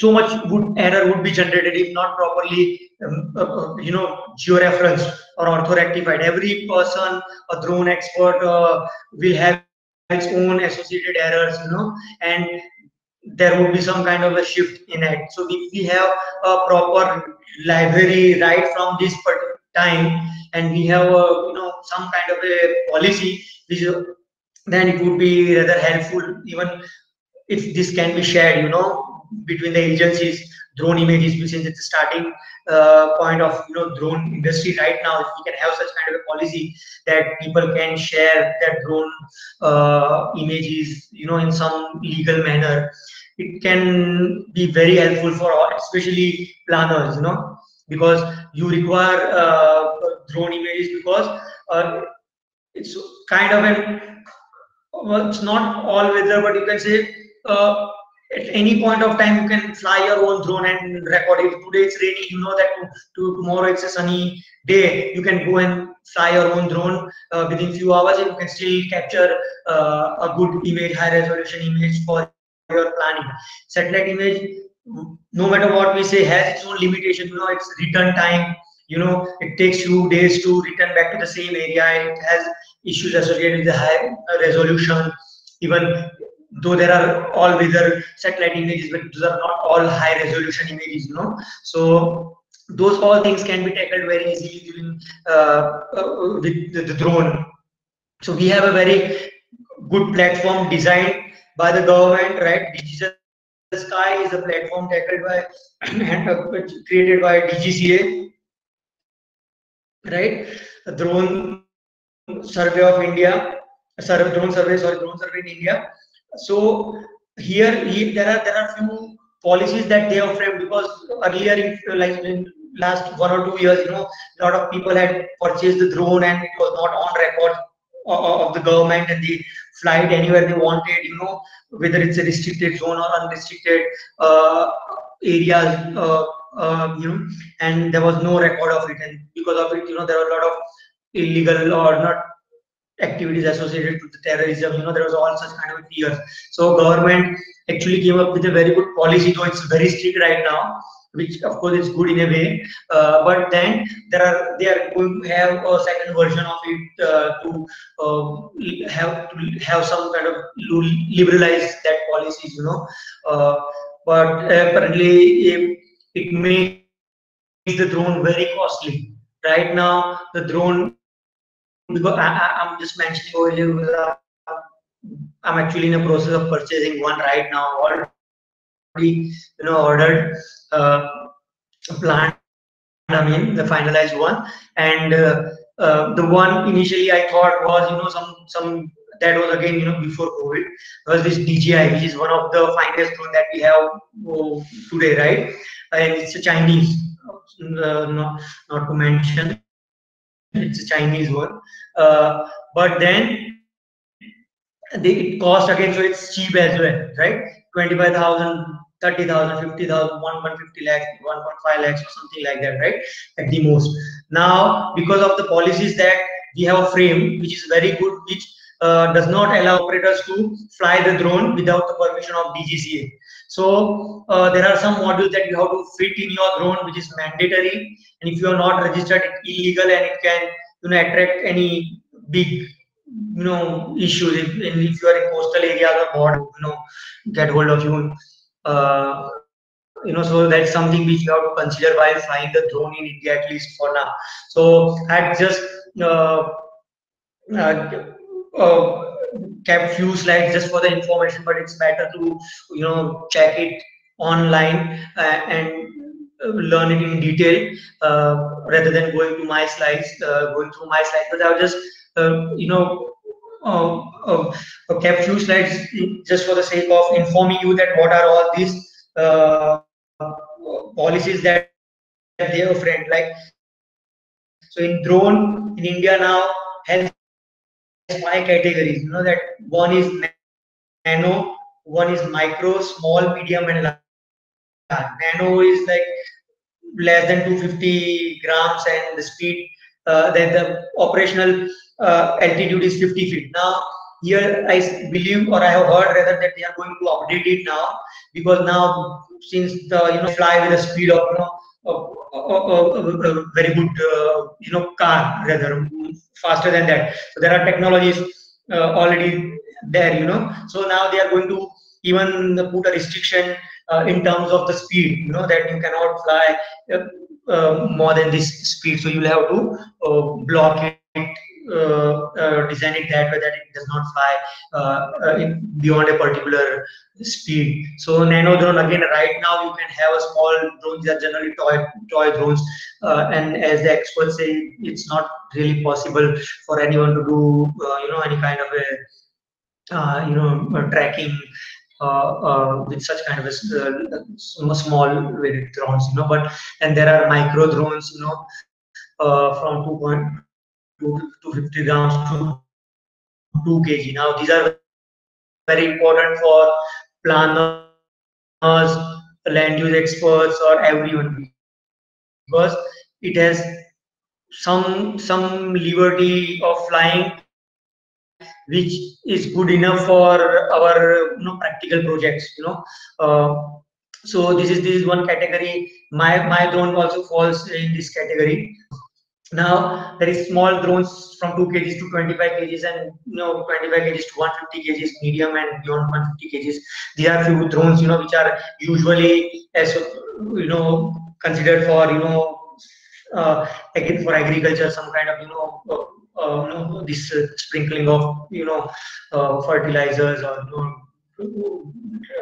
so much would error would be generated if not properly um, uh, uh you know georeferenced or orthorectified every person a drone expert uh, will have its own associated errors you know and there would be some kind of a shift in it. So if we have a proper library right from this time and we have a you know some kind of a policy which then it would be rather helpful even if this can be shared you know between the agencies drone images since it's the starting uh, point of you know drone industry right now. If we can have such kind of a policy that people can share their drone uh, images you know in some legal manner it can be very helpful for all, especially planners you know because you require uh, drone images because uh, it's kind of an well, it's not all weather but you can say uh, at any point of time you can fly your own drone and record it. Today it's rainy you know that to, to tomorrow it's a sunny day. You can go and fly your own drone uh, within few hours and you can still capture uh, a good image high resolution image for your planning. Satellite image no matter what we say has its own limitation. You know it's return time. You know it takes few days to return back to the same area. It has issues associated with the high resolution. Even though there are all weather satellite images, but those are not all high resolution images, you know. So those all things can be tackled very easily during uh, uh, with the, the, drone. So we have a very good platform designed by the government, right? Digital Sky is a platform tackled by *clears throat* and uh, created by DGCA, right? drone survey of India, survey, drone survey, sorry, drone survey in India. So here, he, there are there are few policies that they have framed because earlier, in, like in last one or two years, you know, a lot of people had purchased the drone and it was not on record of the government and they fly it anywhere they wanted, you know, whether it's a restricted zone or unrestricted uh, areas, uh, uh, you know, and there was no record of it. And because of it, you know, there were a lot of illegal or not activities associated to the terrorism. You know, there was all such kind of fears. So government actually came up with a very good policy, though it's very strict right now which of course is good in a way uh, but then there are they are going to have a second version of it uh, to uh, have to have some kind of liberalize that policies you know uh, but apparently it, it makes the drone very costly right now the drone because I, am just mentioning here i'm actually in the process of purchasing one right now Already, you know ordered uh, plant. I mean the finalized one, and uh, uh, the one initially I thought was you know some some that was again you know before COVID was this DJI, which is one of the finest drone that we have oh, today, right? And it's a Chinese, uh, not not to mention, it's a Chinese one. Uh, but then they, it cost again, so it's cheap as well, right? Twenty five thousand 30,000, 50,000, 150 lakhs, 1.5 lakhs or something like that, right? At the most. Now, because of the policies that we have a frame which is very good, which uh, does not allow operators to fly the drone without the permission of DGCA. So uh, there are some modules that you have to fit in your drone, which is mandatory. And if you are not registered, it's illegal and it can you know attract any big you know issues. If, if you are in coastal areas or border, you know, get hold of you uh, you know, so that's something which you have to consider while flying the drone in India, at least for now. So I just uh, uh, uh, kept few slides just for the information, but it's better to you know check it online uh, and learn it in detail uh, rather than going to my slides, uh, going through my slides. But I'll just uh, you know uh, uh, kept few slides just for the sake of informing you that what are all these uh, policies that they have framed. Like so, in drone in India now has five categories. You know that one is nano, one is micro, small, medium, and large. Nano is like less than 250 grams, and the speed. Uh, then the operational uh, altitude is 50 feet. Now, here I believe or I have heard rather that they are going to update it now because now since the you know fly with a speed of you know a, very good uh, you know car rather faster than that. So there are technologies uh, already there you know. So now they are going to even put a restriction uh, in terms of the speed you know that you cannot fly uh, uh, more than this speed. So you'll have to uh, block it design it that way that it does not fly uh, beyond a particular speed. So nano drone again, right now you can have a small drones that generally toy toy drones, and as the experts say, it's not really possible for anyone to do you know any kind of a you know tracking uh, uh, with such kind of a uh, small drones, you know. But and there are micro drones, you know, from 2.2 250 grams to 2 kg. Now, these are very important for planners, land use experts, or everyone. Because it has some some liberty of flying which is good enough for our you know practical projects you know. Uh, so this is this is one category. My my drone also falls in this category now there is small drones from 2 kgs to 25 kgs and you know 25 kgs to 150 kgs medium and beyond 150 kgs. These are few drones you know which are usually as you know considered for you know uh, again for agriculture some kind of you know uh, uh, you know this sprinkling of you know uh, fertilizers or you know,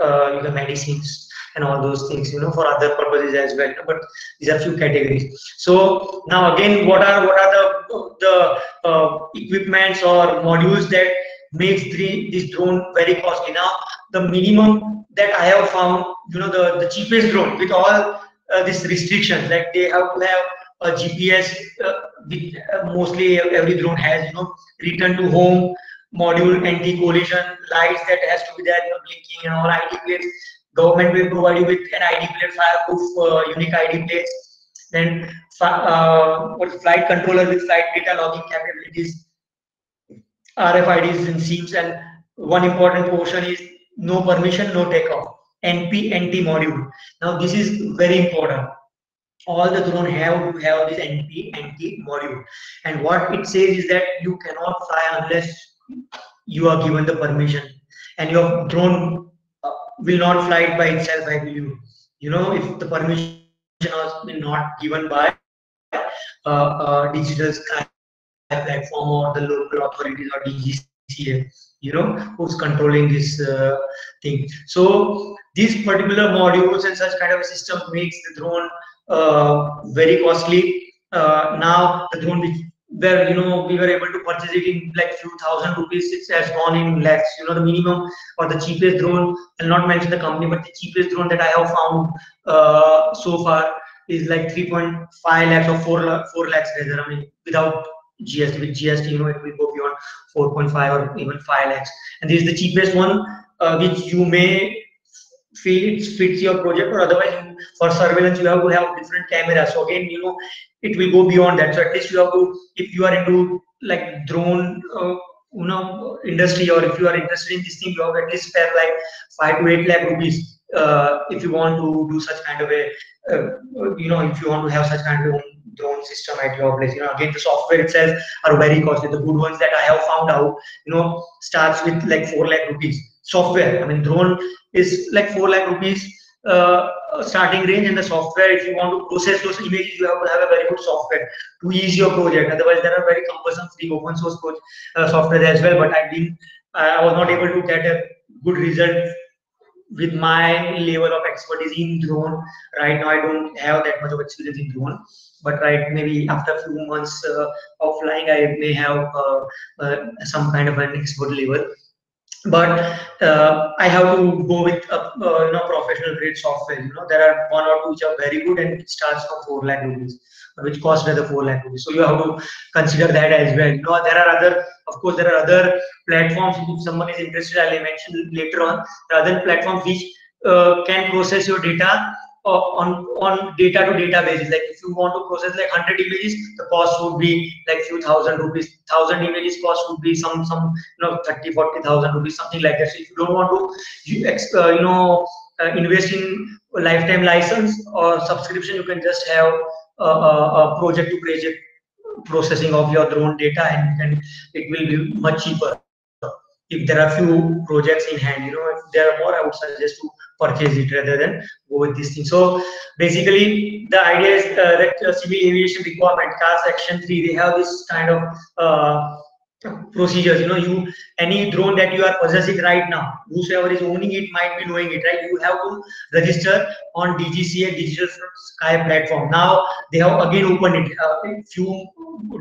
uh, medicines and all those things, you know, for other purposes as well. But these are few categories. So now again, what are what are the the uh, equipments or modules that makes the, this drone very costly. Now, the minimum that I have found, you know, the, the cheapest drone with all uh, these restrictions, like they have to have a GPS, uh, with, uh, mostly every drone has, you know, return to home module, anti-collision lights that has to be there, you know, blinking and all ID plates. Government will provide you with an ID plate, fireproof, uh, unique ID plates. Then uh, what flight controller with flight data logging capabilities, RFIDs and SIMs, and one important portion is no permission, no takeoff. NP NT module. Now this is very important. All the drone have to have this NP NT module, and what it says is that you cannot fly unless you are given the permission, and your drone will not fly it by itself. I believe. You know, if the permission has been not given by uh, uh, digital sky platform or the local authorities or DGCA, you know, who's controlling this uh, thing. So these particular modules and such kind of a system makes the drone uh, very costly. Uh, now the drone which where you know we were able to purchase it in like few thousand rupees, it has gone in lakhs. You know the minimum or the cheapest drone. I'll not mention the company, but the cheapest drone that I have found uh, so far is like 3.5 lakhs or 4 4 lakhs rather. I mean without GST. With GST, you know, it will go beyond 4.5 or even 5 lakhs. And this is the cheapest one, uh, which you may feel it fits your project, or otherwise, for surveillance, you have to have different cameras. So again, you know, it will go beyond that. So at least you have to, if you are into like drone. Uh, you know, industry, or if you are interested in this thing, you have at least spare like five to eight lakh rupees uh, if you want to do such kind of a, uh, you know, if you want to have such kind of drone system at your place. You know, again, the software itself are very costly. The good ones that I have found out, you know, starts with like four lakh rupees. Software, I mean, drone is like four lakh rupees uh, starting range, and the software, if you want to process those images, you have to have a very good software to ease your project. Otherwise, there are very cumbersome free open source uh, software as well. But I didn't, I was not able to get a good result with my level of expertise in drone right now i don't have that much of experience in drone but right maybe after a few months uh, of flying i may have uh, uh, some kind of an expert level but uh, i have to go with a uh, you know professional grade software you know there are one or two which are very good and it starts from 4 lakh rupees which cost another 4 lakh rupees so you have to consider that as well you know there are other of course, there are other platforms if someone is interested. I'll mention later on. Other platforms which uh, can process your data uh, on on data to data basis. Like if you want to process like 100 images, the cost would be like few thousand rupees. Thousand images cost would be some some you know 30 40,000 rupees something like that. So if you don't want to you, uh, you know uh, invest in lifetime license or subscription, you can just have a, a, a project to project processing of your drone data and, and it will be much cheaper if there are few projects in hand you know if there are more i would suggest to purchase it rather than go with this thing. So basically the idea is uh, that uh, civil aviation requirement CAR section 3 they have this kind of uh, procedures. You know you any drone that you are possessing right now whosoever is owning it might be knowing it right? You have to register on dgca digital sky platform. Now they have again opened it. Uh, a few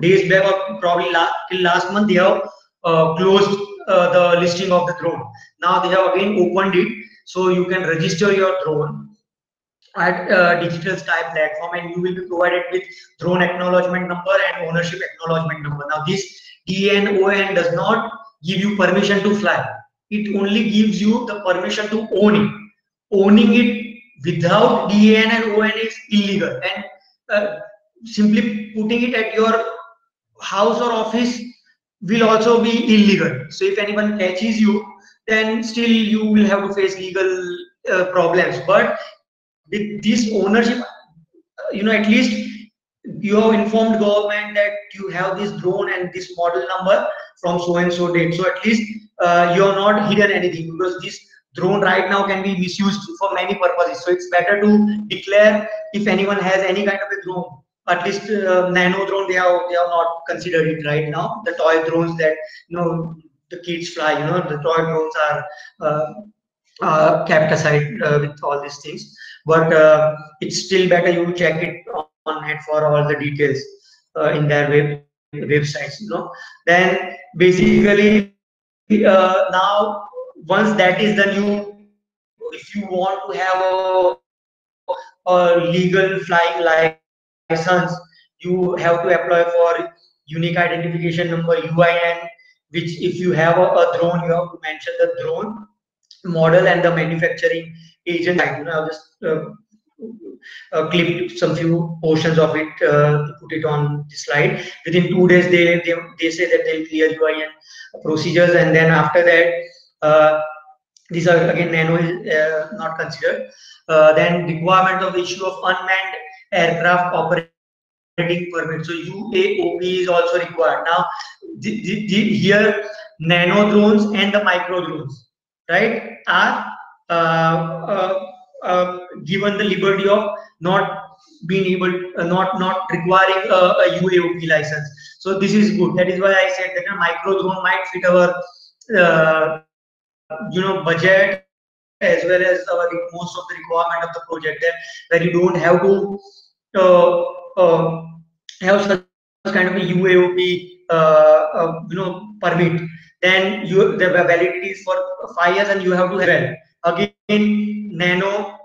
days back or probably last, till last month they have uh, closed uh, the listing of the drone. Now they have again opened it so you can register your drone at digital sky platform and you will be provided with drone acknowledgement number and ownership acknowledgement number now this DNON does not give you permission to fly. It only gives you the permission to own it. Owning it without DN and ON is illegal. And uh, simply putting it at your house or office will also be illegal. So if anyone catches you, then still you will have to face legal uh, problems. But with this ownership, you know, at least you have informed government that you have this drone and this model number from so and so date. So at least uh, you are not hidden anything because this drone right now can be misused for many purposes. So it's better to declare if anyone has any kind of a drone. At least uh, nano drone they have they have not considered it right now. The toy drones that you know the kids fly. You know the toy drones are. Uh, uh, kept aside uh, with all these things but uh, it's still better you check it on it for all the details uh, in their web websites you know then basically uh, now once that is the new if you want to have a, a legal flying license you have to apply for unique identification number uin which if you have a, a drone you have to mention the drone model and the manufacturing agent you know i'll just uh, uh, clipped some few portions of it uh, put it on the slide. Within two days they they, they say that they'll clear uin procedures and then after that uh, these are again nano uh, not considered. Uh, then requirement of issue of unmanned aircraft operating permit. So uaop is also required. Now the, the, the, here nano drones and the micro drones right are uh, uh, uh, given the liberty of not being able uh, not not requiring a, a uaop license. So this is good. That is why i said that a micro drone might fit our uh, you know budget as well as our most of the requirement of the project. Where you don't have to uh, have such kind of a UAOP uh, uh, you know permit. Then you the validity is for five years and you have to have again nano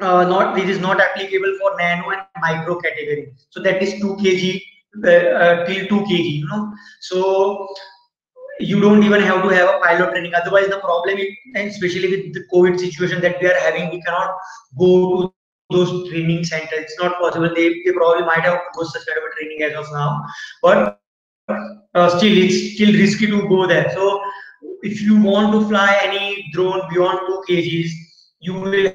uh, not this is not applicable for nano and micro category. So that is 2 kg uh, till 2 kg you know. So you don't even have to have a pilot training. Otherwise the problem is and especially with the covid situation that we are having we cannot go to those training centers it's not possible. They, they probably might have go such kind of a training as of now. But uh, still it's still risky to go there. So if you want to fly any drone beyond 2 kgs you will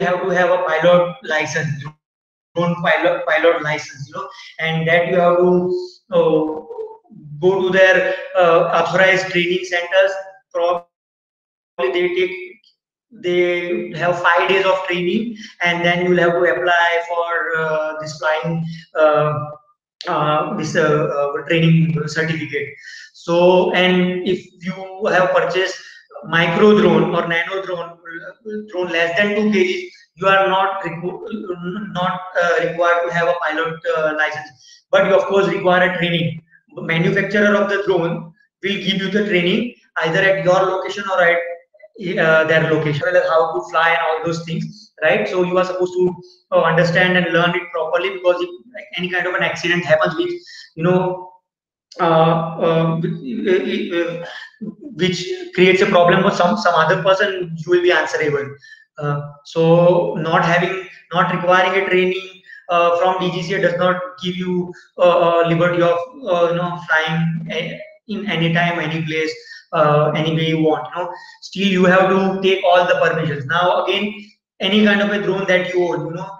have to have a pilot license drone pilot pilot license you know. And that you have to uh, go to their uh, authorized training centers. Probably they take they have five days of training and then you'll have to apply for uh, this flying uh, uh, this uh, uh, training certificate. So and if you have purchased micro drone or nano drone drone less than 2 kg you are not not uh, required to have a pilot license. But you of course require a training. Manufacturer of the drone will give you the training either at your location or at uh, their location how to fly and all those things right? So you are supposed to uh, understand and learn it properly because if like, any kind of an accident happens which you know uh, uh which creates a problem for some some other person you will be answerable. Uh, so not having not requiring a training uh, from DGCA does not give you liberty of you know flying in any time, any place, uh, any way you want. You know, still you have to take all the permissions. Now again, any kind of a drone that you own, you know,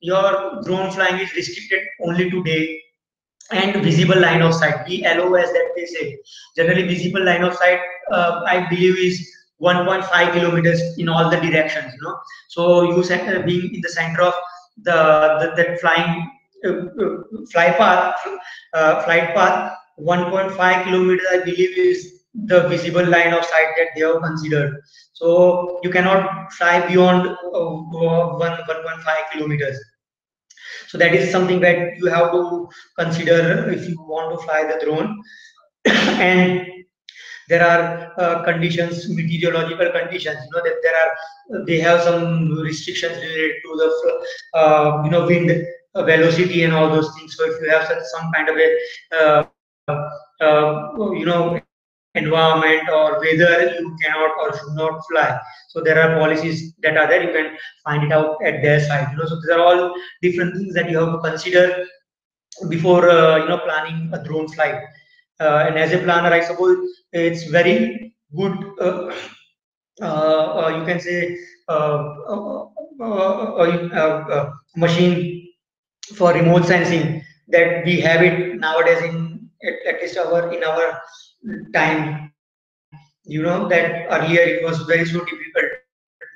your drone flying is restricted only to day and visible line of sight VLOS that they say generally visible line of sight uh, i believe is 1.5 kilometers in all the directions you know so you uh, being in the center of the, the that flying uh, uh, fly path uh, flight path 1.5 kilometers i believe is the visible line of sight that they have considered. So you cannot fly beyond uh, 1 1.5 kilometers. So that is something that you have to consider if you want to fly the drone. *coughs* And there are uh, conditions meteorological conditions you know that there are they have some restrictions related to the uh, you know wind velocity and all those things. So if you have such some kind of a uh, uh, you know environment or whether you cannot or should not fly. So there are policies that are there. You can find it out at their side you know. So these are all different things that you have to consider before uh, you know planning a drone flight. Uh, and as a planner i suppose it's very good uh, uh, you can say a machine for remote sensing that we have it nowadays in at, at least our in our time. You know that earlier it was very so difficult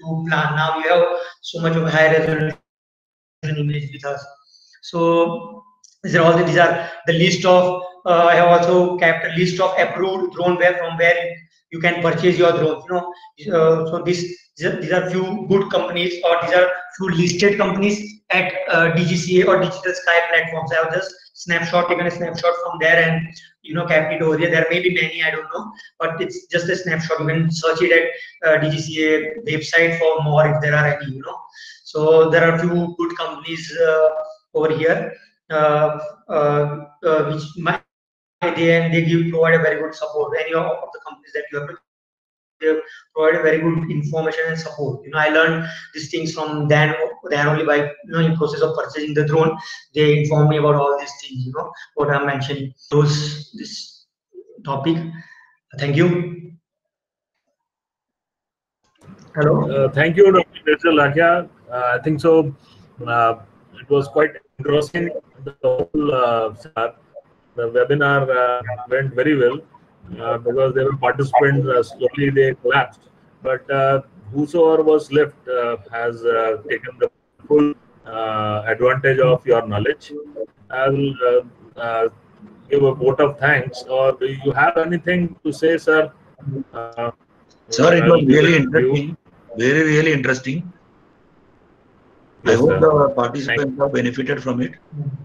to plan. Now we have so much of high resolution image with us. So these are all the, these are the list of uh, I have also kept a list of approved drone where from where you can purchase your drone. You know, uh, so this these are, few good companies or these are few listed companies at uh, DGCA or Digital Sky platforms. I have just snapshot taken a snapshot from there and you know kept over here. There may be many, I don't know, but it's just a snapshot. You can search it at uh, DGCA website for more if there are any, you know. So there are few good companies uh, over here, uh, uh, uh, which might they and they give provide a very good support. Any of the companies that you have to they provide very good information and support. You know, I learned these things from then, then only by you know in process of purchasing the drone. They inform me about all these things. You know what I'm mentioning. Those this topic. Thank you. Hello. Uh, thank you, Dr. Lakhia. Uh, I think so. Uh, it was quite engrossing. The whole uh, the webinar uh, went very well because there were participants. Uh, slowly they collapsed, but uh, whosoever was left uh, has uh, taken the full uh, advantage of your knowledge. I will uh, uh, give a vote of thanks. Or do you have anything to say, sir? Uh, Sir, it I'll was really it you. interesting. Very, really interesting. I Yes, hope sir. the participants have benefited from it.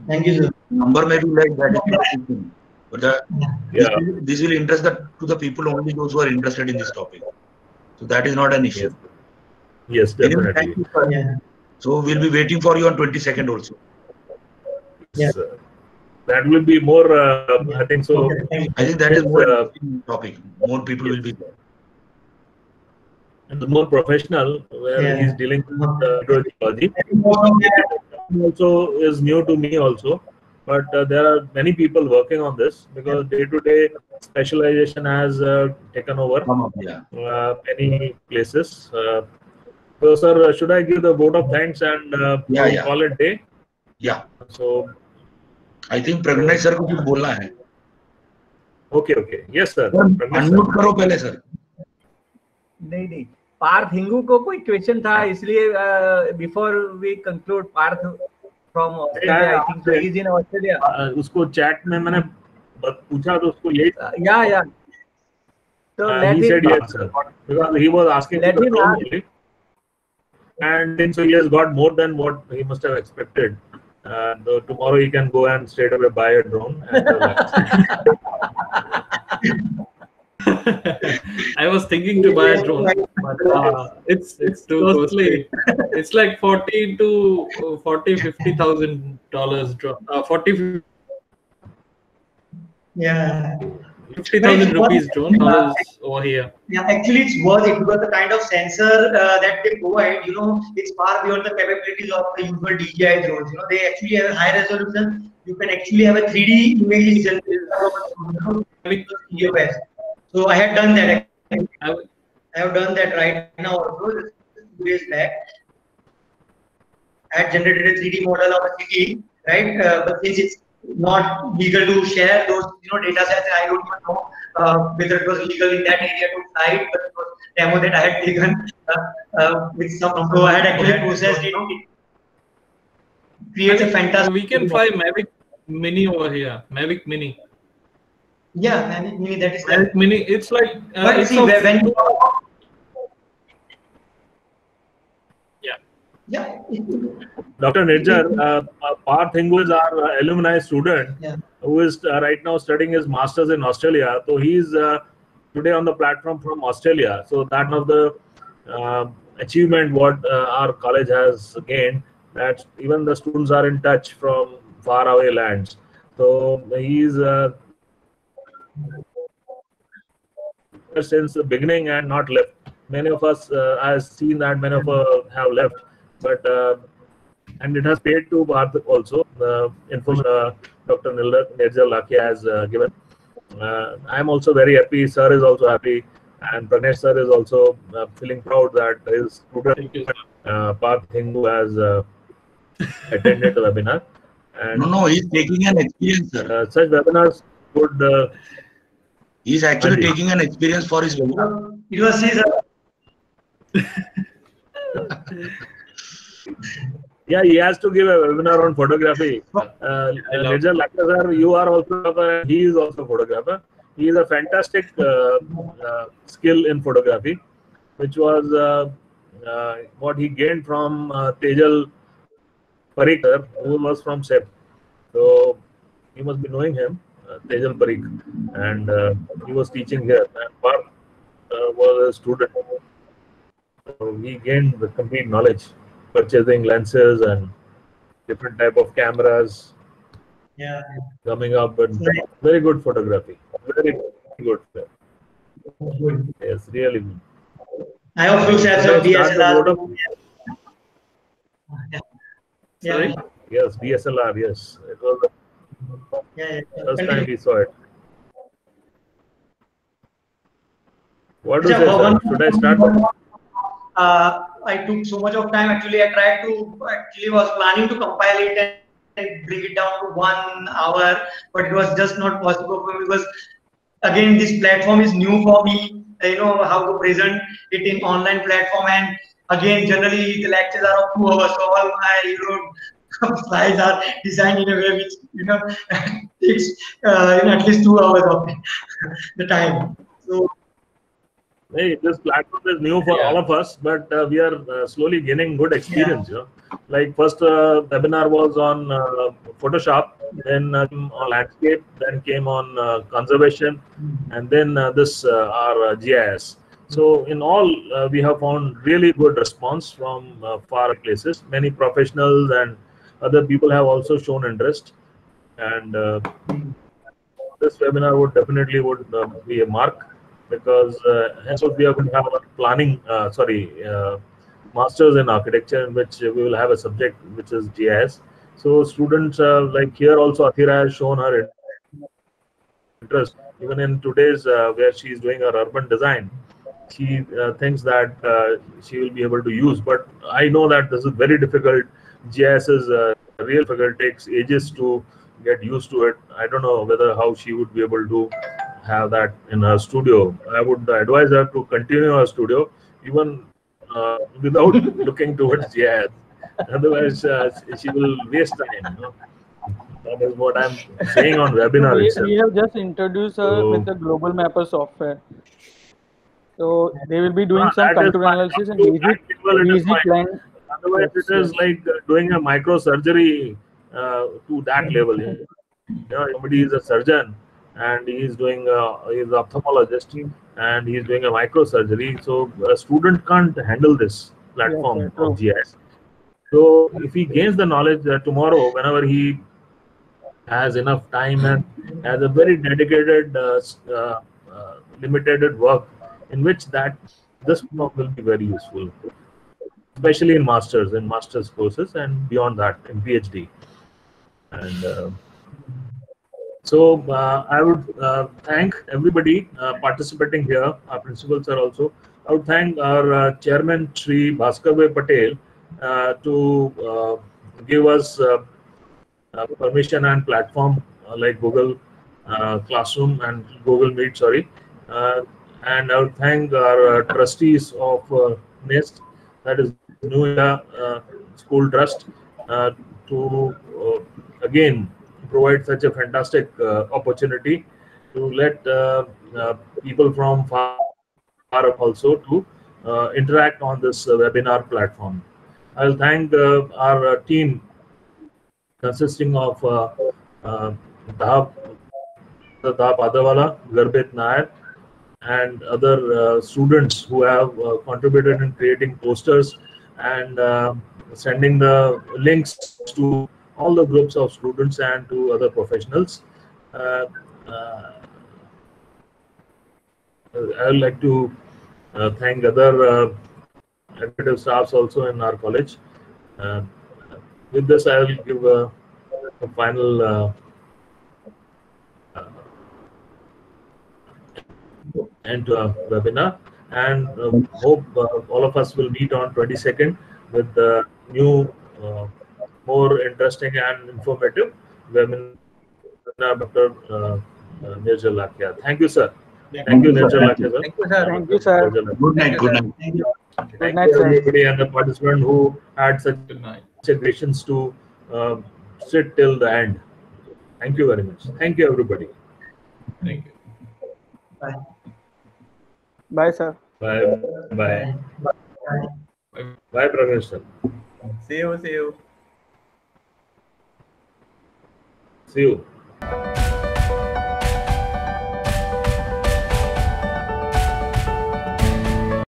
Thank you, sir. Number may be like that, *laughs* is not a thing. but the, this, will, this will interest the, to the people only those who are interested in this topic. So that is not an issue. Yes, Anyway, definitely. thank you, sir. Yeah. So we'll be waiting for you on 22nd also. Yeah. So, that will be more, uh, I think so. Okay. I think that is more uh, topic. More people will be there. And the more professional, where Yeah. he's dealing with uh, hydrogeology. Most of them- Also is new to me also, but uh, there are many people working on this because day to day specialization has uh, taken over Come up, yeah. uh, many places. Uh, so, sir, should I give the vote of thanks and uh, Yeah, yeah. call it day? Yeah. So, I think प्रगनय sir को कुछ बोलना है okay, okay. Yes, sir. Sir Pragnesh, sir. Unmute करो पहले sir नहीं नहीं पार्थ हिंगू को कोई क्वेश्चन था इसलिए before we conclude Parth from Australia I think he is in Australia Uh, उसको चैट में मैंने ब- पूछा तो उसको यही या या so Uh, let he said him yes, sir. Because he was asking Let for the him drone ask. only. And then so he has got more than what he must have expected. Uh, so tomorrow he can go and straight away buy a drone. And, uh, *laughs* *laughs* *laughs* I was thinking to buy a drone, but uh, it's it's too costly. It's like forty to uh, forty fifty thousand dollars drone. Uh, forty Yeah. fifty thousand rupees drone dollars over here. Yeah, actually, it's worth it because the kind of sensor uh, that they provide, you know, it's far beyond the capabilities of the usual DJI drones. You know, they actually have a high resolution. You can actually have a 3D image generation. You know, so I had done that. I, I have done that right now also, two days back. I had generated a 3D model of a city, right? Uh, but since it's not legal to share those, you know, data sets, I don't even know uh, whether it was legal in that area to fly it, but it was demo that I had *laughs* taken uh, uh, with some, so I had actually processed, you know, it creates a fantastic. we can fly Mavic Mini over here. Mavic Mini. Yeah, man, maybe that is Mavic that. Mini. It's like uh, But it's see, when when you Yeah. yeah, Dr. Nirzar, uh, uh, Parth Hingu is our uh, alumni student Yeah. who is uh, right now studying his master's in Australia. So he's uh, today on the platform from Australia. So that of the uh, achievement what uh, our college has gained that even the students are in touch from faraway lands. So he's uh, since the beginning and not left. Many of us, uh, I've seen that many of us have left, but uh, and it has paid to Bharat also. The information uh, Dr. Nirzar Lakhia has uh, given. Uh, I am also very happy. Sir is also happy, and Pranesh sir is also uh, feeling proud that his student Thank you, sir. uh, Parth Hingu has uh, attended the webinar. And No, no, he's taking an experience, sir. uh, such webinars would uh, He's actually Andy. taking an experience for his webinar. it was his, Yeah, he has to give a webinar on photography. Uh, I love Nirzar Lakhia sir, you are also a photographer. He is also a photographer. He is a fantastic uh, uh, skill in photography, which was uh, uh, what he gained from uh, Tejal Parikar, who was from CEPT. So you must be knowing him, Tejal Parikh, and uh, he was teaching here. And Parth uh, was a student. So he gained the complete knowledge, purchasing lenses and different type of cameras Yeah. coming up, and very good photography. Very good. Yes, really good. I also have some Should I start DSLR. Yeah. Sorry? Yes, DSLR. Yes, it was Yeah. yeah. first time we saw it. What do you say? Should I start? uh, I took so much of time. Actually, I tried to actually was planning to compile it and, bring it down to one hour, but it was just not possible for me because again, this platform is new for me. I know how to present it in online platform, and again, generally the lectures are of two hours, so all my you know slides are designed in a way which you know *laughs* takes uh, in at least two hours of *laughs* the time. So Hey, this platform is new for Yeah. all of us, but uh, we are uh, slowly gaining good experience. You know, like first uh, webinar was on uh, Photoshop, then uh, on landscape, then came on uh, conservation, and then uh, this uh, our uh, GIS. So in all, uh, we have found really good response from uh, far places. Many professionals and other people have also shown interest, and uh, this webinar would definitely would uh, be a mark because uh, henceforth we are going to have a planning, uh, sorry, uh, masters in architecture in which we will have a subject which is GIS. So students uh, like here also Athira has shown her interest even in today's where she is doing her urban design. She thinks that she will be able to use, but I know that this is very difficult. GIS is uh, real difficult, takes ages to get used to it. I don't know whether how she would be able to have that in her studio. I would advise her to continue her studio even uh, without *laughs* looking towards GIS. Otherwise, uh, she will waste time. You know? That is what I'm saying on webinar we, itself. we have just introduced her So- with the global mapper software. So they will be doing Ah, some contour analysis and easy, to basic, that level, it is basic fine. line. Otherwise, it is like uh, doing a microsurgery uh, to that level. You know, somebody is a surgeon and he is doing uh, he is ophthalmologist and he is doing a microsurgery. So a student can't handle this platform Yes, of GIS. So if he gains the knowledge that tomorrow, whenever he has enough time and has a very dedicated, uh, uh, uh, limited work in which that this will be very useful especially in masters and masters courses and beyond that in phd and uh, so uh, i would uh, thank everybody uh, participating here. Our principals are also. I would thank our uh, chairman Sri Bhaskarbhai patel uh, to give us permission and platform like google classroom and google meet sorry. And i would thank our trustees of nest that is New uh, School Trust uh, to uh, again provide such a fantastic opportunity to let people from far far also to interact on this webinar platform. I'll thank our team consisting of uh, uh, Dhab Adawala, Garbet Nair, and other uh, students who have uh, contributed in creating posters and uh, sending the links to all the groups of students and to other professionals. Uh, uh, I would like to uh, thank other uh, administrative staffs also in our college. With this, I will give a, a final end to our webinar and uh, hope uh, all of us will meet on 22nd with the new, uh, more interesting and informative webinar, Dr. Uh, uh, Nirzar Lakhia. Thank you, sir. Thank you, Nirzar Lakhia, sir. Thank you, sir. Thank you, sir. Good night. Good night. Thank you. Thank night, you, sir. everybody, and the participant who had such Good patience to um, sit till the end. Thank you very much. Thank you, everybody. Thank you. Bye. Bye, sir. Bye. Bye. Bye. Bye, Prakash sir. See you. See you. See you.